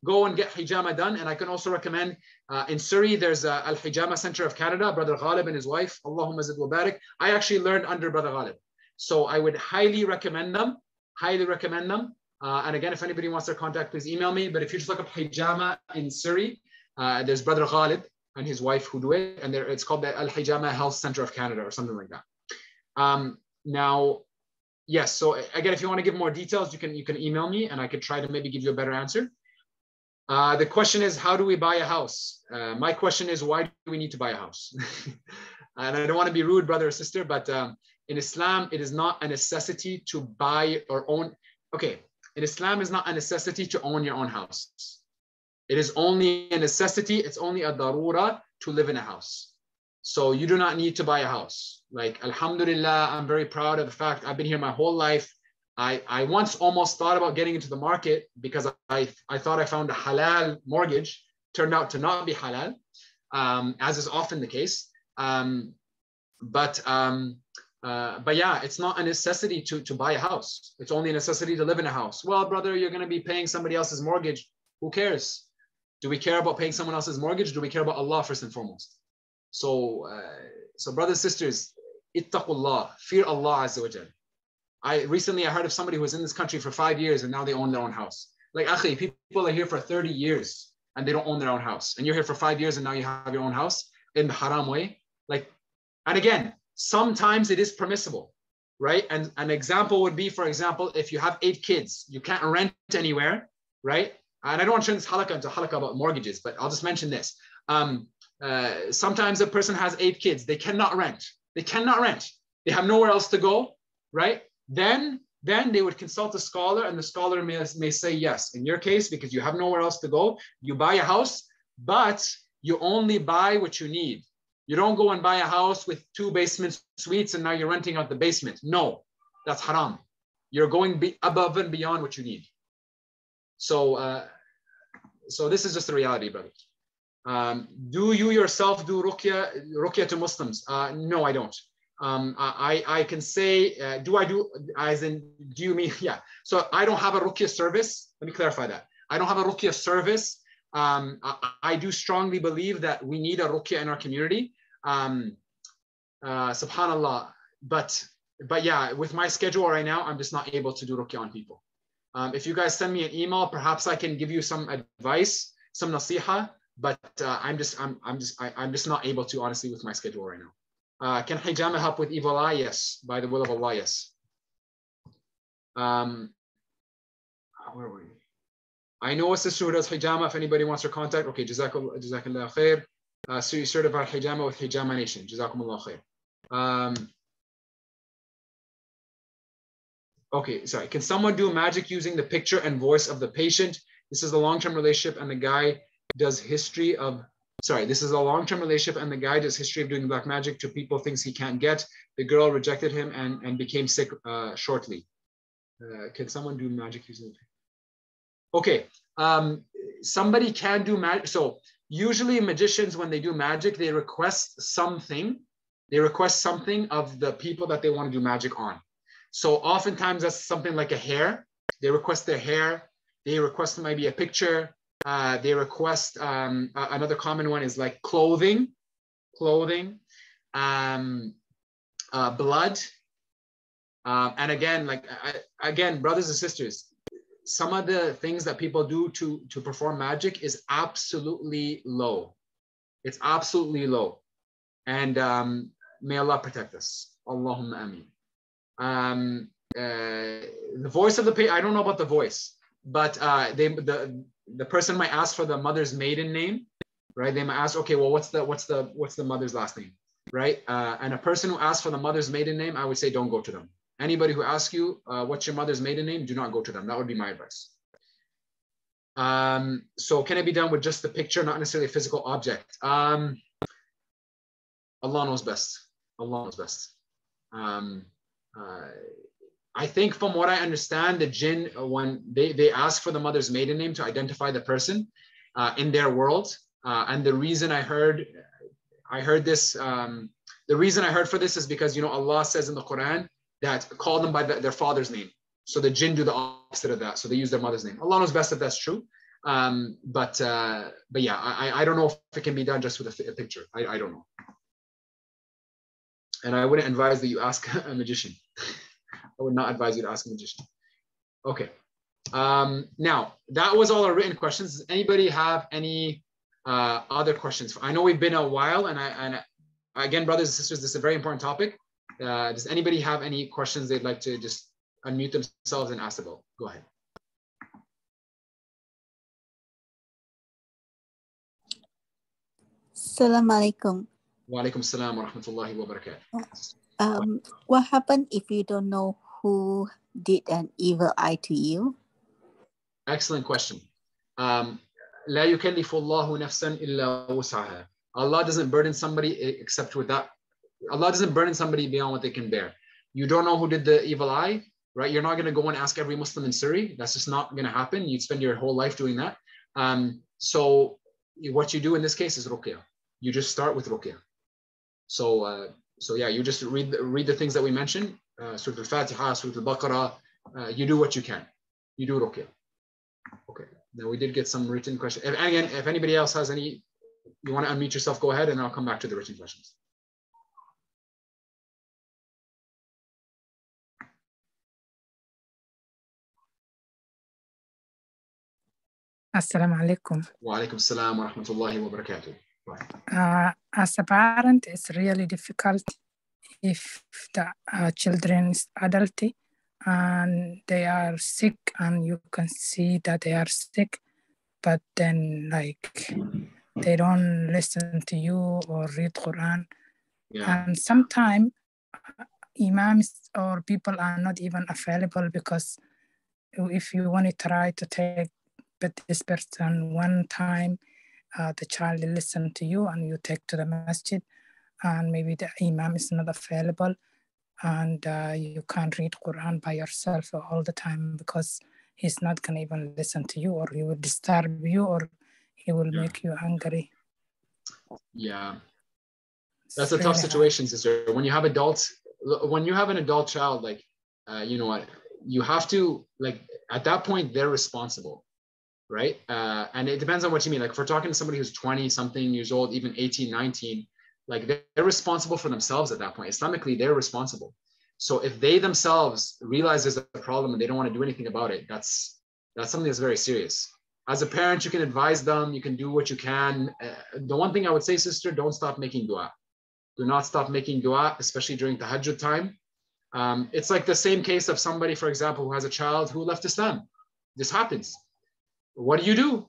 Go and get hijama done. And I can also recommend uh, in Surrey, there's a Al Hijama Center of Canada, Brother Ghalib and his wife. Allahumma zid wa barik. I actually learned under Brother Ghalib. So I would highly recommend them. Highly recommend them. Uh, and again, if anybody wants their contact, please email me. But if you just look up hijama in Surrey, uh, there's Brother Ghalib and his wife who do it, and there it's called the Al Hijama Health Center of Canada or something like that. Um, now, yes. So again, if you want to give more details, you can you can email me, and I could try to maybe give you a better answer. Uh, the question is, how do we buy a house? Uh, my question is, why do we need to buy a house? and I don't want to be rude, brother or sister, but um, in Islam, it is not a necessity to buy or own. Okay, in Islam, is not a necessity to own your own house. It is only a necessity, it's only a darura to live in a house. So you do not need to buy a house. Like, Alhamdulillah, I'm very proud of the fact I've been here my whole life. I, I once almost thought about getting into the market because I, I thought I found a halal mortgage, turned out to not be halal, um, as is often the case. Um, but um, uh, but yeah, it's not a necessity to, to buy a house. It's only a necessity to live in a house. Well, brother, you're going to be paying somebody else's mortgage. Who cares? Do we care about paying someone else's mortgage? Do we care about Allah first and foremost? So, uh, so brothers sisters, ittaqullah, fear Allah Azza wa Jal. I recently I heard of somebody who was in this country for five years and now they own their own house. Like akhi, people are here for 30 years and they don't own their own house. And you're here for five years and now you have your own house in the haram way. Like, and again, sometimes it is permissible, right? And an example would be, for example, if you have eight kids, you can't rent anywhere, right? And I don't want to turn this halaqa into halaqa about mortgages, but I'll just mention this. Um, uh, sometimes a person has eight kids, they cannot rent. They cannot rent. They have nowhere else to go, right? Then, then they would consult a scholar, and the scholar may, may say yes. In your case, because you have nowhere else to go, you buy a house, but you only buy what you need. You don't go and buy a house with two basement suites and now you're renting out the basement. No, that's haram. You're going above and beyond what you need. So, uh, so this is just the reality, brother. Um, do you yourself do ruqya, ruqya to Muslims? Uh, no, I don't. Um, I, I can say, uh, do I do, as in, do you mean, yeah. So I don't have a ruqya service. Let me clarify that. I don't have a ruqya service. Um, I, I, do strongly believe that we need a ruqya in our community. Um, uh, subhanallah. But, but yeah, with my schedule right now, I'm just not able to do ruqya on people. Um, if you guys send me an email, perhaps I can give you some advice, some nasiha, but uh, I'm just, I'm, I'm just, I, am just not able to honestly with my schedule right now. Uh, can hijama help with evil eye? Yes, by the will of Allah, yes. Um, where were you? I know a sister who does hijama. If anybody wants her contact, okay, jazakallah, jazakallah khair. Uh, so you certified hijama with Hijama Nation. Jazakumullah khair. Um, okay, sorry. Can someone do magic using the picture and voice of the patient? This is a long-term relationship and the guy does history of, sorry, this is a long-term relationship and the guy does history of doing black magic to people things he can't get. The girl rejected him and, and became sick uh, shortly. Uh, can someone do magic using the Okay, um, somebody can do magic. So usually magicians, when they do magic, they request something. They request something of the people that they want to do magic on. So oftentimes that's something like a hair. They request their hair. They request maybe a picture. Uh, they request um, another common one is like clothing, clothing, um, uh, blood. Um, and again, like I, again, brothers and sisters, some of the things that people do to to perform magic is absolutely low. It's absolutely low, and um, may Allah protect us. Allahumma ameen. Um, uh, the voice of the pay, I don't know about the voice, but uh, they the the person might ask for the mother's maiden name, right? They might ask, okay, well, what's the what's the what's the mother's last name, right? Uh, and a person who asks for the mother's maiden name, I would say don't go to them. Anybody who asks you, uh, what's your mother's maiden name? Do not go to them. That would be my advice. Um, so can it be done with just the picture, not necessarily a physical object? Um, Allah knows best. Allah knows best. Um, uh, I think from what I understand, the jinn, uh, when they, they ask for the mother's maiden name to identify the person uh, in their world. Uh, and the reason I heard, I heard this, um, the reason I heard for this is because, you know, Allah says in the Quran, that call them by the, their father's name. So the jinn do the opposite of that. So they use their mother's name. Allah knows best if that's true. Um, but uh, but yeah, I, I don't know if it can be done just with a, a picture. I, I don't know. And I wouldn't advise that you ask a magician. I would not advise you to ask a magician. Okay. Um, now that was all our written questions. Does anybody have any uh, other questions? I know we've been a while, and I and again, brothers and sisters, this is a very important topic. Uh, does anybody have any questions they'd like to just unmute themselves and ask about? Go ahead. Assalamu alaikum. Wa alaikum salam wa rahmatullahi wa barakatuh. Um, what happened if you don't know who did an evil eye to you? Excellent question. Um, لا يكلف الله نفسا إلا وسعها. Allah doesn't burden somebody except with that Allah doesn't burden somebody beyond what they can bear. You don't know who did the evil eye, right? You're not going to go and ask every Muslim in Surrey. That's just not going to happen. You'd spend your whole life doing that. Um, so what you do in this case is ruqya. You just start with ruqya. So uh, so yeah, you just read the, read the things that we mentioned. Uh, Surah Al-Fatiha, Surah Al-Baqarah. Uh, you do what you can. You do ruqya. Okay. Okay, now we did get some written questions. If, again, if anybody else has any, you want to unmute yourself, go ahead, and I'll come back to the written questions. Assalamu alaikum. Wa alaikum salam wa rahmatullahi wa barakatuh. Uh, as a parent, it's really difficult if the uh, children is adult and they are sick and you can see that they are sick, but then like they don't listen to you or read Quran. Yeah. And sometimes imams or people are not even available because if you want to try to take but this person one time uh, the child listen to you and you take to the masjid and maybe the imam is not available and uh, you can't read Quran by yourself all the time because he's not going to even listen to you or he will disturb you or he will yeah. make you angry. Yeah. That's a tough situation, sister. When you have adults, when you have an adult child, like, uh, you know what, you have to, like, at that point, they're responsible right? Uh, and it depends on what you mean. Like if we're talking to somebody who's 20 something years old, even 18, 19, like they're responsible for themselves at that point. Islamically, they're responsible. So if they themselves realize there's a problem and they don't want to do anything about it, that's that's something that's very serious. As a parent, you can advise them, you can do what you can. Uh, the one thing I would say, sister, don't stop making dua. Do not stop making dua, especially during the tahajjud time. Um, it's like the same case of somebody, for example, who has a child who left Islam this happens. What do you do?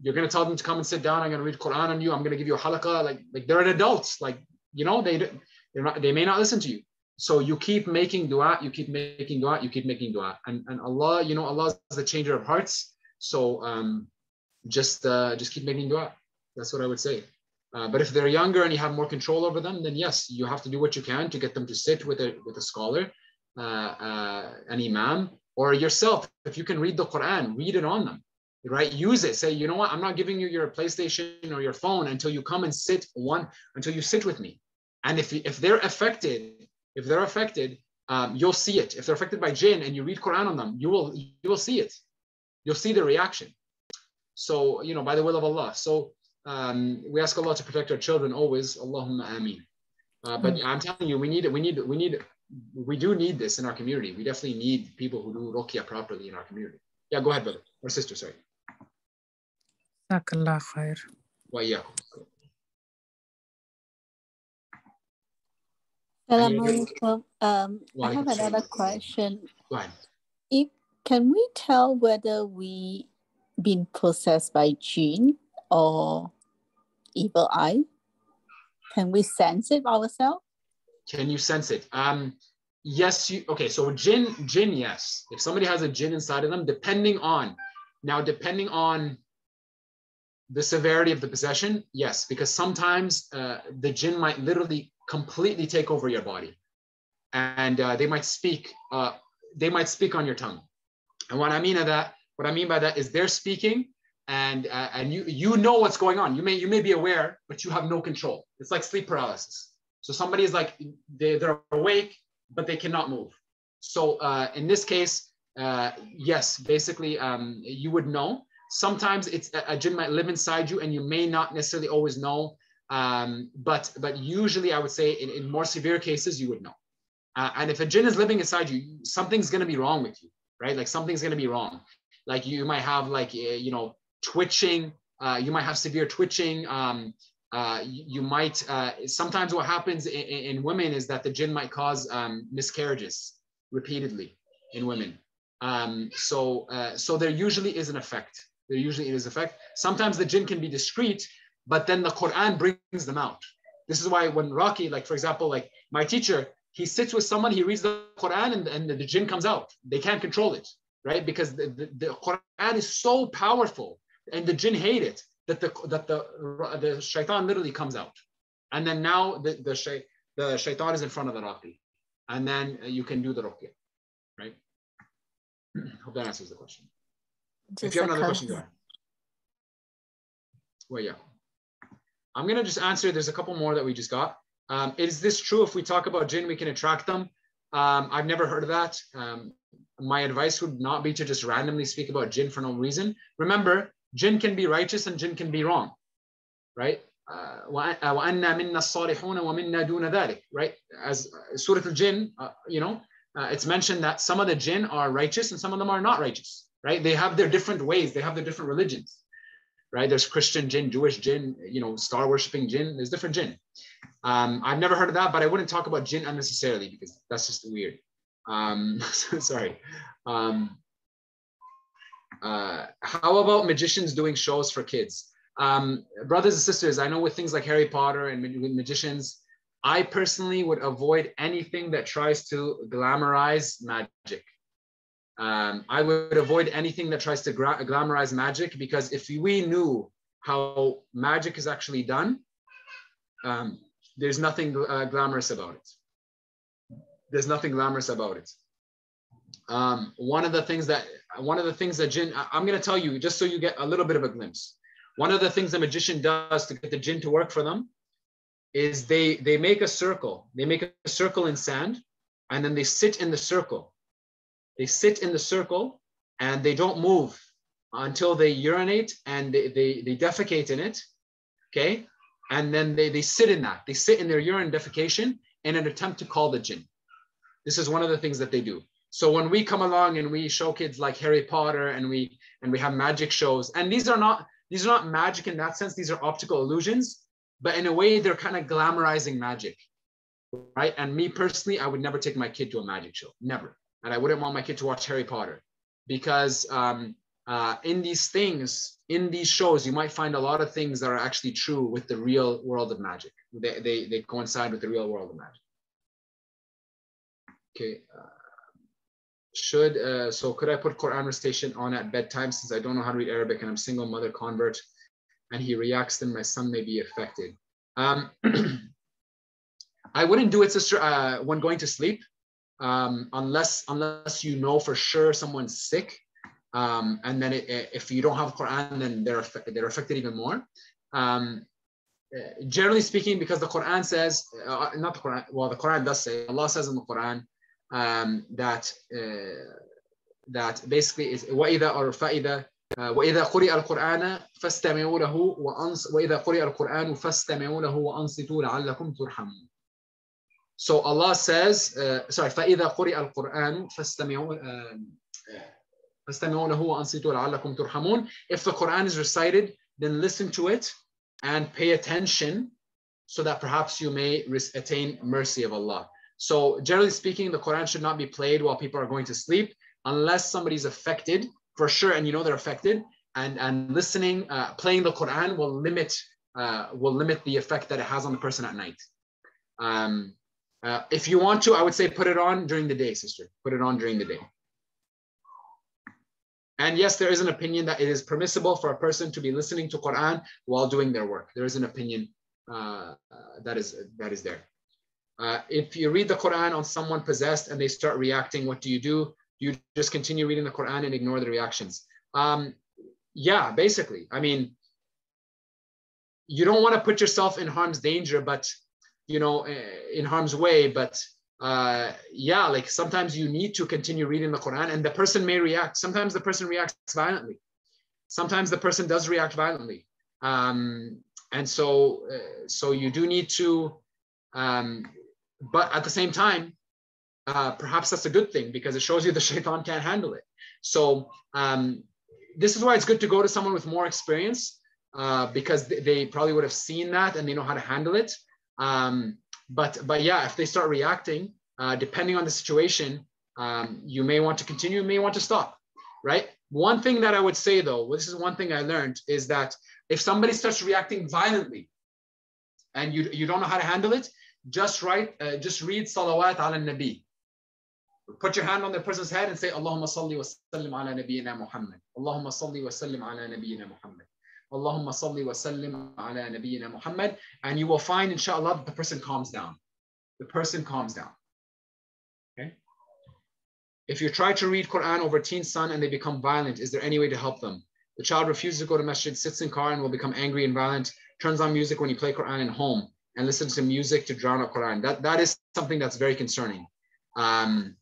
You're gonna tell them to come and sit down. I'm gonna read Quran on you. I'm gonna give you a halaqah. Like, like they're adults. Like, you know, they they're not, they may not listen to you. So you keep making dua, you keep making dua, you keep making dua. And, and Allah, you know, Allah is the changer of hearts. So um, just uh, just keep making dua. That's what I would say. Uh, but if they're younger and you have more control over them, then yes, you have to do what you can to get them to sit with a with a scholar, uh, uh, an imam, or yourself. If you can read the Quran, read it on them, right? Use it. Say, you know what? I'm not giving you your PlayStation or your phone until you come and sit one until you sit with me. And if if they're affected, if they're affected, um, you'll see it. If they're affected by jinn and you read Quran on them, you will you will see it. You'll see the reaction. So you know by the will of Allah. So um, we ask Allah to protect our children always. Allahumma ameen. Uh, but mm. I'm telling you, we need it. We need we need we do need this in our community. We definitely need people who do ruqya properly in our community. Yeah, go ahead, brother or sister. Sorry. Jazakallah khair. Um, I have another question. If can we tell whether we been possessed by jinn or evil eye? Can we sense it ourselves? Can you sense it? Um, yes. You okay? So jinn, jinn, yes. If somebody has a jinn inside of them, depending on now, depending on the severity of the possession, yes, because sometimes uh, the jinn might literally completely take over your body, and uh, they might speak. Uh, they might speak on your tongue. And what I mean by that, what I mean by that is they're speaking and uh, and you you know what's going on. You may you may be aware, but you have no control. It's like sleep paralysis. So somebody is like they they're awake, but they cannot move. So uh, in this case, uh, yes, basically um, you would know. Sometimes it's a, a jinn might live inside you, and you may not necessarily always know. Um, but but usually, I would say in, in more severe cases, you would know. Uh, and if a jinn is living inside you, something's going to be wrong with you, right? Like something's going to be wrong. Like you might have like eh, you know twitching. Uh, you might have severe twitching. Um, uh, you, might, uh, sometimes what happens in, in, women is that the jinn might cause um, miscarriages repeatedly in women. Um, so, uh, so there usually is an effect. There usually is effect. Sometimes the jinn can be discreet, but then the Quran brings them out. This is why when Raqi, like for example, like my teacher, he sits with someone, he reads the Quran and, and the jinn comes out. They can't control it, right? Because the, the, the Quran is so powerful and the jinn hate it that the that the the shaitan literally comes out, and then now the the, shay, the shaitan is in front of the raqi, and then you can do the ruqya, right? Hope that answers the question. Just if you have another question, go ahead. Well, yeah. I'm gonna just answer. There's a couple more that we just got. Um, is this true? If we talk about jinn, we can attract them. Um, I've never heard of that. Um, my advice would not be to just randomly speak about jinn for no reason. Remember, jinn can be righteous and jinn can be wrong, right? Uh, right? As uh, Surah Al-Jinn, uh, you know, uh, it's mentioned that some of the jinn are righteous and some of them are not righteous, right? They have their different ways, they have their different religions, right? There's Christian jinn, Jewish jinn, you know, star worshipping jinn, there's different jinn. Um, I've never heard of that, but I wouldn't talk about jinn unnecessarily because that's just weird. Um, sorry. Um, uh, how about magicians doing shows for kids? Um, brothers and sisters, I know with things like Harry Potter and with magicians, I personally would avoid anything that tries to glamorize magic. Um, I would avoid anything that tries to gra- glamorize magic because if we knew how magic is actually done, um, there's nothing uh, glamorous about it. There's nothing glamorous about it. Um, one of the things that Uh, one of the things that jinn, I'm going to tell you just so you get a little bit of a glimpse. One of the things the magician does to get the jinn to work for them is they they make a circle. They make a circle in sand, and then they sit in the circle. They sit in the circle and they don't move until they urinate and they, they, they defecate in it. Okay. And then they, they sit in that. They sit in their urine defecation in an attempt to call the jinn. This is one of the things that they do. So when we come along and we show kids like Harry Potter and we and we have magic shows, and these are not these are not magic in that sense. These are optical illusions, but in a way they're kind of glamorizing magic, right? And me personally, I would never take my kid to a magic show, never. And I wouldn't want my kid to watch Harry Potter because um, uh, in these things, in these shows, you might find a lot of things that are actually true with the real world of magic. They, they, they coincide with the real world of magic. Okay. Uh, should, uh, so could I put Quran recitation on at bedtime since I don't know how to read Arabic and I'm single mother convert and he reacts, then my son may be affected. Um, I wouldn't do it, sister, uh, when going to sleep, um, unless unless you know for sure someone's sick, um, and then it, if you don't have Quran, then they're they're affected even more. Um, uh, generally speaking, because the Quran says, uh, not the Quran, well, the Quran does say, Allah says in the Quran um, that uh, that basically is وَإِذَا أَرْ فَإِذَا وإذا قرئ القرآن فاستمعوا له وأنص وإذا قرئ القرآن فاستمعوا له وأنصتوا لعلكم ترحمون. So Allah says, uh, sorry, فإذا قرئ القرآن فاستمعوا فاستمعوا له وأنصتوا لعلكم ترحمون. If the Quran is recited, then listen to it and pay attention so that perhaps you may attain mercy of Allah. So generally speaking, the Quran should not be played while people are going to sleep unless somebody's affected for sure, and you know they're affected. And and listening, uh, playing the Quran will limit uh, will limit the effect that it has on the person at night. Um, uh, if you want to, I would say put it on during the day, sister. Put it on during the day. And yes, there is an opinion that it is permissible for a person to be listening to Quran while doing their work. There is an opinion uh, that is that is there. Uh, if you read the Quran on someone possessed and they start reacting, what do you do? you just continue reading the Quran and ignore the reactions. Um, yeah, basically. I mean, you don't want to put yourself in harm's danger, but you know, eh, in harm's way. But uh, yeah, like sometimes you need to continue reading the Quran, and the person may react. Sometimes the person reacts violently. Sometimes the person does react violently, um, and so uh, so you do need to. Um, but at the same time, uh, perhaps that's a good thing because it shows you the shaitan can't handle it. So um, this is why it's good to go to someone with more experience uh, because they, they, probably would have seen that and they know how to handle it. Um, but but yeah, if they start reacting, uh, depending on the situation, um, you may want to continue, you may want to stop, right? One thing that I would say though, this is one thing I learned is that if somebody starts reacting violently and you, you don't know how to handle it, just write, uh, just read salawat ala nabi Put your hand on the person's head and say, Allahumma salli wa sallim ala nabiyyina Muhammad. Allahumma salli wa sallim ala nabiyyina Muhammad. Allahumma salli wa sallim ala nabiyyina Muhammad. And you will find, inshallah, that the person calms down. The person calms down. Okay? If you try to read Quran over teen son and they become violent, is there any way to help them? The child refuses to go to masjid, sits in car and will become angry and violent, turns on music when you play Quran in home and listen to music to drown out Quran. That, that is something that's very concerning. Um,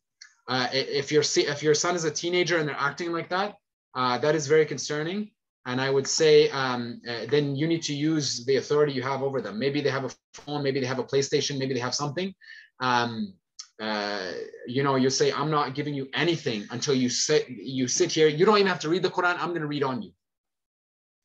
uh, if your if your son is a teenager and they're acting like that, uh, that is very concerning. And I would say um, uh, then you need to use the authority you have over them. Maybe they have a phone, maybe they have a PlayStation, maybe they have something. Um, uh, you know, you say, I'm not giving you anything until you sit, you sit here. You don't even have to read the Quran. I'm going to read on you.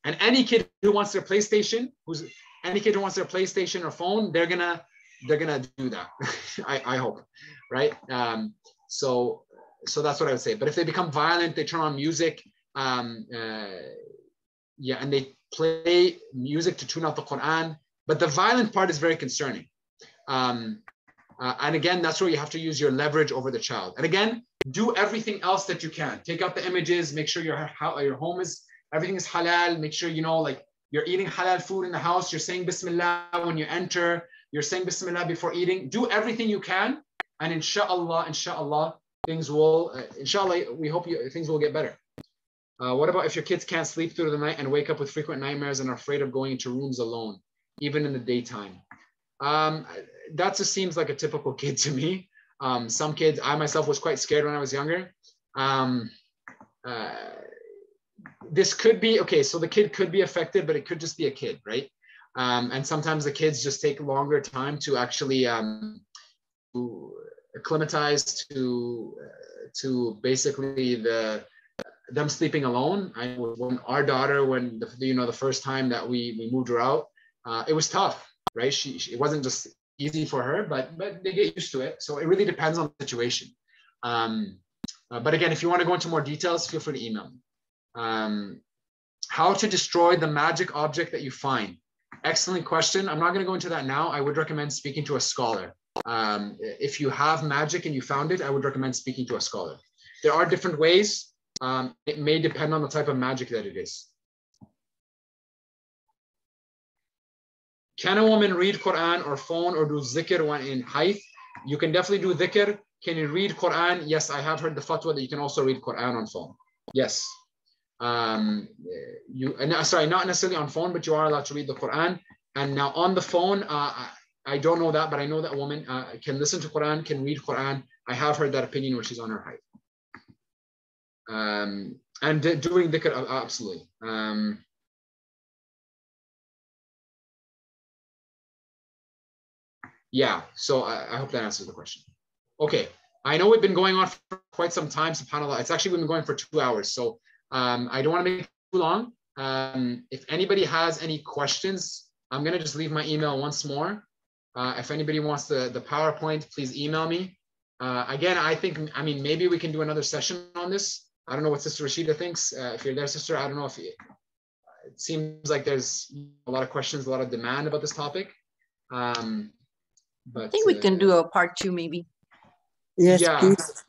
And any kid who wants their PlayStation, who's any kid who wants their PlayStation or phone, they're gonna they're gonna do that. I, I hope, right? Um, so, so that's what I would say. But if they become violent, they turn on music, um, uh, yeah, and they play music to tune out the Quran. But the violent part is very concerning. Um, uh, and again, that's where you have to use your leverage over the child. And again, do everything else that you can. Take out the images. Make sure your your home is everything is halal. Make sure you know like you're eating halal food in the house. You're saying Bismillah when you enter. You're saying Bismillah before eating. Do everything you can and inshallah, inshallah, things will, uh, inshallah, we hope you, things will get better. Uh, what about if your kids can't sleep through the night and wake up with frequent nightmares and are afraid of going into rooms alone, even in the daytime? Um, that just seems like a typical kid to me. Um, some kids, I myself was quite scared when I was younger. Um, uh, this could be okay. So the kid could be affected, but it could just be a kid, right? Um, and sometimes the kids just take longer time to actually um, acclimatized to to basically the them sleeping alone. I when our daughter, when the, you know the first time that we we moved her out, uh, it was tough, right? She, she, it wasn't just easy for her, but but they get used to it. So it really depends on the situation. Um, Uh, but again, if you want to go into more details, feel free to email me. Um, how to destroy the magic object that you find. Excellent question. I'm not going to go into that now. I would recommend speaking to a scholar. Um, if you have magic and you found it, I would recommend speaking to a scholar. There are different ways. Um, it may depend on the type of magic that it is. Can a woman read Quran or phone or do zikr when in haid? You can definitely do dhikr. Can you read Quran? Yes, I have heard the fatwa that you can also read Quran on phone. Yes. Um, you sorry, not necessarily on phone, but you are allowed to read the Quran. And now on the phone, uh, I don't know that, but I know that woman uh, can listen to Quran, can read Quran. I have heard that opinion where she's on her haid. Um, and doing dhikr, absolutely. Um, yeah, so I, I hope that answers the question. Okay, I know we've been going on for quite some time, subhanAllah. It's actually been going for two hours, so um, I don't want to make it too long. Um, if anybody has any questions, I'm gonna just leave my email once more. Uh, if anybody wants the, the PowerPoint, please email me. Uh, again, I think, I mean, maybe we can do another session on this. I don't know what Sister Rashida thinks. Uh, if you're there, sister, I don't know if you, it seems like there's a lot of questions, a lot of demand about this topic. Um, but I think we can do uh, a part two, maybe. Yes, yeah, please.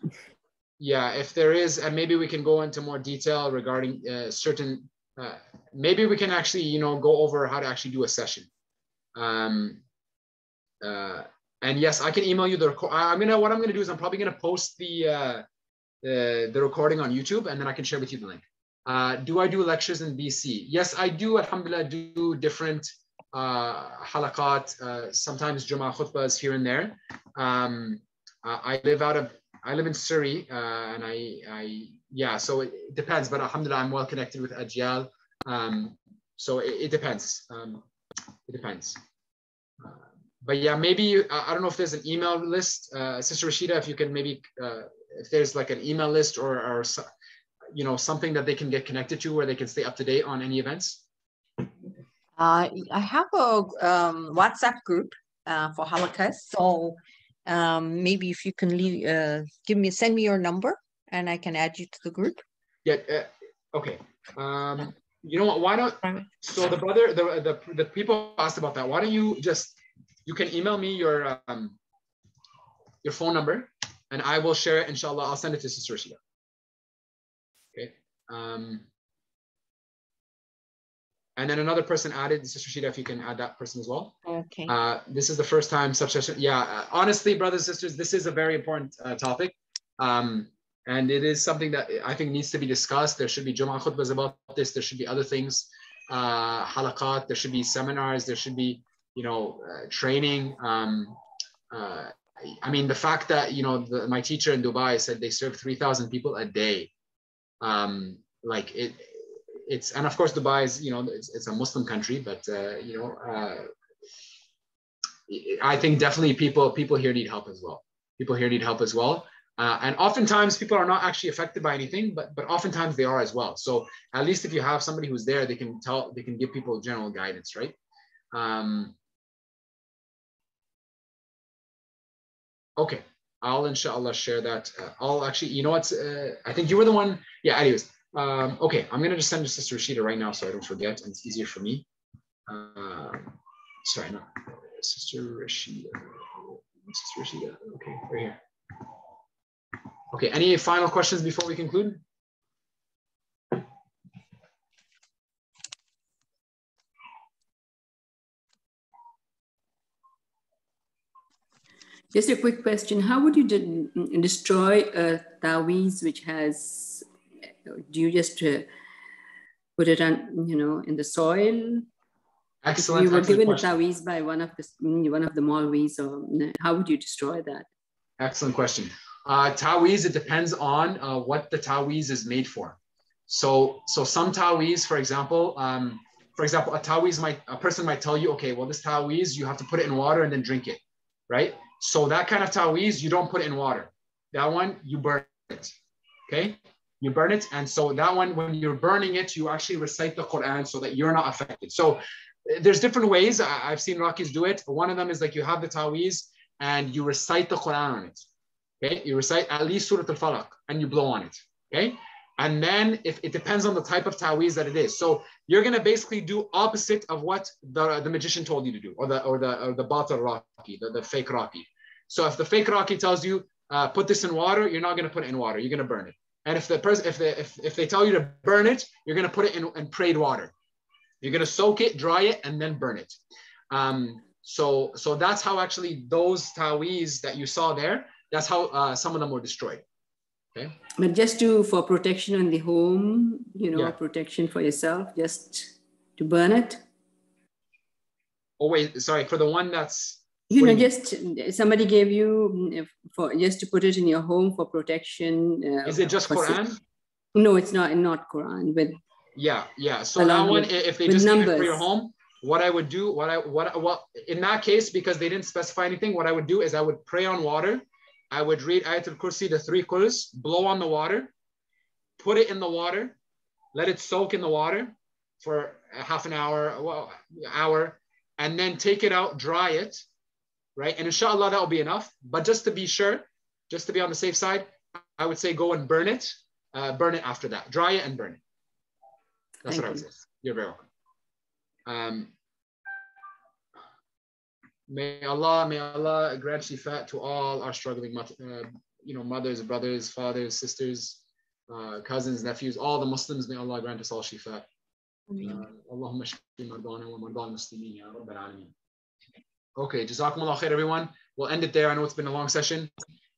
Yeah, if there is, and maybe we can go into more detail regarding uh, certain. Uh, maybe we can actually, you know, go over how to actually do a session. Um, uh, and yes, I can email you the. I'm gonna. What I'm gonna do is I'm probably gonna post the uh, the the recording on YouTube, and then I can share with you the link. Uh, do I do lectures in BC? Yes, I do. At Alhamdulillah, do different uh, halaqat, uh, sometimes Jummah khutbahs here and there. Um, I live out of, I live in Surrey uh, and I, I, yeah, so it, depends, but alhamdulillah, I'm well connected with Ajyal. Um, so it, it depends. Um, it depends. Uh, but yeah, maybe, I don't know if there's an email list. Uh, Sister Rashida, if you can maybe, if there's like an email list or, or, you know, something that they can get connected to where they can stay up to date on any events. Uh, I have a um, WhatsApp group uh, for halaqas. So um, maybe if you can leave, uh, give me, send me your number and I can add you to the group. Yeah. Uh, okay. Um, you know what? Why don't, so the brother, the, the, the people asked about that. Why don't you just, you can email me your, um, your phone number and I will share it. Inshallah, I'll send it to Sister Rashida. Okay. Um, and then another person added, Sister Shida, if you can add that person as well. Okay. Uh, this is the first time such a, yeah, uh, honestly, brothers and sisters, this is a very important uh, topic. Um, and it is something that I think needs to be discussed. There should be Jum'ah khutbahs about this. There should be other things, uh, halaqat, there should be seminars, there should be, you know, uh, training. Um, uh, I mean, the fact that, you know, the, my teacher in Dubai said they serve 3,000 people a day. Um, like it, it's and of course Dubai is you know it's, it's a Muslim country, but uh, you know uh, I think definitely people people here need help as well. People here need help as well. Uh, and oftentimes people are not actually affected by anything, but but oftentimes they are as well. So at least if you have somebody who's there, they can tell they can give people general guidance, right? Um, okay, I'll inshallah share that. Uh, I'll actually, you know what? Uh, I think you were the one. Yeah. Anyways, um, okay, I'm gonna just send to Sister Rashida right now so I don't forget and it's easier for me. Uh, sorry, no, Sister Rashida. Sister Rashida, okay, right here. Okay, any final questions before we conclude? Just a quick question. How would you de destroy a tawiz which has do you just uh, put it on, you know, in the soil? Excellent. If you were given question. a tawiz by one of the one of the Maulvis, or how would you destroy that? Excellent question. Uh, tawiz, it depends on uh, what the tawiz is made for. So, so some tawiz, for example, um, for example, a tawiz might a person might tell you, okay, well, this tawiz you have to put it in water and then drink it, right? So that kind of tawiz you don't put it in water. That one you burn it. Okay you burn it. And so that one, when you're burning it, you actually recite the Quran so that you're not affected. So eh, there's different ways. I've seen Raqis do it. One of them is like you have the Taweez and you recite the Quran on it. Okay, you recite at least Surah Al-Falaq and you blow on it. Okay, and then if it depends on the type of taweez that it is. So you're gonna basically do opposite of what the, the magician told you to do, or the or the or the batil Raqi, the, the fake Raqi. So if the fake Raqi tells you uh, put this in water, you're not gonna put it in water. You're gonna burn it. And if the person if they if, if they tell you to burn it, you're gonna put it in, in prayed water. You're gonna soak it, dry it, and then burn it. Um, so so that's how actually those taweez that you saw there, that's how uh, some of them were destroyed. Okay. But just to for protection in the home, you know, yeah. protection for yourself, just to burn it. Oh wait, sorry for the one that's. You know, just uh, somebody gave you mm, uh, for just to put it in your home for protection. Uh, Is it just Quran? No, it's not. Not Quran. With yeah, yeah. So that one, if they just numbers. need it for your home, what I would do, what I what what in that case, because they didn't specify anything, what I would do is I would pray on water I would read Ayatul Kursi, the three quls, blow on the water, put it in the water, let it soak in the water for a half an hour, well, hour, and then take it out, dry it, right? And inshallah, that'll be enough. But just to be sure, just to be on the safe side, I would say go and burn it. Uh, burn it after that. Dry it and burn it. That's Thank what I would saying. say. You're very welcome. Um, may Allah, may Allah grant shifa to all our struggling, uh, you know, mothers, brothers, fathers, sisters, uh, cousins, nephews, all the Muslims. May Allah grant us all shifa. Uh, Allahumma shfi mardana wa mardan muslimin ya rabbal alameen. Okay, Jazakumullah khair, everyone. We'll end it there. I know it's been a long session.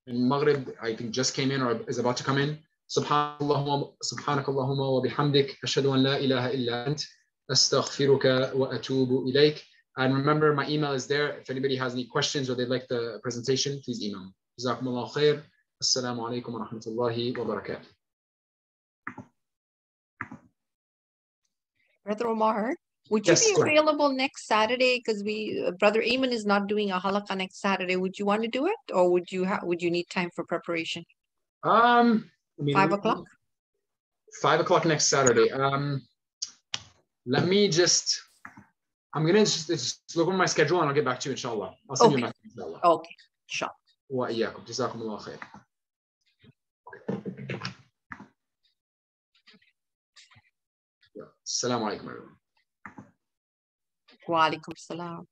And Maghrib, I think, just came in or is about to come in. Subhanallah, subhanakallahumma wa bihamdik. Ashadu an la ilaha illa ant. Astaghfiruka wa atubu ilayk. And remember, my email is there. If anybody has any questions or they'd like the presentation, please email me. Jazakumullah khair. Assalamu alaikum wa rahmatullahi wa barakatuh. Brother Omar. Would you yes, be available next Saturday? Because we, uh, Brother Eamon is not doing a halaqa next Saturday. Would you want to do it, or would you ha- would you need time for preparation? Um, I mean, five o'clock. Five o'clock next Saturday. Um, let me just. I'm gonna just, just look on my schedule and I'll get back to you, inshallah. I'll send okay. you a message, inshallah. Okay, inshallah. وإياكم جزاكم الله everyone Wa alaikum salam.